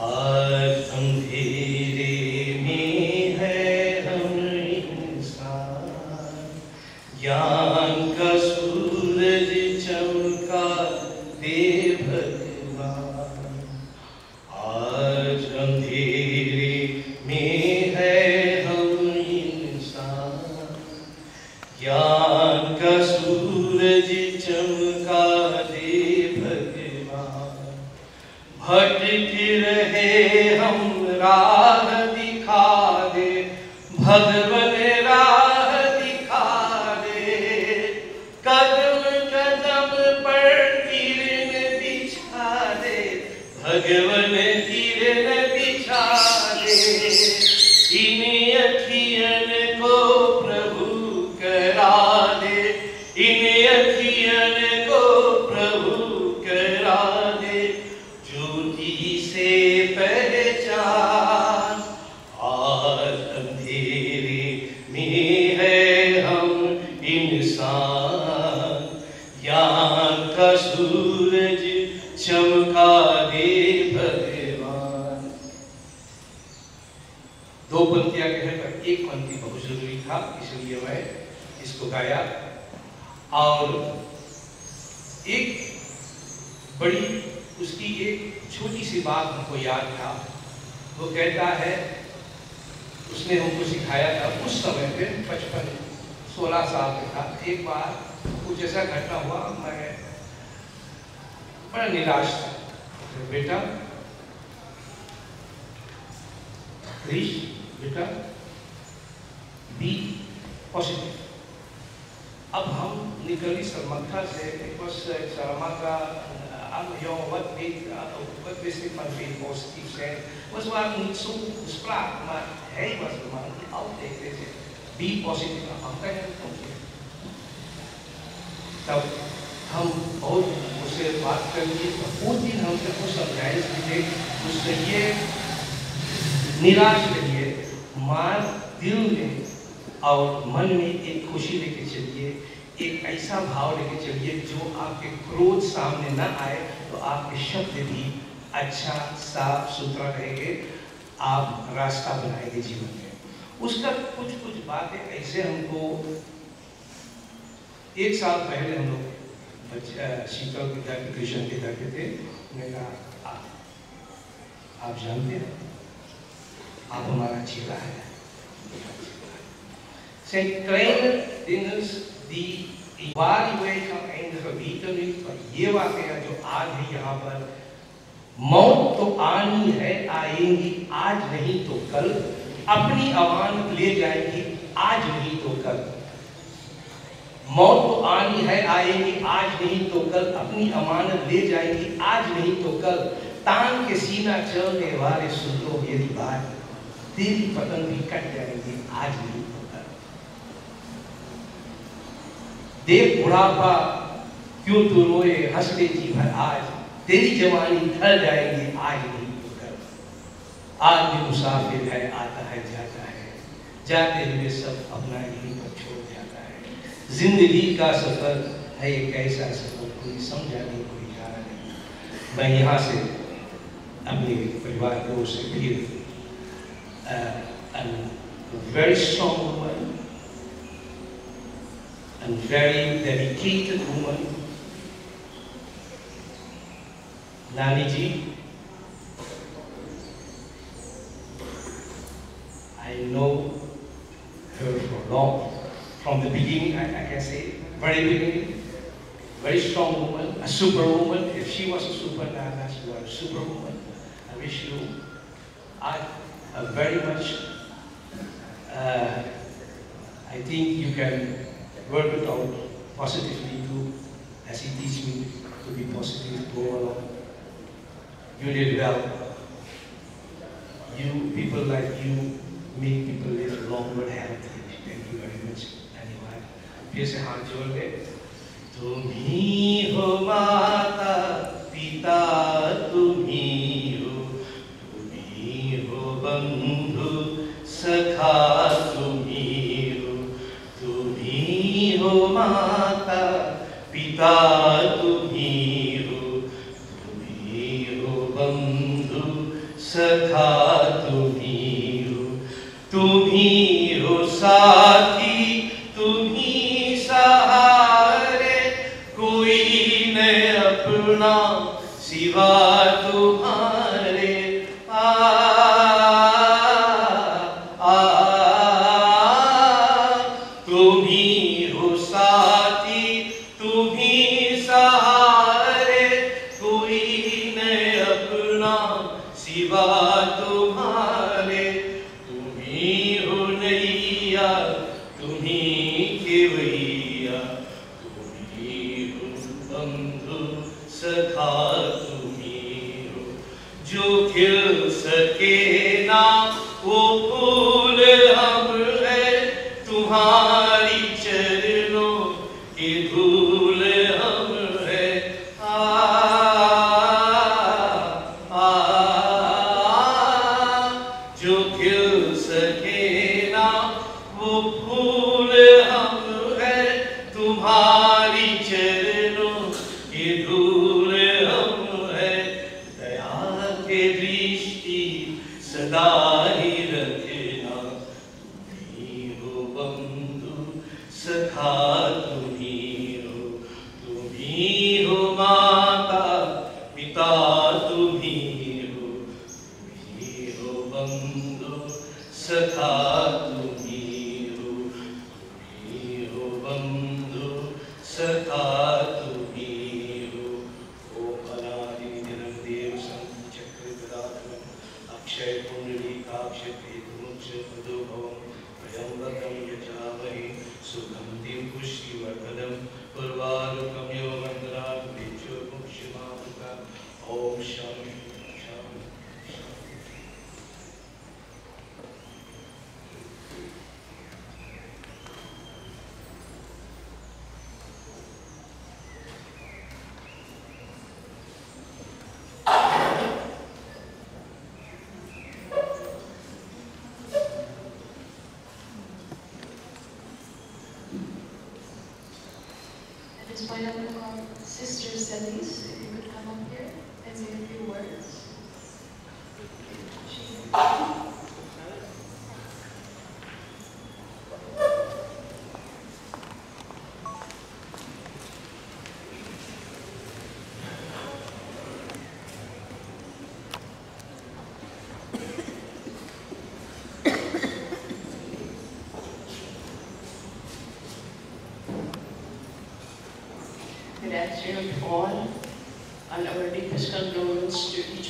आज अंधेरे में है हम इंसान। ज्ञान का हम राह दिखा दे भगवन गाया और एक बड़ी, उसकी एक छोटी सी बात हमको याद था। वो कहता है, उसने हमको सिखाया था, उस समय पे बचपन सोलह साल का था। एक बार कुछ ऐसा घटना हुआ, मैं बड़ा निराश था। बेटा बेटा, बी पॉजिटिव। अब हम निकली सलमक्खा से, एक बस शर्मा का अब यो वत भी वत भी सिर्फ़ मत भी पॉजिटिव से बस वह मुझसे उस प्राप्त में है बस तुम्हारे कि अब देखते से बी पॉजिटिव का हम कहें तो तब हम बहुत उससे बात कर लिए तो उस दिन हम सब कुछ समझाए इसलिए उससे ये निराश करिए मार दिल में और मन में एक खुशी लेके चलिए, एक ऐसा भाव लेके चलिए, जो आपके क्रोध सामने ना आए तो आपके शब्द भी अच्छा साफ़, सुथरा रहेंगे। आप रास्ता बनाएँगे जीवन में। उसका कुछ कुछ बातें ऐसे हमको, एक साल पहले हम लोग शीतल के घर पे कृष्ण के घर थे। आप आप जानते हैं, आप हमारा चेला है। Waar wij gaan eindigen, weten नहीं पर ये वाकया जो आज है यहाँ पर मौत तो आनी है आएँगी आज नहीं तो कल अपनी अमानत ले जाएँगी आज नहीं तो कल मौत तो आनी है आएगी आज नहीं तो कल अपनी अमानत ले जाएँगी आज नहीं तो कल तान के सीना चलने वाले सुन लो मेरी बात तेरी पतंग भी कट जाएँगी आज नहीं तो कल देख बुढ़ापा, क्यों तू रोए? हंस ले जी भर आज। तेरी जवानी ढल जाएगी, आज नहीं तो कल। आज भी मुसाफिर है, आता है, जाता है। जाते हुए सब अपना यहीं पर छोड़ जाता है। ज़िंदगी का सफ़र है एक ऐसा सफ़र, कोई समझा नहीं, कोई जाना नहीं। मैं यहाँ से अपने परिवार को से फिर strong woman and very dedicated woman Nani ji I know her for long. From the beginning, I, I can say, very beginning, very strong woman, a superwoman. If she was a supernana, she was a superwoman. I wish you, I, very much, uh, I think you can work it out positively too, as he teach me to be positive, go along. You did well. You, people like you, make people live longer, healthy. Thank you very much. Anyway, फिर से हाथ जोड़ ले तुम्ही हो माता पिता तुम्ही हो तुम्ही हो बंधु सखा माता, पिता तुम्ही हो तुम्ही हो बंधु, सखा तुम्ही हो तुम्ही हो साथी तुम्ही सहारे, कोई न अपना सिवा तुम्हारे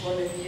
escolha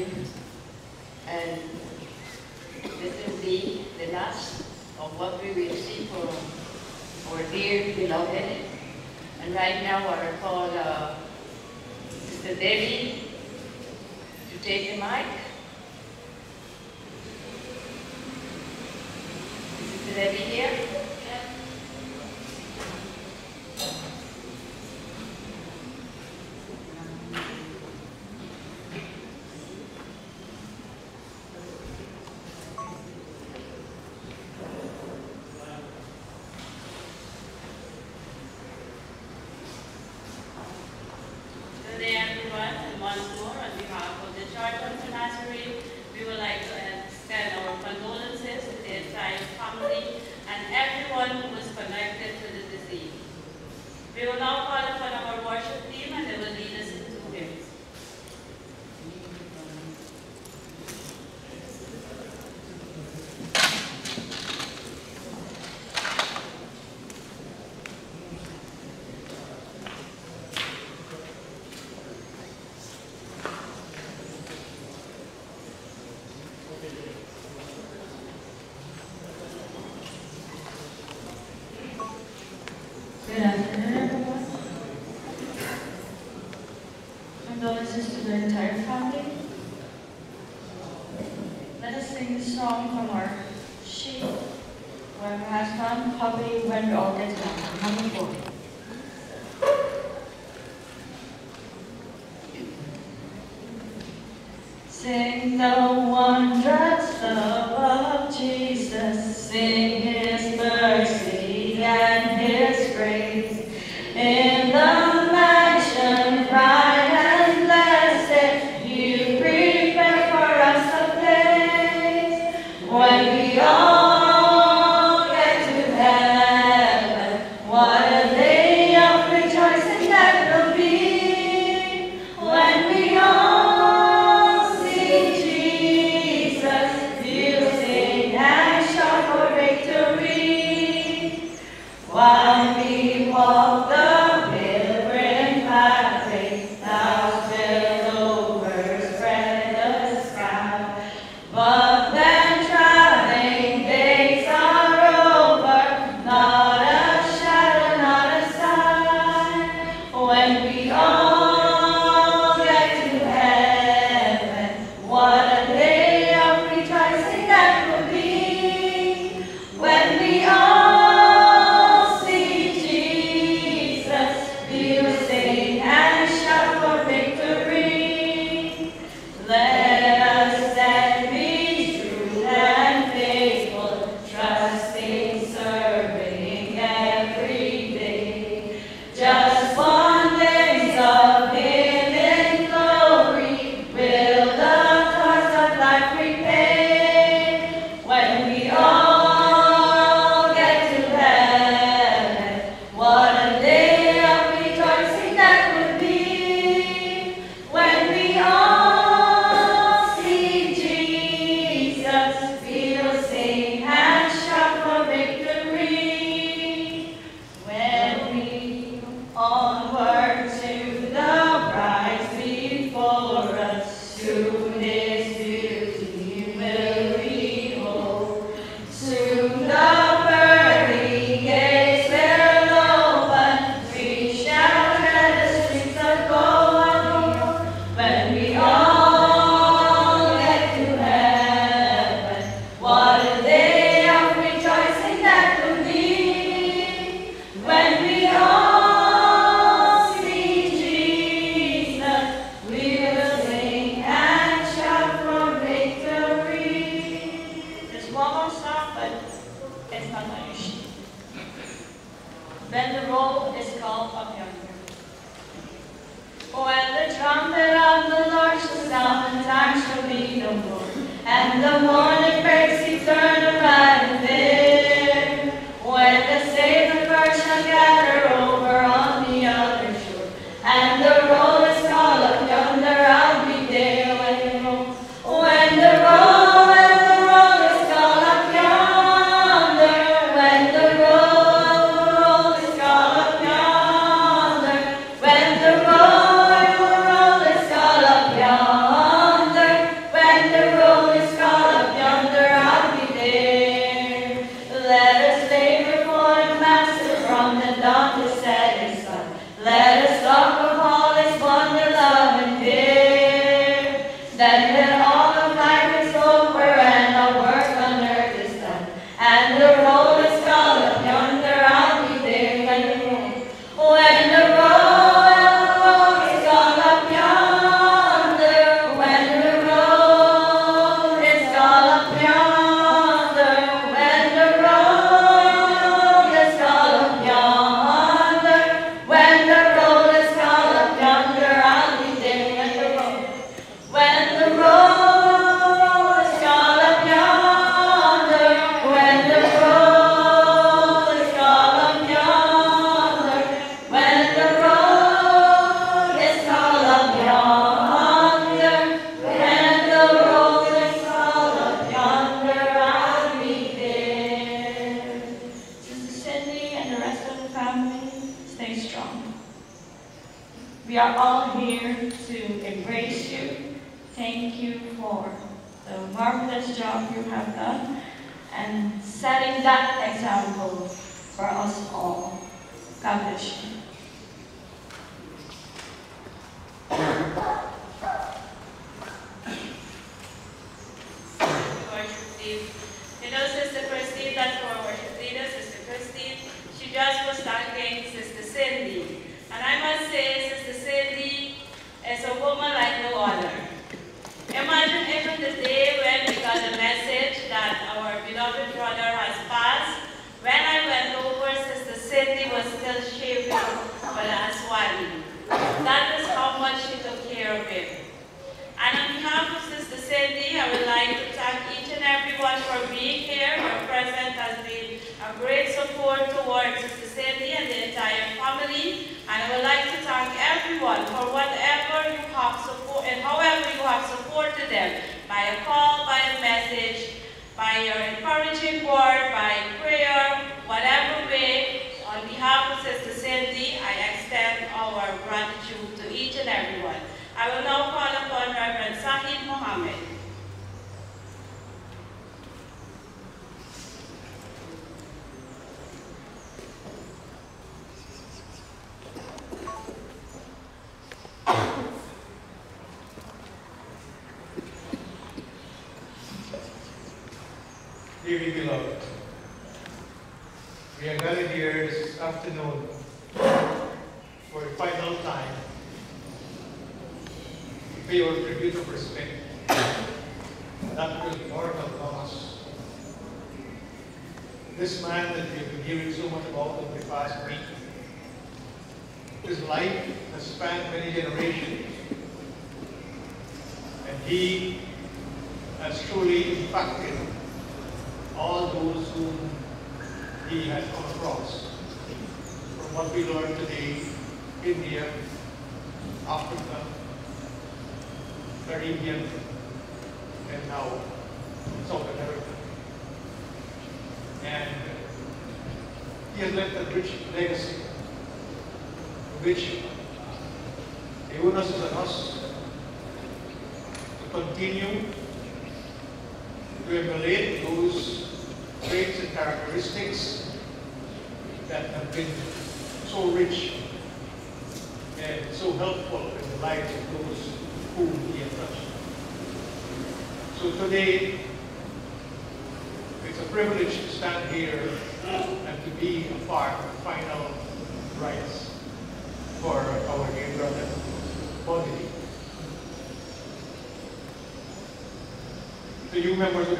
To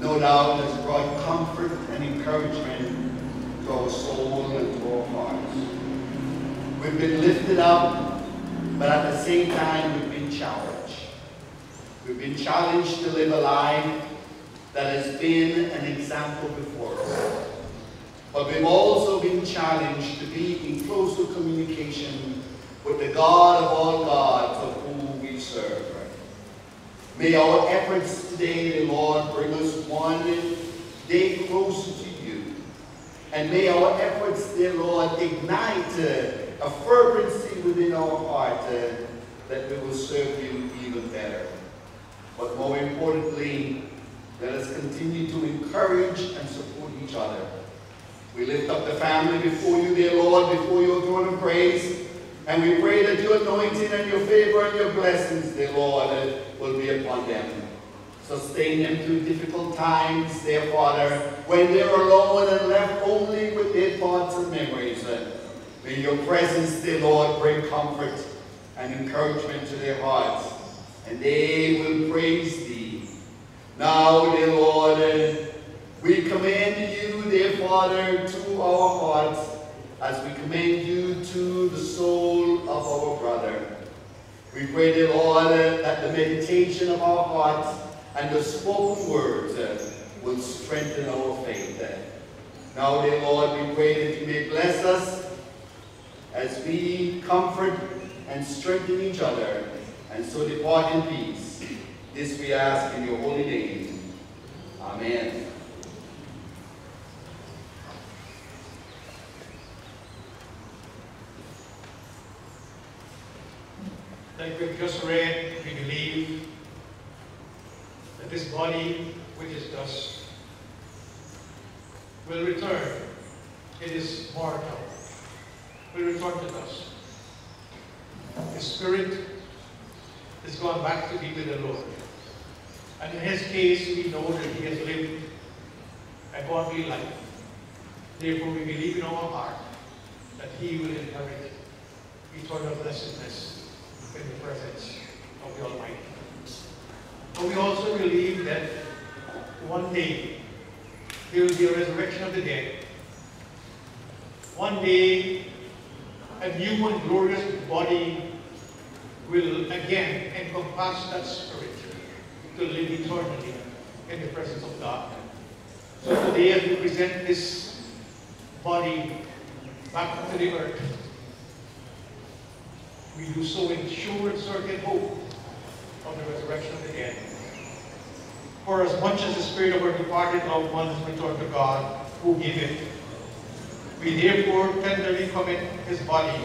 no doubt has brought comfort and encouragement to our soul and to our hearts. We've been lifted up, but at the same time we've been challenged. We've been challenged to live a life that has been an example before us. But we've also been challenged to be in closer communication with the God of all gods of whom we serve. May our efforts today, Lord, bring us one day closer to you. And may our efforts, dear Lord, ignite a fervency within our heart uh, that we will serve you even better. But more importantly, let us continue to encourage and support each other. We lift up the family before you, dear Lord, before your throne of grace. And we pray that your anointing and your favor and your blessings, dear Lord, will be upon them. Sustain them through difficult times, dear Father, when they're alone and left only with their thoughts and memories. May your presence, dear Lord, bring comfort and encouragement to their hearts, and they will praise thee. Now, dear Lord, we commend you, dear Father, to our hearts, as we commend you to the soul of our brother. We pray, dear Lord, that the meditation of our hearts and the spoken words uh, will strengthen our faith. Now, dear Lord, we pray that you may bless us as we comfort and strengthen each other, and so depart in peace. This we ask in your holy name. Amen. We've just read, we believe that this body, which is dust, will return. It is mortal. Will return to dust. His spirit is gone back to be with the Lord. And in his case, we know that he has lived a godly life. Therefore, we believe in our heart that he will inherit eternal blessedness in the presence of the Almighty. But we also believe that one day there will be a resurrection of the dead. One day a new and glorious body will again encompass that spirit to live eternally in the presence of God. So today as we present this body back to the earth, we do so in sure and certain hope of the resurrection of the dead. For as much as the spirit of our departed loved ones return to God, who gave it, we therefore tenderly commit his body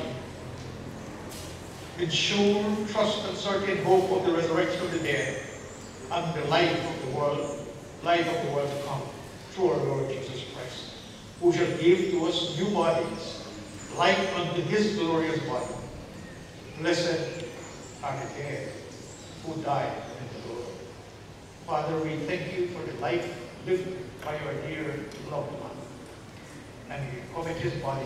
in sure trust and certain hope of the resurrection of the dead and the life of the world, life of the world to come, through our Lord Jesus Christ, who shall give to us new bodies, like unto his glorious body. Blessed are the dead who died in the Lord. Father, we thank you for the life lived by your dear loved one. And we commit his body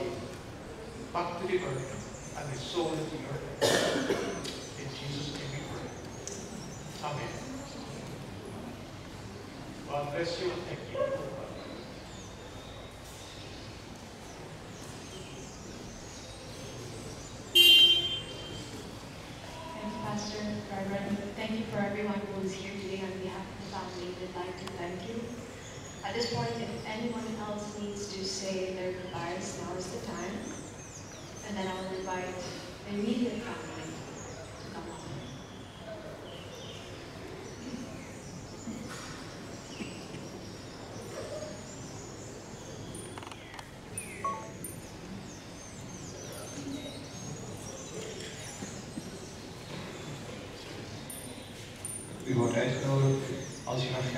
back to the earth and the soul of the earth. In Jesus' name we pray. Amen. God bless you and thank you. Thank you, Pastor Reverend. Thank you for everyone who is here today on behalf of the family. We'd like to thank you. At this point, if anyone else needs to say their goodbyes, now is the time. And then I will invite the immediate family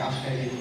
café.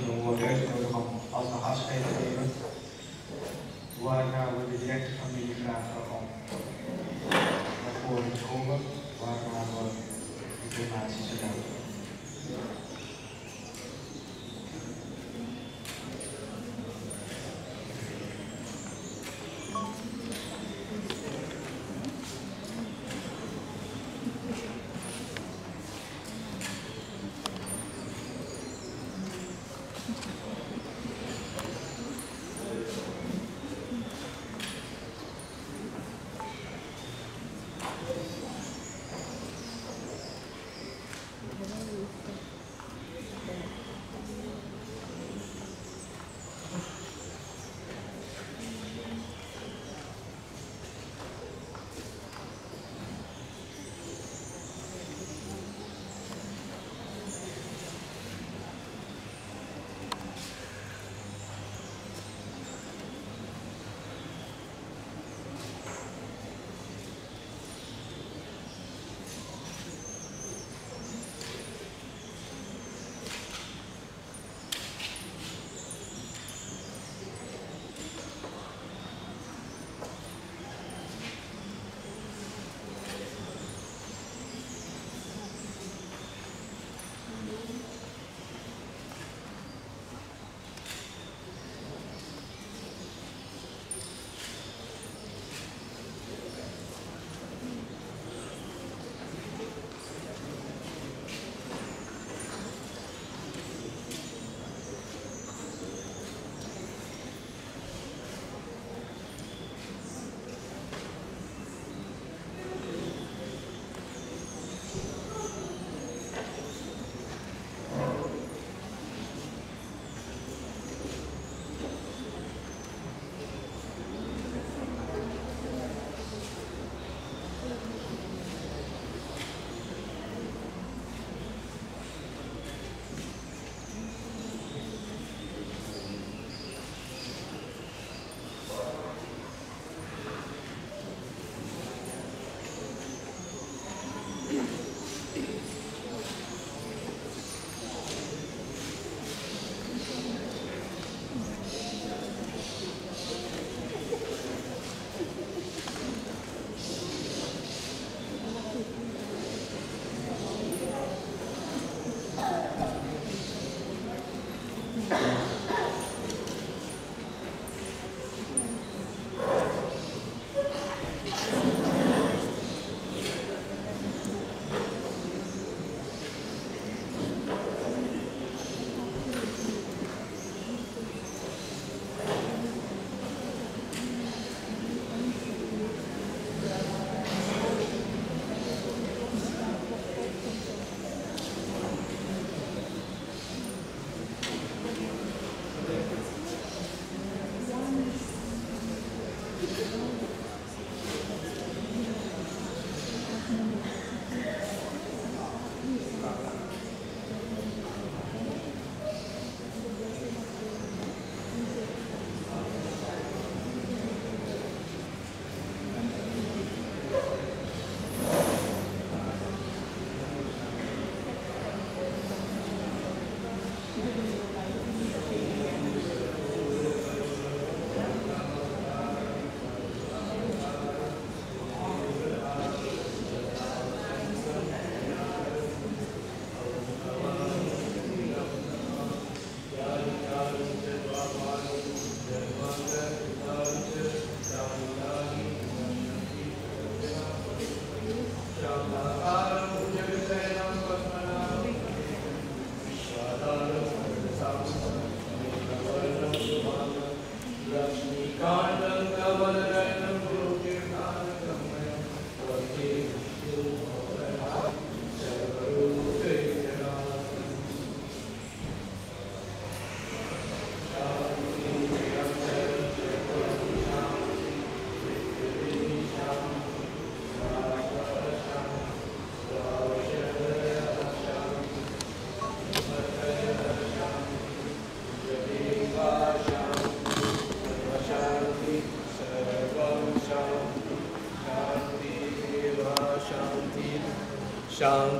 샹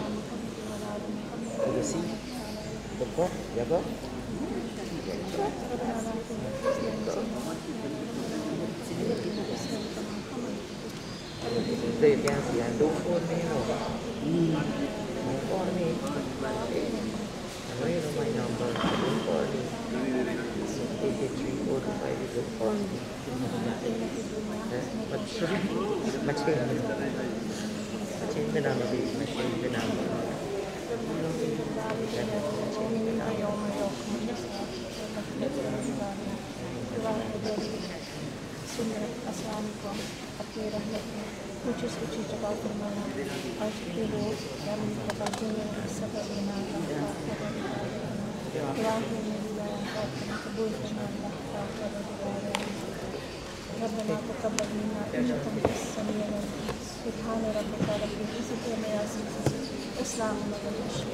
Có, dạ có. Deviasi andufonnino. Andufonni. Noi non mai number andufonni. Eighty three four five andufonni. Machin. Machin. Machin the number. Machin the number. अपने रहमत में ऊँची से ऊँची जगह फरमाना और के लोग सबर बनाना कबूल रबना को कबल मिलना इन तुम समीर रब का रब किसी के मैं Asif Islam natürlich.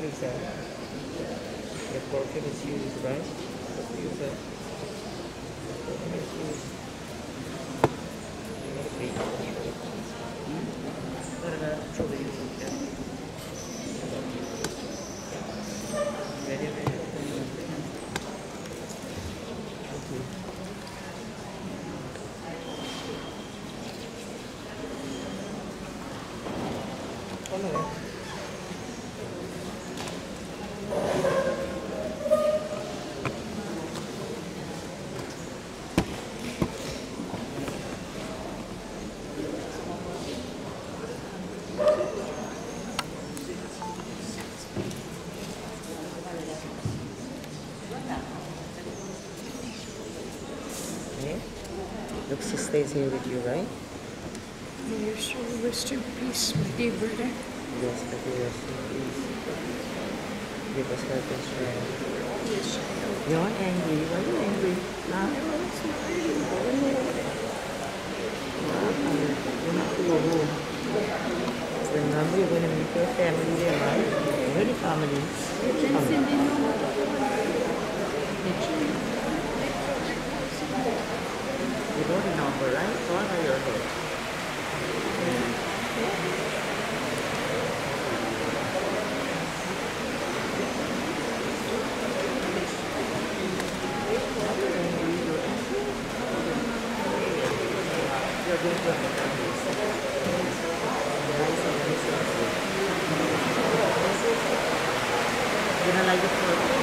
Please, uh, the portrait is used, right? But use, uh, the portrait is used. Stays here with you, right? Your soul rest in peace, my dear brother. Yes, but you rest in peace. Give us help and strength. Yes, You're angry. Why are you angry? Huh? You're not to go home. Remember, you're going to meet your family there, right? You're the family. Come. You body number, right? Cover your head. You're know, like the foot,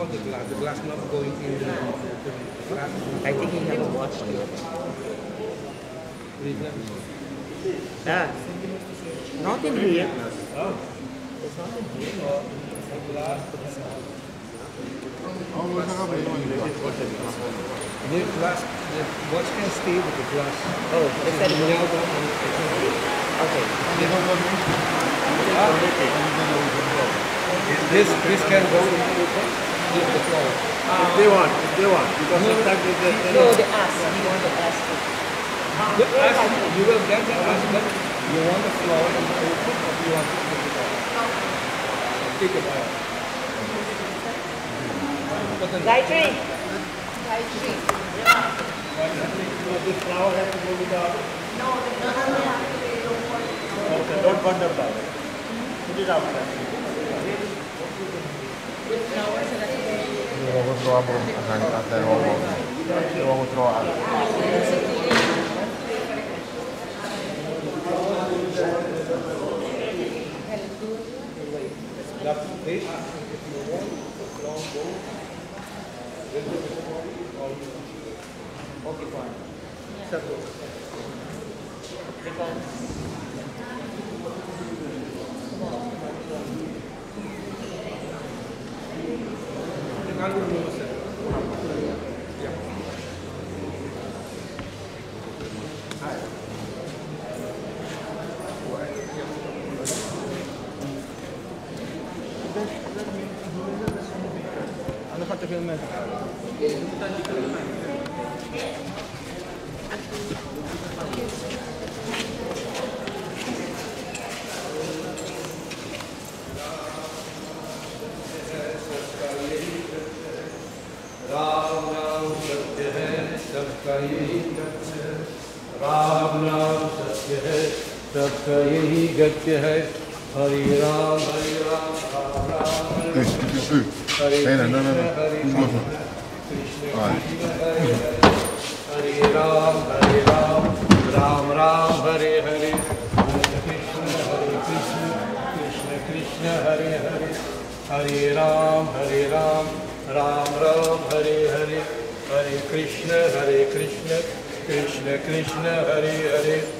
Take the glass. The glass not going in the, the glass. I think he haven't watched it. Ah, not in here. Oh. It's not in here. The glass, the watch can stay with the glass. Oh, they said now no. go on. Okay. This, this can go into the, the floor. If they want, they want, sometimes they, they, they No, don't- the. You want the ass. The ass, you will get the but you want the floor and the open, or you want to take it out? Take it out. Gayatri. So this flower has to go with the other? No, the other have to be low for Okay, don't burn the flower. Put it outside. Vamos throw por até o vamos throw That's they ask if you. want the floor go with the body or you Okay, fine. settle. You can't do no set. गद्य है। हरे राम हरे राम राम राम। हरे कृष्ण हरे। हरे राम हरे राम राम राम हरे हरे। हरे कृष्ण हरे कृष्ण कृष्ण कृष्ण हरे हरे। हरे राम हरे राम राम राम हरे हरे। हरे कृष्ण हरे Krishna Krishna Krishna Hare Hare.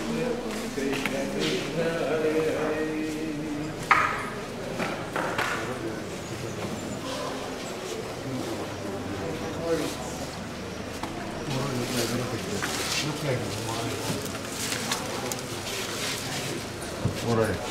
No,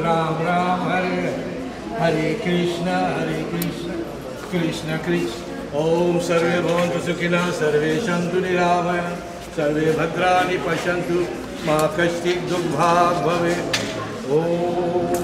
Ram Ram, Hare Hare Krishna हरे कृष्ण कृष्ण कृष्ण। ओम सर्वे भवन्तु सुखिनः, सर्वे सन्तु निरामय, सर्वे भद्राणि पश्यन्तु, मा कश्चित् दुर्भाग् भवेत्। ओम।